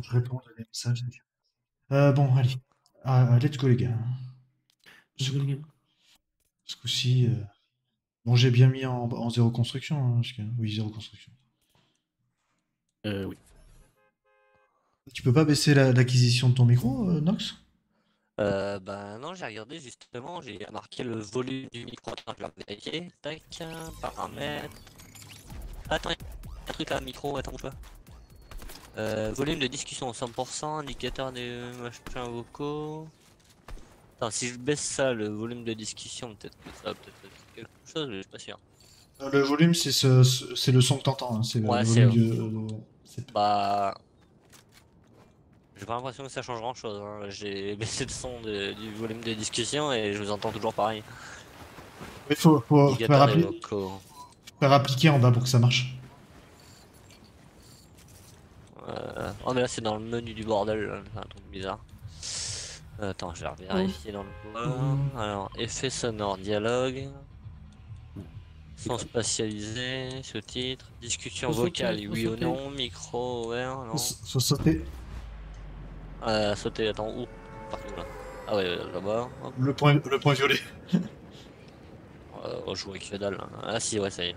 Je réponds à des messages. Euh, bon, allez. Ah, let's go, les gars. Bien. Ce coup-ci. euh, Bon, j'ai bien mis en, en zéro construction. hein, que... Oui, zéro construction. Euh, oui. Tu peux pas baisser la- l'acquisition de ton micro, euh, Nox? Euh, bah non, j'ai regardé justement, j'ai marqué le volume du micro. Attends, je vais vérifier. Tac, paramètres. Attends, il y a un truc là, micro, attends, bouge pas. Euh, volume de discussion 100%, indicateur des machins vocaux. Attends, si je baisse ça, le volume de discussion, peut-être que ça va peut-être faire quelque chose, mais je suis pas sûr. Euh, Le volume, c'est ce, c'est le son que t'entends. hein, C'est le Ouais, c'est volume c'est- Bah. J'ai pas l'impression que ça change grand chose. J'ai baissé le son de- du volume de discussion et je vous entends toujours pareil. Il faut, faut faire, des appli- faire appliquer en bas pour que ça marche. Euh, Oh mais là c'est dans le menu du bordel, c'est un truc bizarre. Euh, Attends, je vais vérifier dans le bois. Alors, effet sonore, dialogue. Son spatialisé, sous-titres, discussion Faut vocale, oui ou non, micro ouvert, non. Faut, sauter. Euh, sauter, attends, où? Partout là. Ah ouais, là-bas. Hop. Le point, le point violet. Euh, on joue avec que dalle. là. Ah si, ouais, ça y est.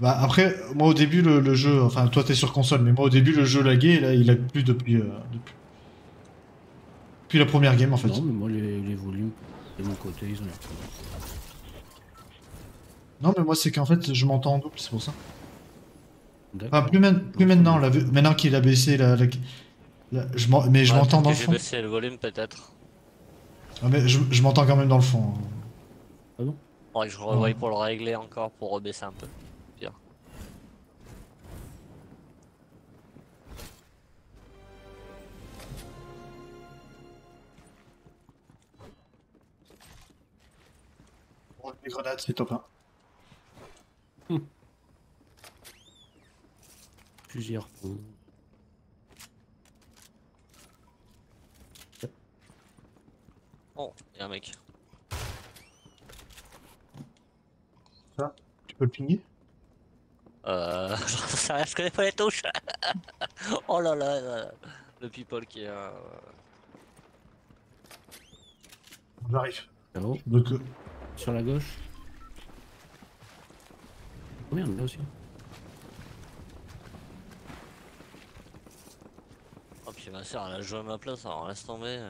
Bah après, moi au début le, le jeu, enfin toi t'es sur console, mais moi au début le jeu laguait, là il a plus depuis, euh, depuis, depuis la première game en fait. Non, mais moi, les, les volumes, de mon côté, ils ont. Non mais moi c'est qu'en fait je m'entends en double, c'est pour ça. D'accord. Enfin plus, plus maintenant, là, vu- maintenant qu'il a baissé la... la- la- je m'en- mais je Ouais, m'entends dans le J'ai fond. baissé le volume peut-être. Ah, mais je, je m'entends quand même dans le fond. Que je revoie Ouais. pour le régler encore pour rebaisser un peu. Pire. Bon, les grenades c'est top 1. Plusieurs ponts. Oh, y a un mec. Ça, tu peux le pinguer? Euh. je connais pas les touches Oh là là, Le people qui est. Euh... J'arrive. Ah euh, bon Sur la gauche? Oh merde, là aussi. Oh, puis ma soeur, elle a joué à ma place, alors laisse tomber.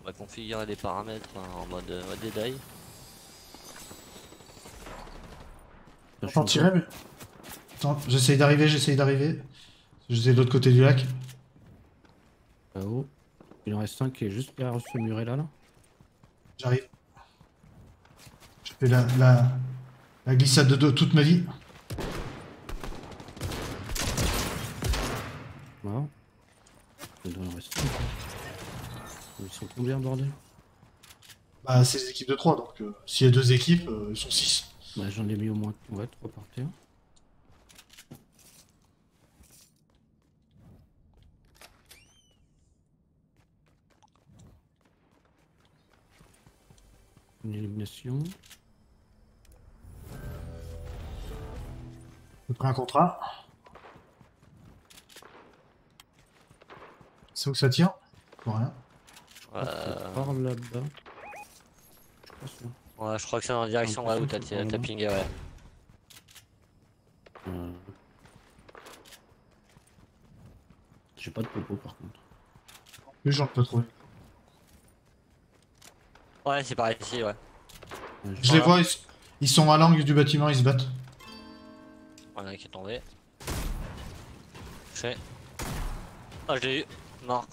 On va configurer les paramètres euh, en mode, euh, mode détail. Tirer, mais. Attends, j'essaye d'arriver, j'essaye d'arriver. J'essaie de l'autre côté du lac. Là-haut. Il en reste un qui est juste derrière ce muret là. là. J'arrive. Je fais la, la, la glissade de dos toute ma vie. Voilà. Il doit en rester un. Ils sont combien, bordel? Bah, c'est des équipes de 3, donc euh, s'il y a deux équipes, euh, ils sont 6. Bah, J'en ai mis au moins ouais, 3 par terre. Une élimination. J'ai pris un contrat. C'est où que ça tire Pour rien. Je crois que c'est Euh, par là-bas. Je. Ouais, je crois que c'est dans la direction là où t'as pingé, ouais. Euh, J'ai pas de popo par contre. Les gens peuvent trouver. Ouais, c'est par ici, ouais. Ouais, Je les vois, ils, ils sont à l'angle du bâtiment, ils se battent. Voilà qui est tombé. Touché. Ah, je l'ai eu. Mort.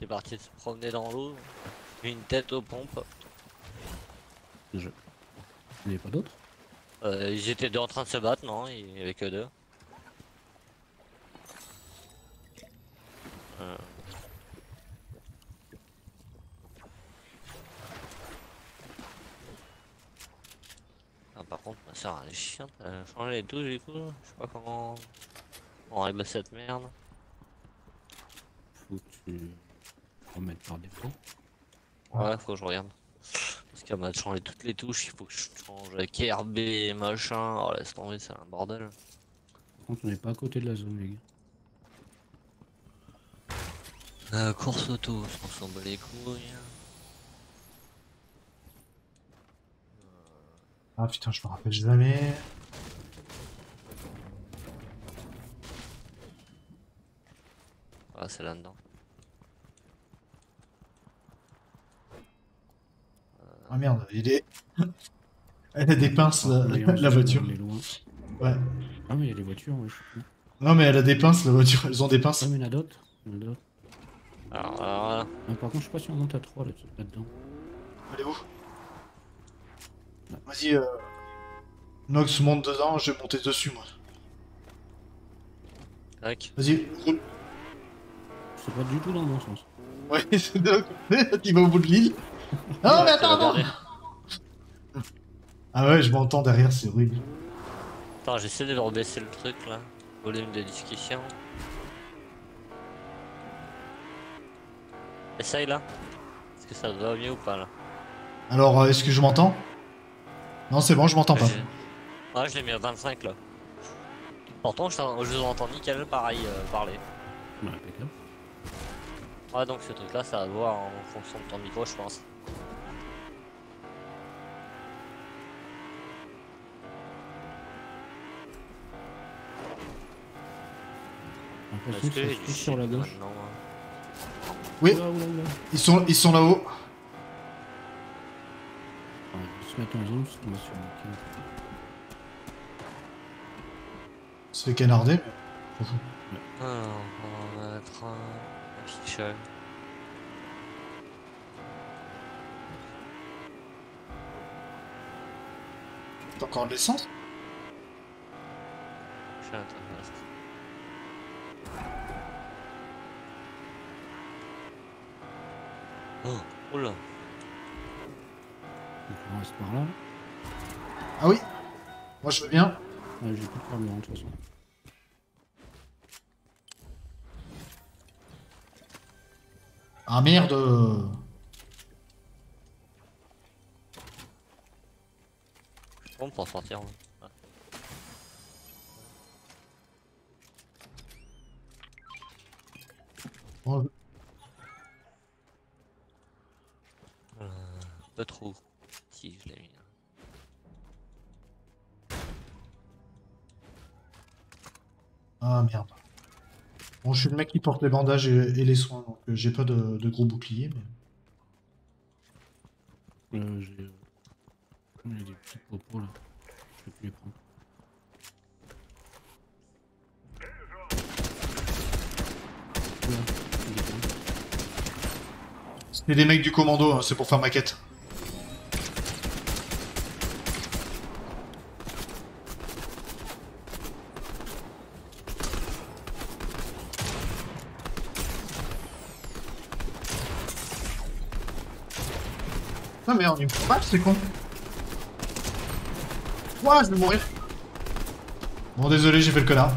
Est parti se promener dans l'eau. Une tête aux pompes. Je... Il n'y a pas d'autres Euh, ils étaient deux en train de se battre, non? Il y avait que deux. Euh. Ah, par contre, ma soeur elle est chiante, elle a changé les touches du coup. Je sais pas comment on arrive à cette merde. Faut que tu remettes par défaut. Ouais, faut que je regarde. Parce qu'elle m'a changé toutes les touches, il faut que je change avec RB et machin. Oh, laisse tomber, c'est un bordel. Par contre, on n'est pas à côté de la zone, les gars. Euh, course auto, on s'en bat les couilles. Ah putain, je me rappelle jamais. Ah, c'est là-dedans. Ah merde, il est. Elle a des pinces, la, Voyons, la si voiture. Ouais. Ah, mais il y a des voitures, ouais. Non, mais elle a des pinces, la voiture. Elles ont des pinces. Ah, mais il y en a d'autres. Alors, alors là, Ah, par contre, je sais pas si on monte à 3 là- là-dedans. Elle est où? Vas-y, euh... Nox monte dedans, je vais monter dessus, moi. Vas-y, roule. C'est pas du tout dans mon sens. Ouais, c'est de l'autre côté, tu vas au bout de l'île. Non, mais attends, attends Ah ouais, je m'entends derrière, c'est horrible. Attends, j'essaie de rebaisser le truc là. Volume de discussion. Essaye là. Est-ce que ça va mieux ou pas là? Alors, euh, est-ce que je m'entends? Non, c'est bon, je m'entends pas. Ouais, je l'ai mis à 25 là. Pourtant, je, je vous entends nickel pareil euh, parler. Ouais, impeccable. Ouais, donc ce truc là, ça va voir en fonction de ton micro, je pense. L'impression que ça se touche sur la gauche. hein Oui, Oula, oula, oula. ils sont, ils sont là-haut. Ah, se mettre en zone parce qu'on va sur le kill. Se fait canarder. mais- Alors, on va mettre un affichage. T'as encore de l'essence Je suis interface. Oh, oula. Donc on reste par là. Ah oui Moi, je veux bien. Ouais, j'ai plus de carburant de toute façon. Ah merde Bon, pour sortir. ouais. Le mec qui porte les bandages et, et les soins, donc euh, j'ai pas de, de gros boucliers. Mais... Euh, j'ai. Comme a des petits propos là. Je vais plus les prendre. C'est des mecs du commando, hein, c'est pour faire ma quête. Ah merde, il me faut pas, c'est con. Ouah, je vais mourir. Bon, désolé, j'ai fait le connard.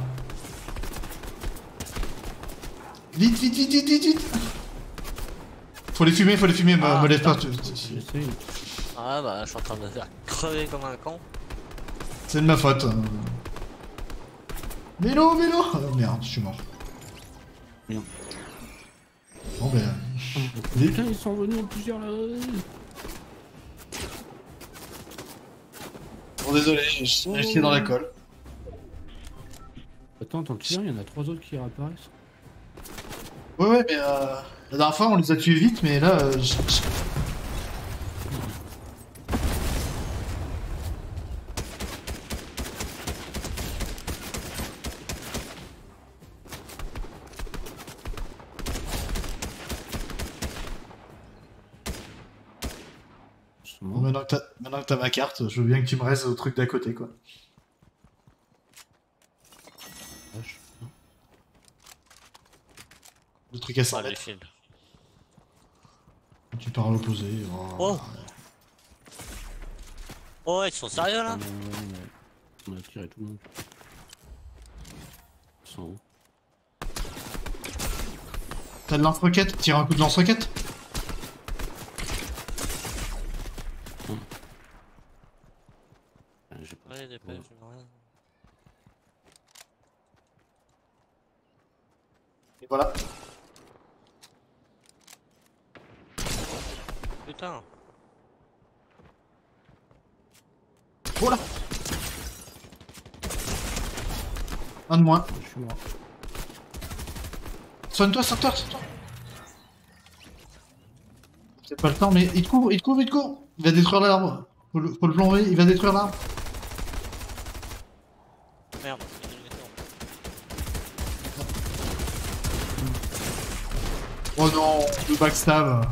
Vite, vite, vite, vite, vite, vite. Faut les fumer, faut les fumer, me, Ah, me laisse pas. Ah bah, je suis en train de me faire crever comme un con. C'est de ma faute. Vélo, vélo oh, Merde, je suis mort. Merde. Bon ben... Oh, Putain, ils sont venus en plusieurs là. Bon désolé, je suis resté dans la colle. Attends, attends, tu il y en a trois autres qui réapparaissent. Ouais ouais mais euh... La dernière fois on les a tués vite mais là... euh, je- je- Ils sont Bon, morts. maintenant que t'as maintenant que t'as ma carte, je veux bien que tu me restes au truc d'à côté quoi. Le truc à 100 Ah. Tu pars à l'opposé. oh. Oh. Oh, ils sont sérieux là On a tiré tout le monde. Ils sont où? T'as de lance-roquette? Tire un coup de lance-roquette Ah, J'ai pas. Ouais, des pêches, rien. Et voilà. Putain. Voilà Un de moins. Je suis mort. Soigne-toi, soigne-toi, soigne-toi. C'est pas le temps, mais il te court, il te court, il te court. Il va détruire l'arbre. Faut le, faut le plomber, il va détruire l'arbre. Merde. il est météo. Oh non, le backstab.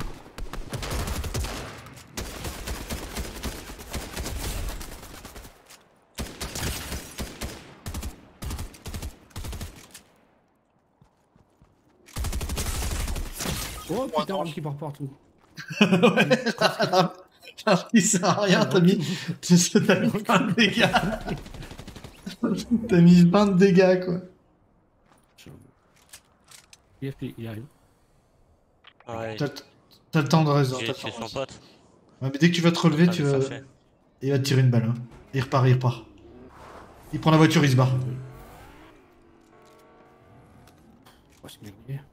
Putain, non. l'arme qui part partout. ouais, il sert à rien, t'as mis. T'as mis 20 de dégâts. t'as mis 20 de dégâts, quoi. Il arrive. Ouais, T'as le- temps de t'as son pote. Ouais, mais dès que tu vas te relever, tu vas... il va te tirer une balle. Hein. Il repart, il repart. Il prend la voiture, il se barre. Je crois que c'est gagné. Ouais,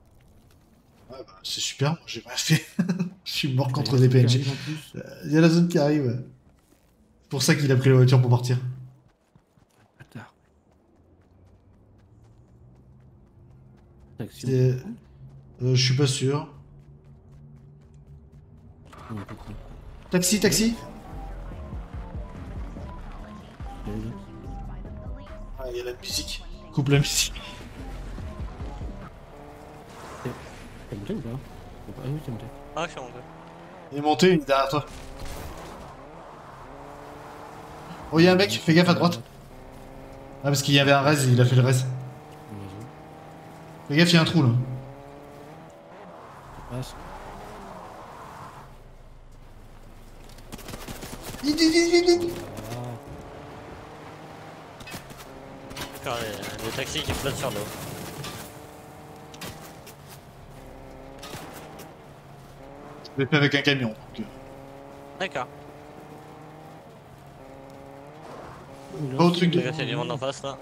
bah, c'est super, moi, j'ai rien fait. Je suis mort contre des en plus. Il y a la zone qui arrive. C'est pour ça qu'il a pris la voiture pour partir. Bâtard. Euh, je suis pas sûr. Taxi, taxi. Ah, il y a la musique. Coupe la musique. T'as monté ou pas Ah oui, monté. Ah, je suis. Il est monté, il est derrière toi. Oh, il y a un mec, fais gaffe à droite. Ah, parce qu'il y avait un res, il a fait le res. Fais gaffe, il y a un trou là. passe. Vite, vite, vite, vite, vite. Ah, D'accord, les, les taxis qui flottent sur l'eau. Je l'ai fait avec un camion. euh, D'accord. Pas au truc de- en face là.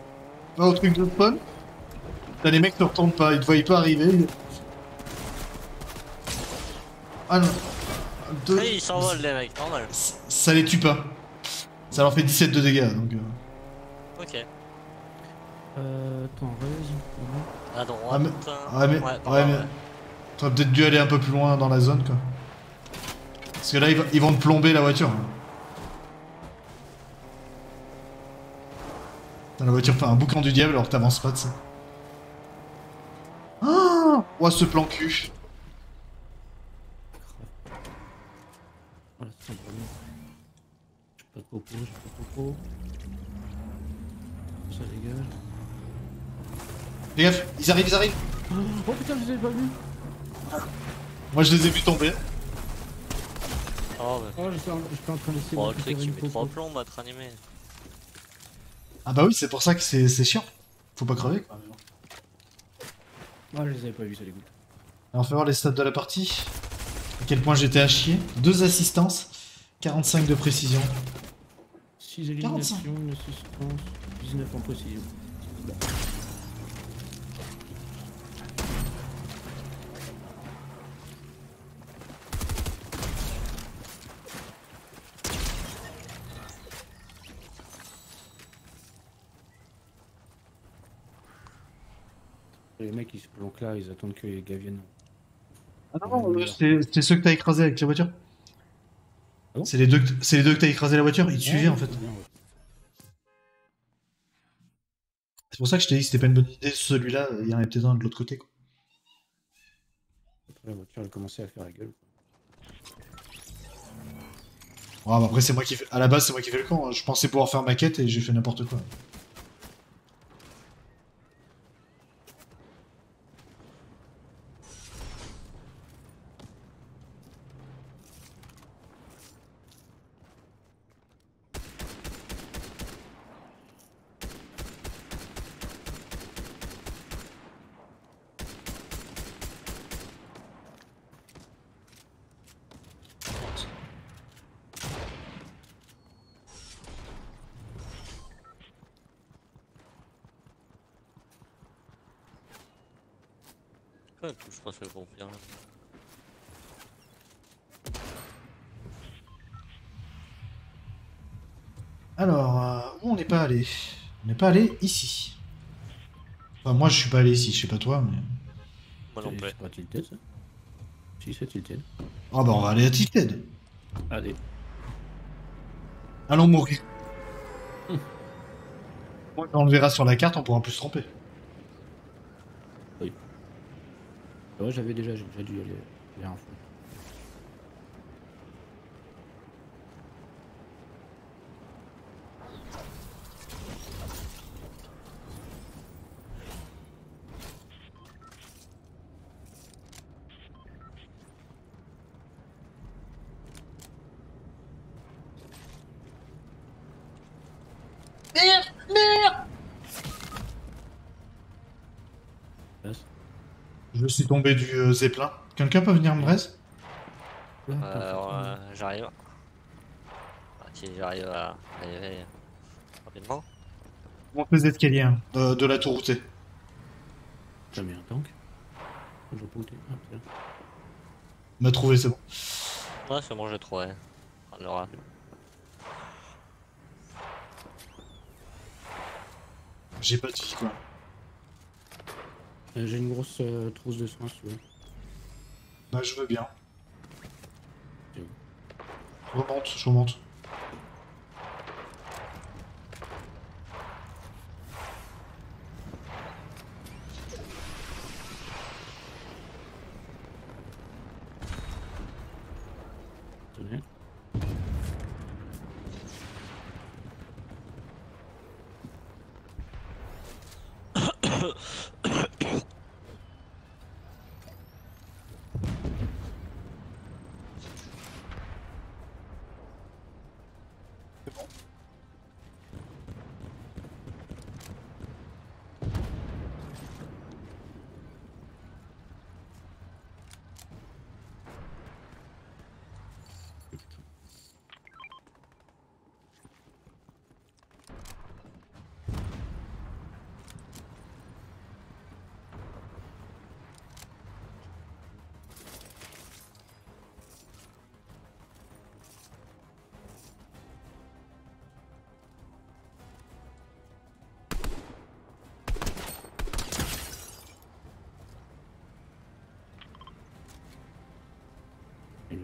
Va au truc de spawn. T'as les mecs ne retournent pas, ils te voient pas arriver. Ah non. Deux- Oui, ils s'envolent les mecs, normal. Ça- Ça les tue pas. Ça leur fait 17 de dégâts donc. euh. Ok. Euh, attends, vas-y. À droite. Ah, mais-. Ouais, mais. Ouais, là, mais. T'aurais peut-être dû aller un peu plus loin dans la zone quoi. Parce que là ils, vont te plomber la voiture. La voiture fait un boucan du diable alors que t'avances pas de ça. Ah Oh ce plan cul pas j'ai pas. Ça dégage. Fais gaffe, ils arrivent, ils arrivent Oh putain, je les ai pas vus Moi je les ai vus tomber. Oh, mais. Oh, j'étais en, train d'essayer Oh, de le truc récupérer qui met coco. trois plombs à être animé. Ah bah oui, c'est pour ça que c'est c'est chiant. Faut pas crever quoi. Ah, je les avais pas vus, ça dégoûte. Alors, on fait voir les stats de la partie. À quel point j'étais à chier. Deux assistances, 45 de précision. 6 éliminations, une assistance, 19 en précision. Les mecs ils se planquent là, ils attendent que les gars viennent. Ah non, euh, c'est ceux que t'as écrasé avec la voiture. Ah bon? C'est les deux, que- les deux que t'as écrasé la voiture. Ils te suivaient en fait. Ouais. C'est pour ça que je t'ai dit que c'était pas une bonne idée. Celui-là, il y en avait peut-être un de l'autre côté. Quoi. Après, la voiture elle commençait à faire la gueule. Bah après, c'est moi qui fais. À la base, c'est moi qui fais le camp. hein. Je pensais pouvoir faire ma quête et j'ai fait n'importe quoi. Pourquoi elle touche pas ce pompier là Alors, euh, où on n'est pas allé On n'est pas allé ici. Enfin, moi, je suis pas allé ici. Je sais pas toi, mais. Moi non plus. c'est pas tilted ça Si, c'est tilted. Ah bah, on va aller à Tilted. Allez. Allons mourir. Quand on le verra sur la carte, on pourra plus se tromper. Ah Ouais, j'avais déjà, j'ai déjà dû aller la dernière fois. Passe. Je suis tombé du euh, Zeppelin. Quelqu'un peut venir me braise attends, Euh, euh, j'arrive. Ah, si j'arrive à arriver rapidement. Monte les escaliers hein, de, de la tour routée. J'ai mis un tank. Je vois pas où t'es. Ah. M'a trouvé, c'est bon. Ouais, c'est bon, j'ai trouvé. On l'aura. J'ai pas de vie, quoi. Euh, J'ai une grosse euh, trousse de soins, si tu veux. Bah, je veux bien. Je remonte, je remonte.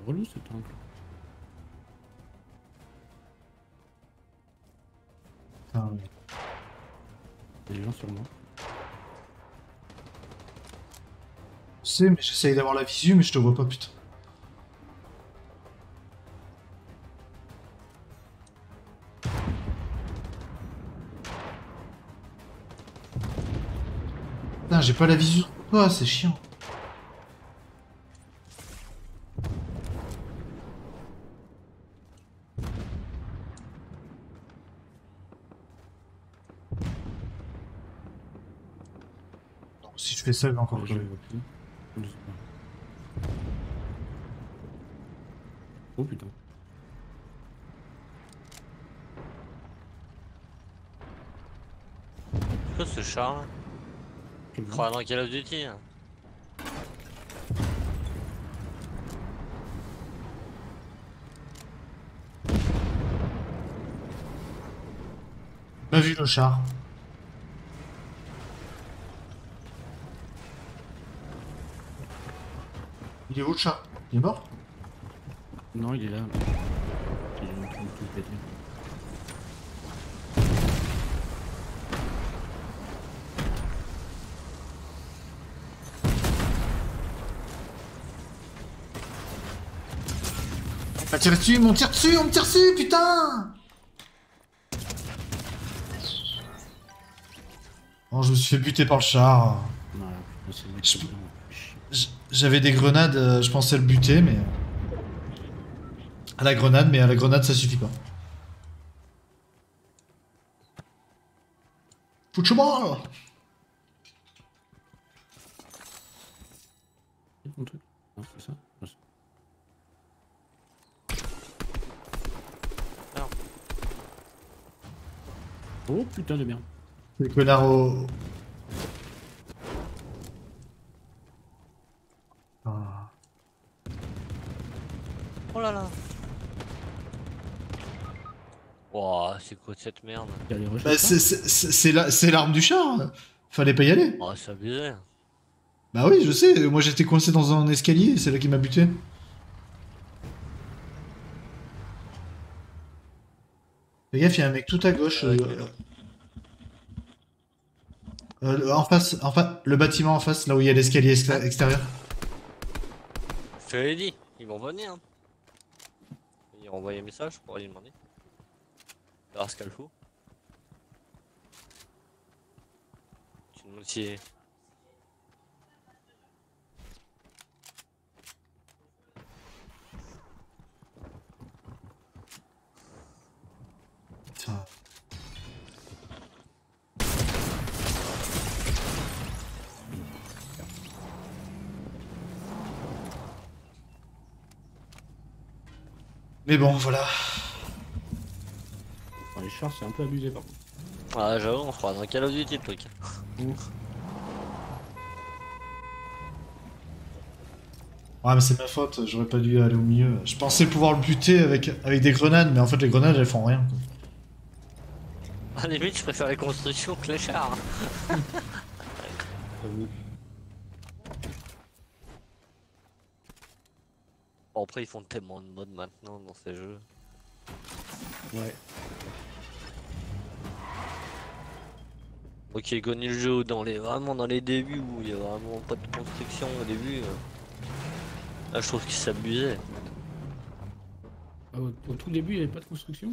Relou ce temple. Mais- Il y a des gens sur moi. Je sais, mais j'essaye d'avoir la visu, mais je te vois pas, putain. Putain, j'ai pas la visu toi, c'est chiant. Va encore. Oh putain. C'est quoi ce char là Je crois dans Call of Duty. hein. Pas vu le char. Il est où le chat? Il est mort? Non, il est là. Il est en train de tout péter. On m'a tiré dessus, on me tire dessus, on me tire dessus, putain Oh, je me suis fait buter par le char. Je- qui est dedans. Chier. J- J'avais des grenades, euh, je pensais le buter, mais... À la grenade, mais à la grenade, ça suffit pas. Football. Oh putain de merde. Les connards au... Ah. Oh là là. Wouah, c'est quoi cette merde Il y a les rushs Bah, là c'est- c'est c'est- c'est la- c'est l'arme du char Fallait pas y aller Oh, c'est abusé. Bah oui, je sais, moi j'étais coincé dans un escalier, c'est là qui m'a buté. Fais gaffe, il y a un mec tout à gauche. Euh, euh, en face, enfin, le bâtiment en face, là où il y a l'escalier exté- extérieur. Je te l'ai dit, ils vont venir. Hein. Il a envoyé un message pour lui demander. Voir ce qu'elle fout. Mais bon, voilà. Les chars, c'est un peu abusé par contre. Ah, j'avoue, on croit dans Call of Duty le truc. Ouais, mais c'est ma faute, j'aurais pas dû aller au milieu. Je pensais pouvoir le buter avec, avec des grenades, mais en fait, les grenades elles font rien. quoi. À la limite, je préfère les constructions que les chars. Bon, après, ils font tellement de modes maintenant dans ces jeux. Ouais. Ok, connu le jeu dans les, vraiment dans les débuts où il y a vraiment pas de construction au début. euh. Là, je trouve qu'ils s'abusaient. Au, au tout début, il n'y avait pas de construction?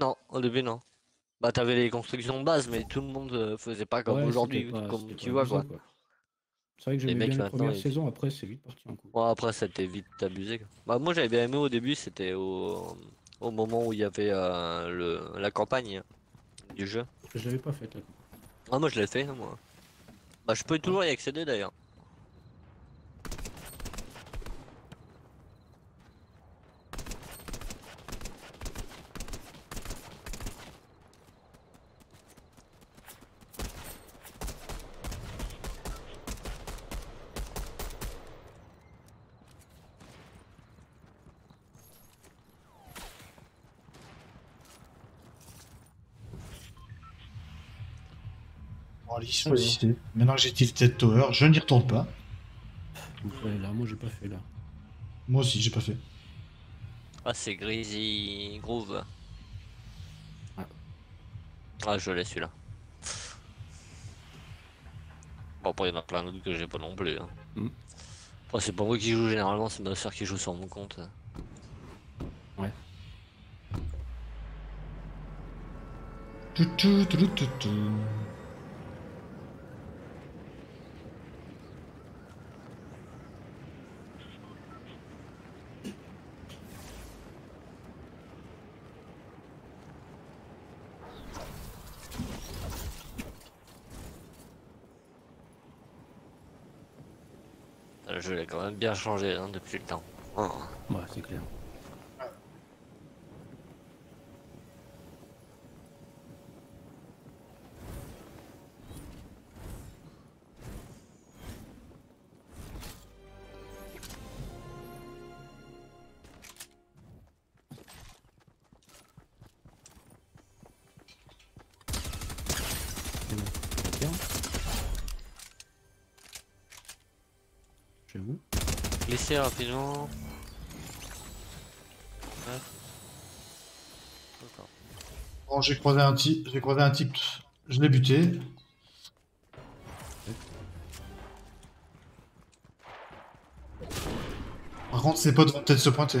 Non, au début, non. Bah, t'avais les constructions de base, mais tout le monde euh, faisait pas comme Ouais, aujourd'hui, comme tu vois quoi. C'est vrai que Les j'aimais mecs, bien la première saison, après c'est vite parti en coup. Bon, après, c'était vite abusé. quoi. Bah, moi, j'avais bien aimé au début, c'était au... au moment où il y avait euh, le... la campagne du jeu. Je l'avais pas fait là. Ah, moi, je l'ai fait, moi. Bah, je peux toujours y accéder d'ailleurs. Bon, allez, choisissez. Maintenant que j'ai tilted tower, je n'y retourne pas. Donc, ouais, là, moi j'ai pas fait là. Moi aussi, j'ai pas fait. Ah, c'est Greasy Groove. Ah. Ah, je l'ai celui-là. Bon, après, il y en a plein d'autres que j'ai pas non plus. Hein. Mm. C'est pas moi qui joue généralement, c'est ma soeur qui joue sur mon compte. Tu, tu, tu, tu, tu. Le jeu il a quand même bien changé hein, depuis le temps. Oh. Ouais, c'est clair. Rapidement. Ouais. Bon, j'ai croisé un type, j'ai croisé un type, je l'ai buté. Par contre, ses potes vont peut-être se pointer.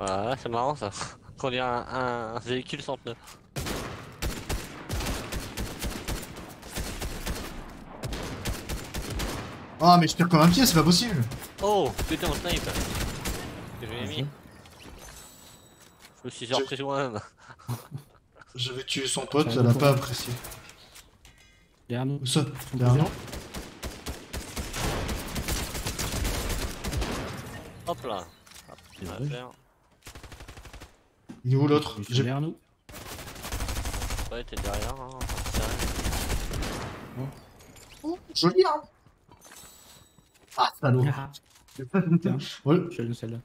Ouais, c'est marrant ça. Qu'on dirait un, un- un véhicule sans pneu. Ah, mais je tire comme un pied, c'est pas possible. Oh, putain, on snipe. Que je l'ai mis. Je me suis surpris moi-même. J'avais tué son pote, Ça elle a pas apprécié. Derrière nous. Où ça Derrière nous Hop là. Hop, va faire. Il est où l'autre J'ai- derrière nous. Ouais, t'es derrière. Hein. Oh, joli, hein Ah, salaud. Tiens. Ouais, je donne celle-là.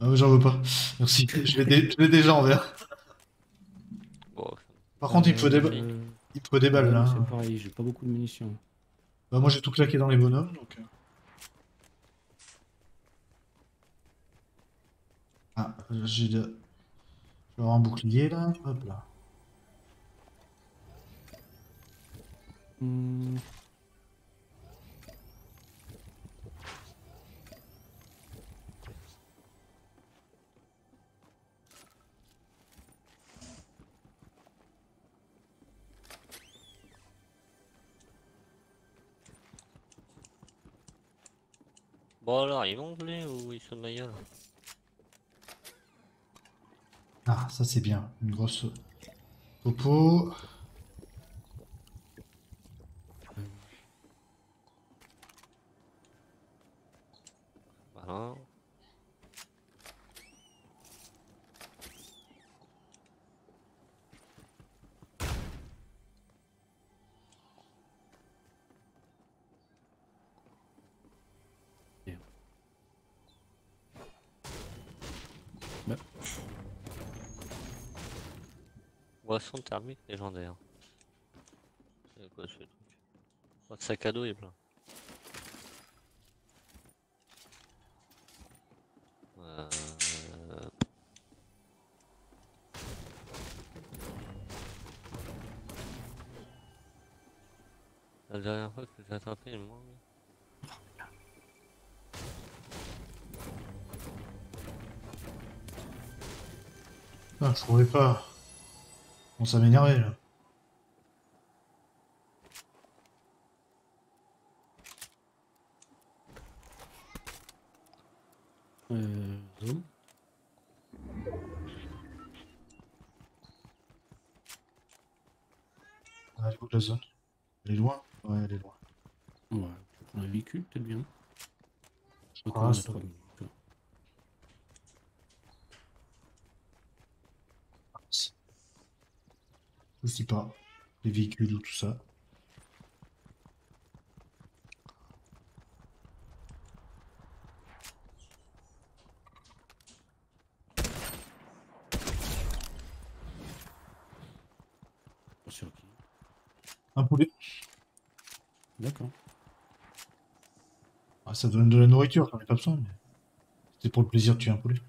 ah, j'en veux pas. Merci, je l'ai dé- déjà en vert. Bon, Par contre, il me faut des, ba- Euh, il me faut des balles là. C'est pareil, j'ai pas beaucoup de munitions. Bah, moi j'ai tout claqué dans les bonhommes donc. euh. Ah, j'ai de... Je vais avoir un bouclier là. Hop là. Hmm. Bon alors, ils vont voler ou ils sont de ma gueule Ah, ça c'est bien. Une grosse popo. Voilà. Boisson thermique légendaire. C'est quoi ce truc? Votre sac à dos est plein. Euh... La dernière fois que j'ai attrapé le mangue. Ah, je trouvais pas. Bon, ça m'énervait là. Euh, zone. Ah, elle est où la zone Elle est loin Ouais, elle est loin. Ouais, prends un véhicule, peut-être bien. Je crois qu'on a minutes. Pas. Les véhicules ou tout ça. Sur qui? Un poulet. D'accord. Ah, ça donne de la nourriture, j'en ai pas besoin. Mais... C'est pour le plaisir de tuer un poulet.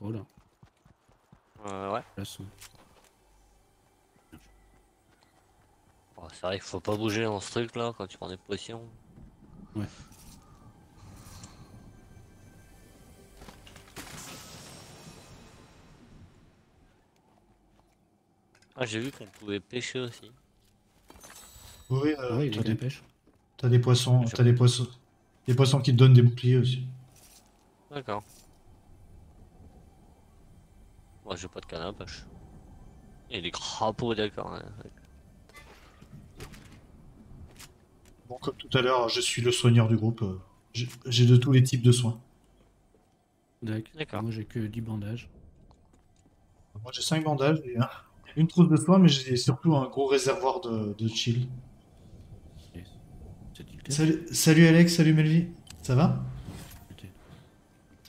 Grosse Bon, c'est vrai qu'il faut pas bouger dans ce truc là quand tu prends des potions. Ouais. Ah, j'ai vu qu'on pouvait pêcher aussi. Oui, euh, il t'as des, pêche. t'as des poissons, t'as des poissons, des poissons qui te donnent des boucliers aussi. D'accord. Moi, j'ai pas de canne à pêche. Et des crapauds, d'accord. Bon, comme tout à l'heure, je suis le soigneur du groupe. j'ai- de tous les types de soins. D'accord. D'accord. Moi j'ai que 10 bandages. Moi, j'ai 5 bandages et un- une trousse de soins, mais j'ai surtout un gros réservoir de, de chill. Yes. Salut, salut Alex, salut Melvie. Ça va?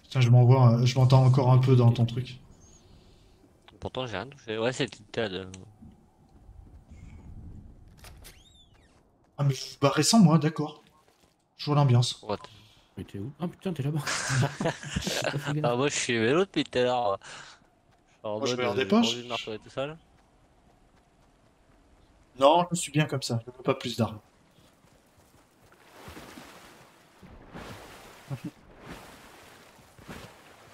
Putain, je m'envoie, je m'entends encore un peu dans ton truc. Pourtant, j'ai rien touché. Ouais, c'est Tilted. euh. Ah, mais vous barrez sans moi, d'accord. Je vois l'ambiance. What? Mais t'es où? Ah putain, t'es là-bas. Ah, moi, je suis vélo depuis tout à l'heure. Je suis Moi, je regardais euh, pas, je-. Non, je suis bien comme ça. Je veux pas plus d'armes.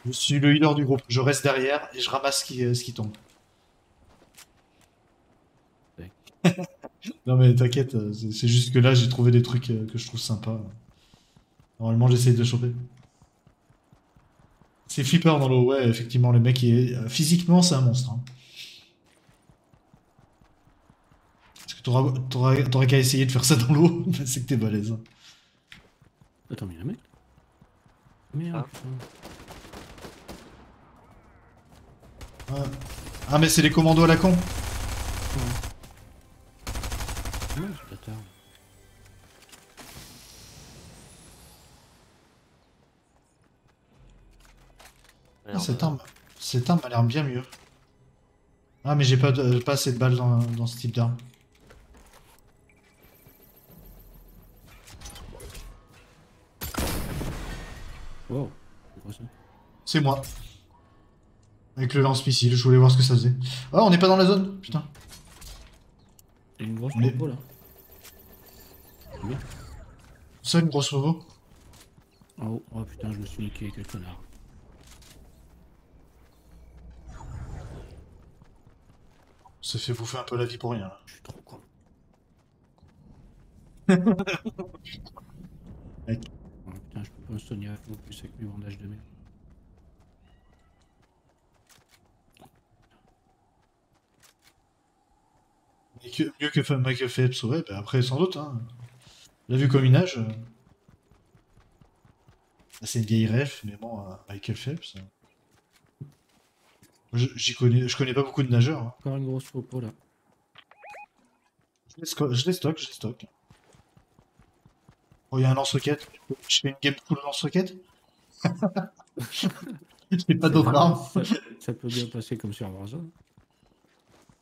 Je suis le healer du groupe. Je reste derrière et je ramasse ce qui, euh, ce qui tombe. Ouais. non mais t'inquiète, euh, c'est juste que là j'ai trouvé des trucs euh, que je trouve sympas. Normalement j'essaye de choper. C'est flipper dans l'eau, ouais, effectivement, le mec il est... Physiquement c'est un monstre. hein. Parce que t'aurais qu'à essayer de faire ça dans l'eau, c'est que t'es balèze. Attends, mais il y a un mec Merde, Ah. putain. Ouais. Ah mais c'est les commandos à la con Ah, cette arme, cette arme a l'air bien mieux. Ah mais j'ai pas, de- pas assez de balles dans, dans ce type d'arme. Wow, c'est quoi ça C'est moi. Avec le lance-missile, je voulais voir ce que ça faisait. Ah on n'est pas dans la zone Putain. Il y a une grosse là. Ça une grosse movo Oh, oh putain, je me suis niqué, quel connard. Ça fait bouffer un peu la vie pour rien. là. Je suis trop con. Mec. Oh, putain, je peux pas me soigner avec moi plus avec mes bandages de merde. Mais que- mieux que Michael Phelps, ouais, bah après sans doute. Hein. L'a vu comme une âge. euh. C'est une vieille ref, mais bon, euh, Michael Phelps. euh. Je, j'y connais, je connais pas beaucoup de nageurs. hein. Encore une grosse popo là. Je les, sco- je les stocke, je les stocke. Oh, il y a un lance-roquette. Je fais une game full lance-roquette J'ai pas d'autres armes. Ça, ça peut bien passer comme sur Warzone.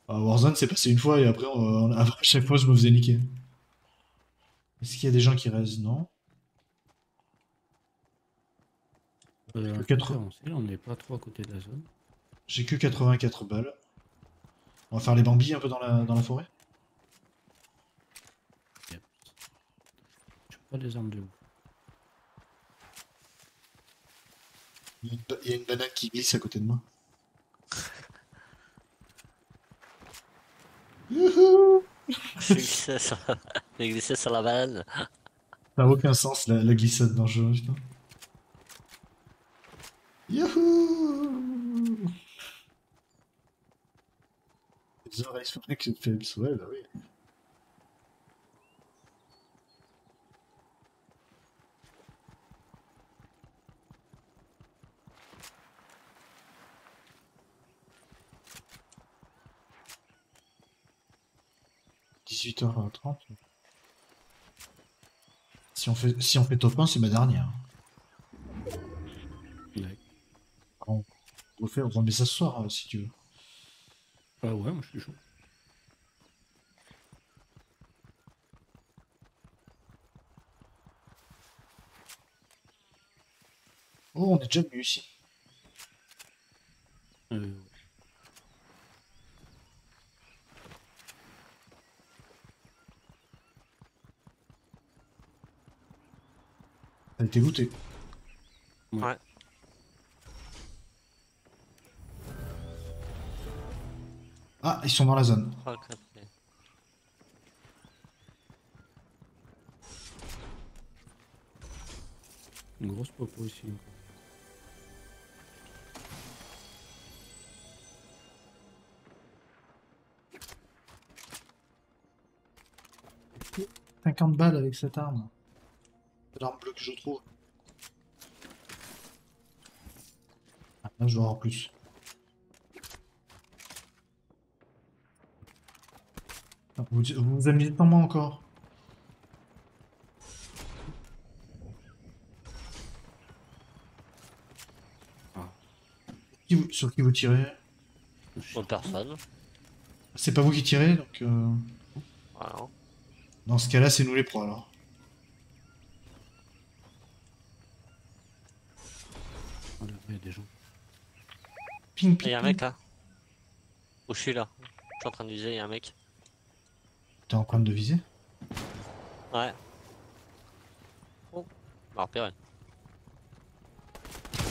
Ah, Warzone, c'est passé une fois et après, on- à chaque fois, je me faisais niquer. Est-ce qu'il y a des gens qui restent? Non. Euh, là, on n'est pas trop à côté de la zone. J'ai que 84 balles. On va faire les bambis un peu dans la, dans la forêt. Yep. J'ai pas des armes de ba- il y a une banane qui glisse à côté de moi. J'ai glissé sur glissé sur la banane. Ça n'a aucun sens la, la glissade dans le jeu, putain. Youhou Les oreilles que Phelps, ouais, bah oui. « 18h30. Si on fait, si on fait top 1, c'est ma dernière. On, on, fait, on remet ça ce soir, euh, si tu veux. Ah ouais, moi je suis chaud. Oh, on est déjà venu ici. Été looté. Ouais. Ah, ils sont dans la zone. Mais- une grosse popo ici. J'ai 50 balles avec cette arme. C'est l'arme bleue que je trouve. Ah, là, je dois avoir plus. Ah, Vous vous, vous amusez en moi encore. Ah. Qui vous- sur qui vous tirez? Bonne personne. C'est pas vous qui tirez, donc euh, Voilà. dans ce cas-là, c'est nous les pros alors. Oh, là, il y a des gens. Ping, Il ping, y a un mec là. Où je suis là. Je suis en train de viser, il y a un mec. T'es en train de viser? Ouais. Oh, m'a repéré.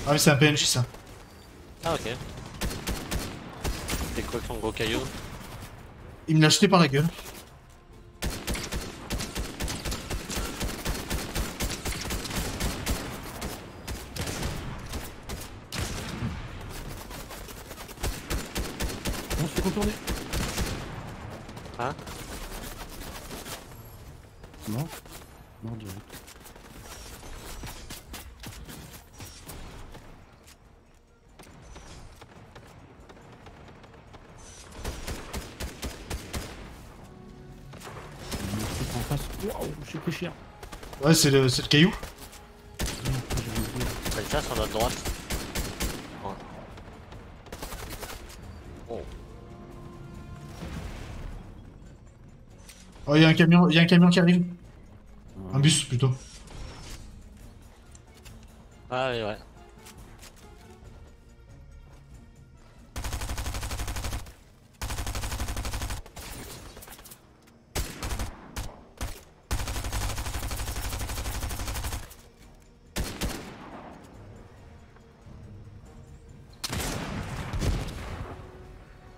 Ah, mais c'est un PNJ ça. Ah, ok. C'est quoi ton gros caillou Il me l'a jeté par la gueule. Fait retourner. Hein Mort. Mort direct. En face. Waouh, j'ai pris cher. Ouais, c'est le, c'est le caillou. C'est ça sur notre droite. Oh, il y a un camion, il y a un camion qui arrive. Un bus plutôt. Ah oui, ouais.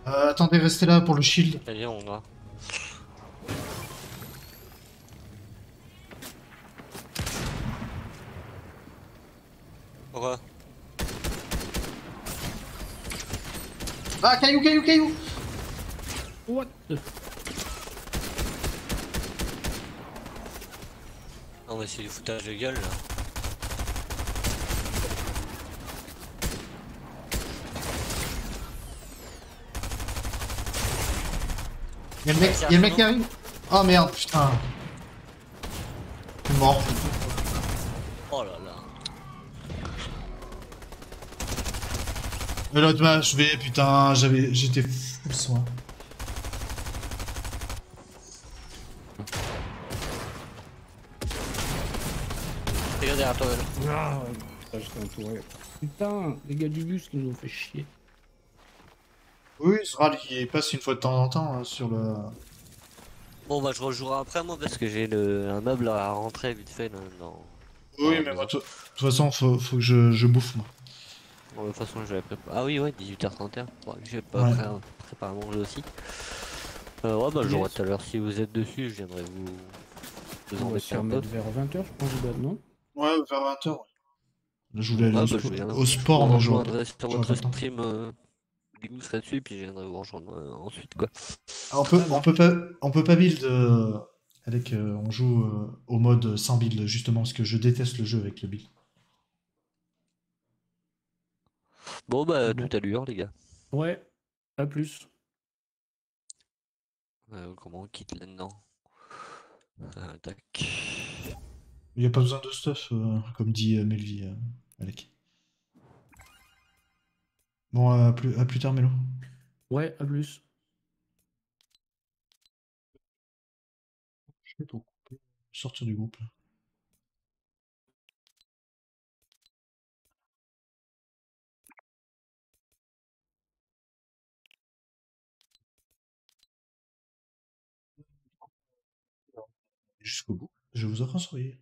Euh, attendez, restez là pour le shield. Allez, on va. Pourquoi Ah, caillou, caillou, caillou What the Non mais c'est du foutage de gueule là. Il y a le mec, il y a le mec qui arrive. Oh merde, putain. Mais l'autre match, je vais, putain, j'avais, j'étais fou soin. Regarde derrière toi. là. Ah, putain, j'étais entouré. Putain, les gars du bus qui nous ont fait chier. Oui, Zral qui passe une fois de temps en temps hein, sur le. Bon bah je rejouerai après moi parce que j'ai le... un meuble à rentrer vite fait là, dans... Oui, mais de toute façon, faut, faut que je, je bouffe, moi. De toute façon je l'avais préparé. Ah oui ouais 18h31. Bon, j'ai pas Ouais. pré- préparé à manger aussi. Euh, ouais bah je Yes. tout à l'heure si vous êtes dessus je viendrai vous... vous On va se remettre vers 20h, je pense, non? Ouais, vers 20h. Là, je voulais aller Ouais, au, bah, je au sport, On mais je rejoindrait sur votre stream. Euh... Je serai dessus, puis je viendrai vous rejoindre euh, ensuite, quoi. Ah, on peut, on peut pas, on peut pas build euh, avec, euh, on joue euh, au mode sans build justement parce que je déteste le jeu avec le build. Bon, bah, Bon. tout à l'heure, les gars. Ouais, à plus. Euh, comment on quitte là-dedans Euh, Tac. Il n'y a pas besoin de stuff, euh, comme dit euh, Melvie, euh, Alec. Bon, à plus, à plus tard, Mélo. Ouais, à plus. Je vais trop couper. Sortir du groupe. là. Jusqu'au bout, je vous un sourire.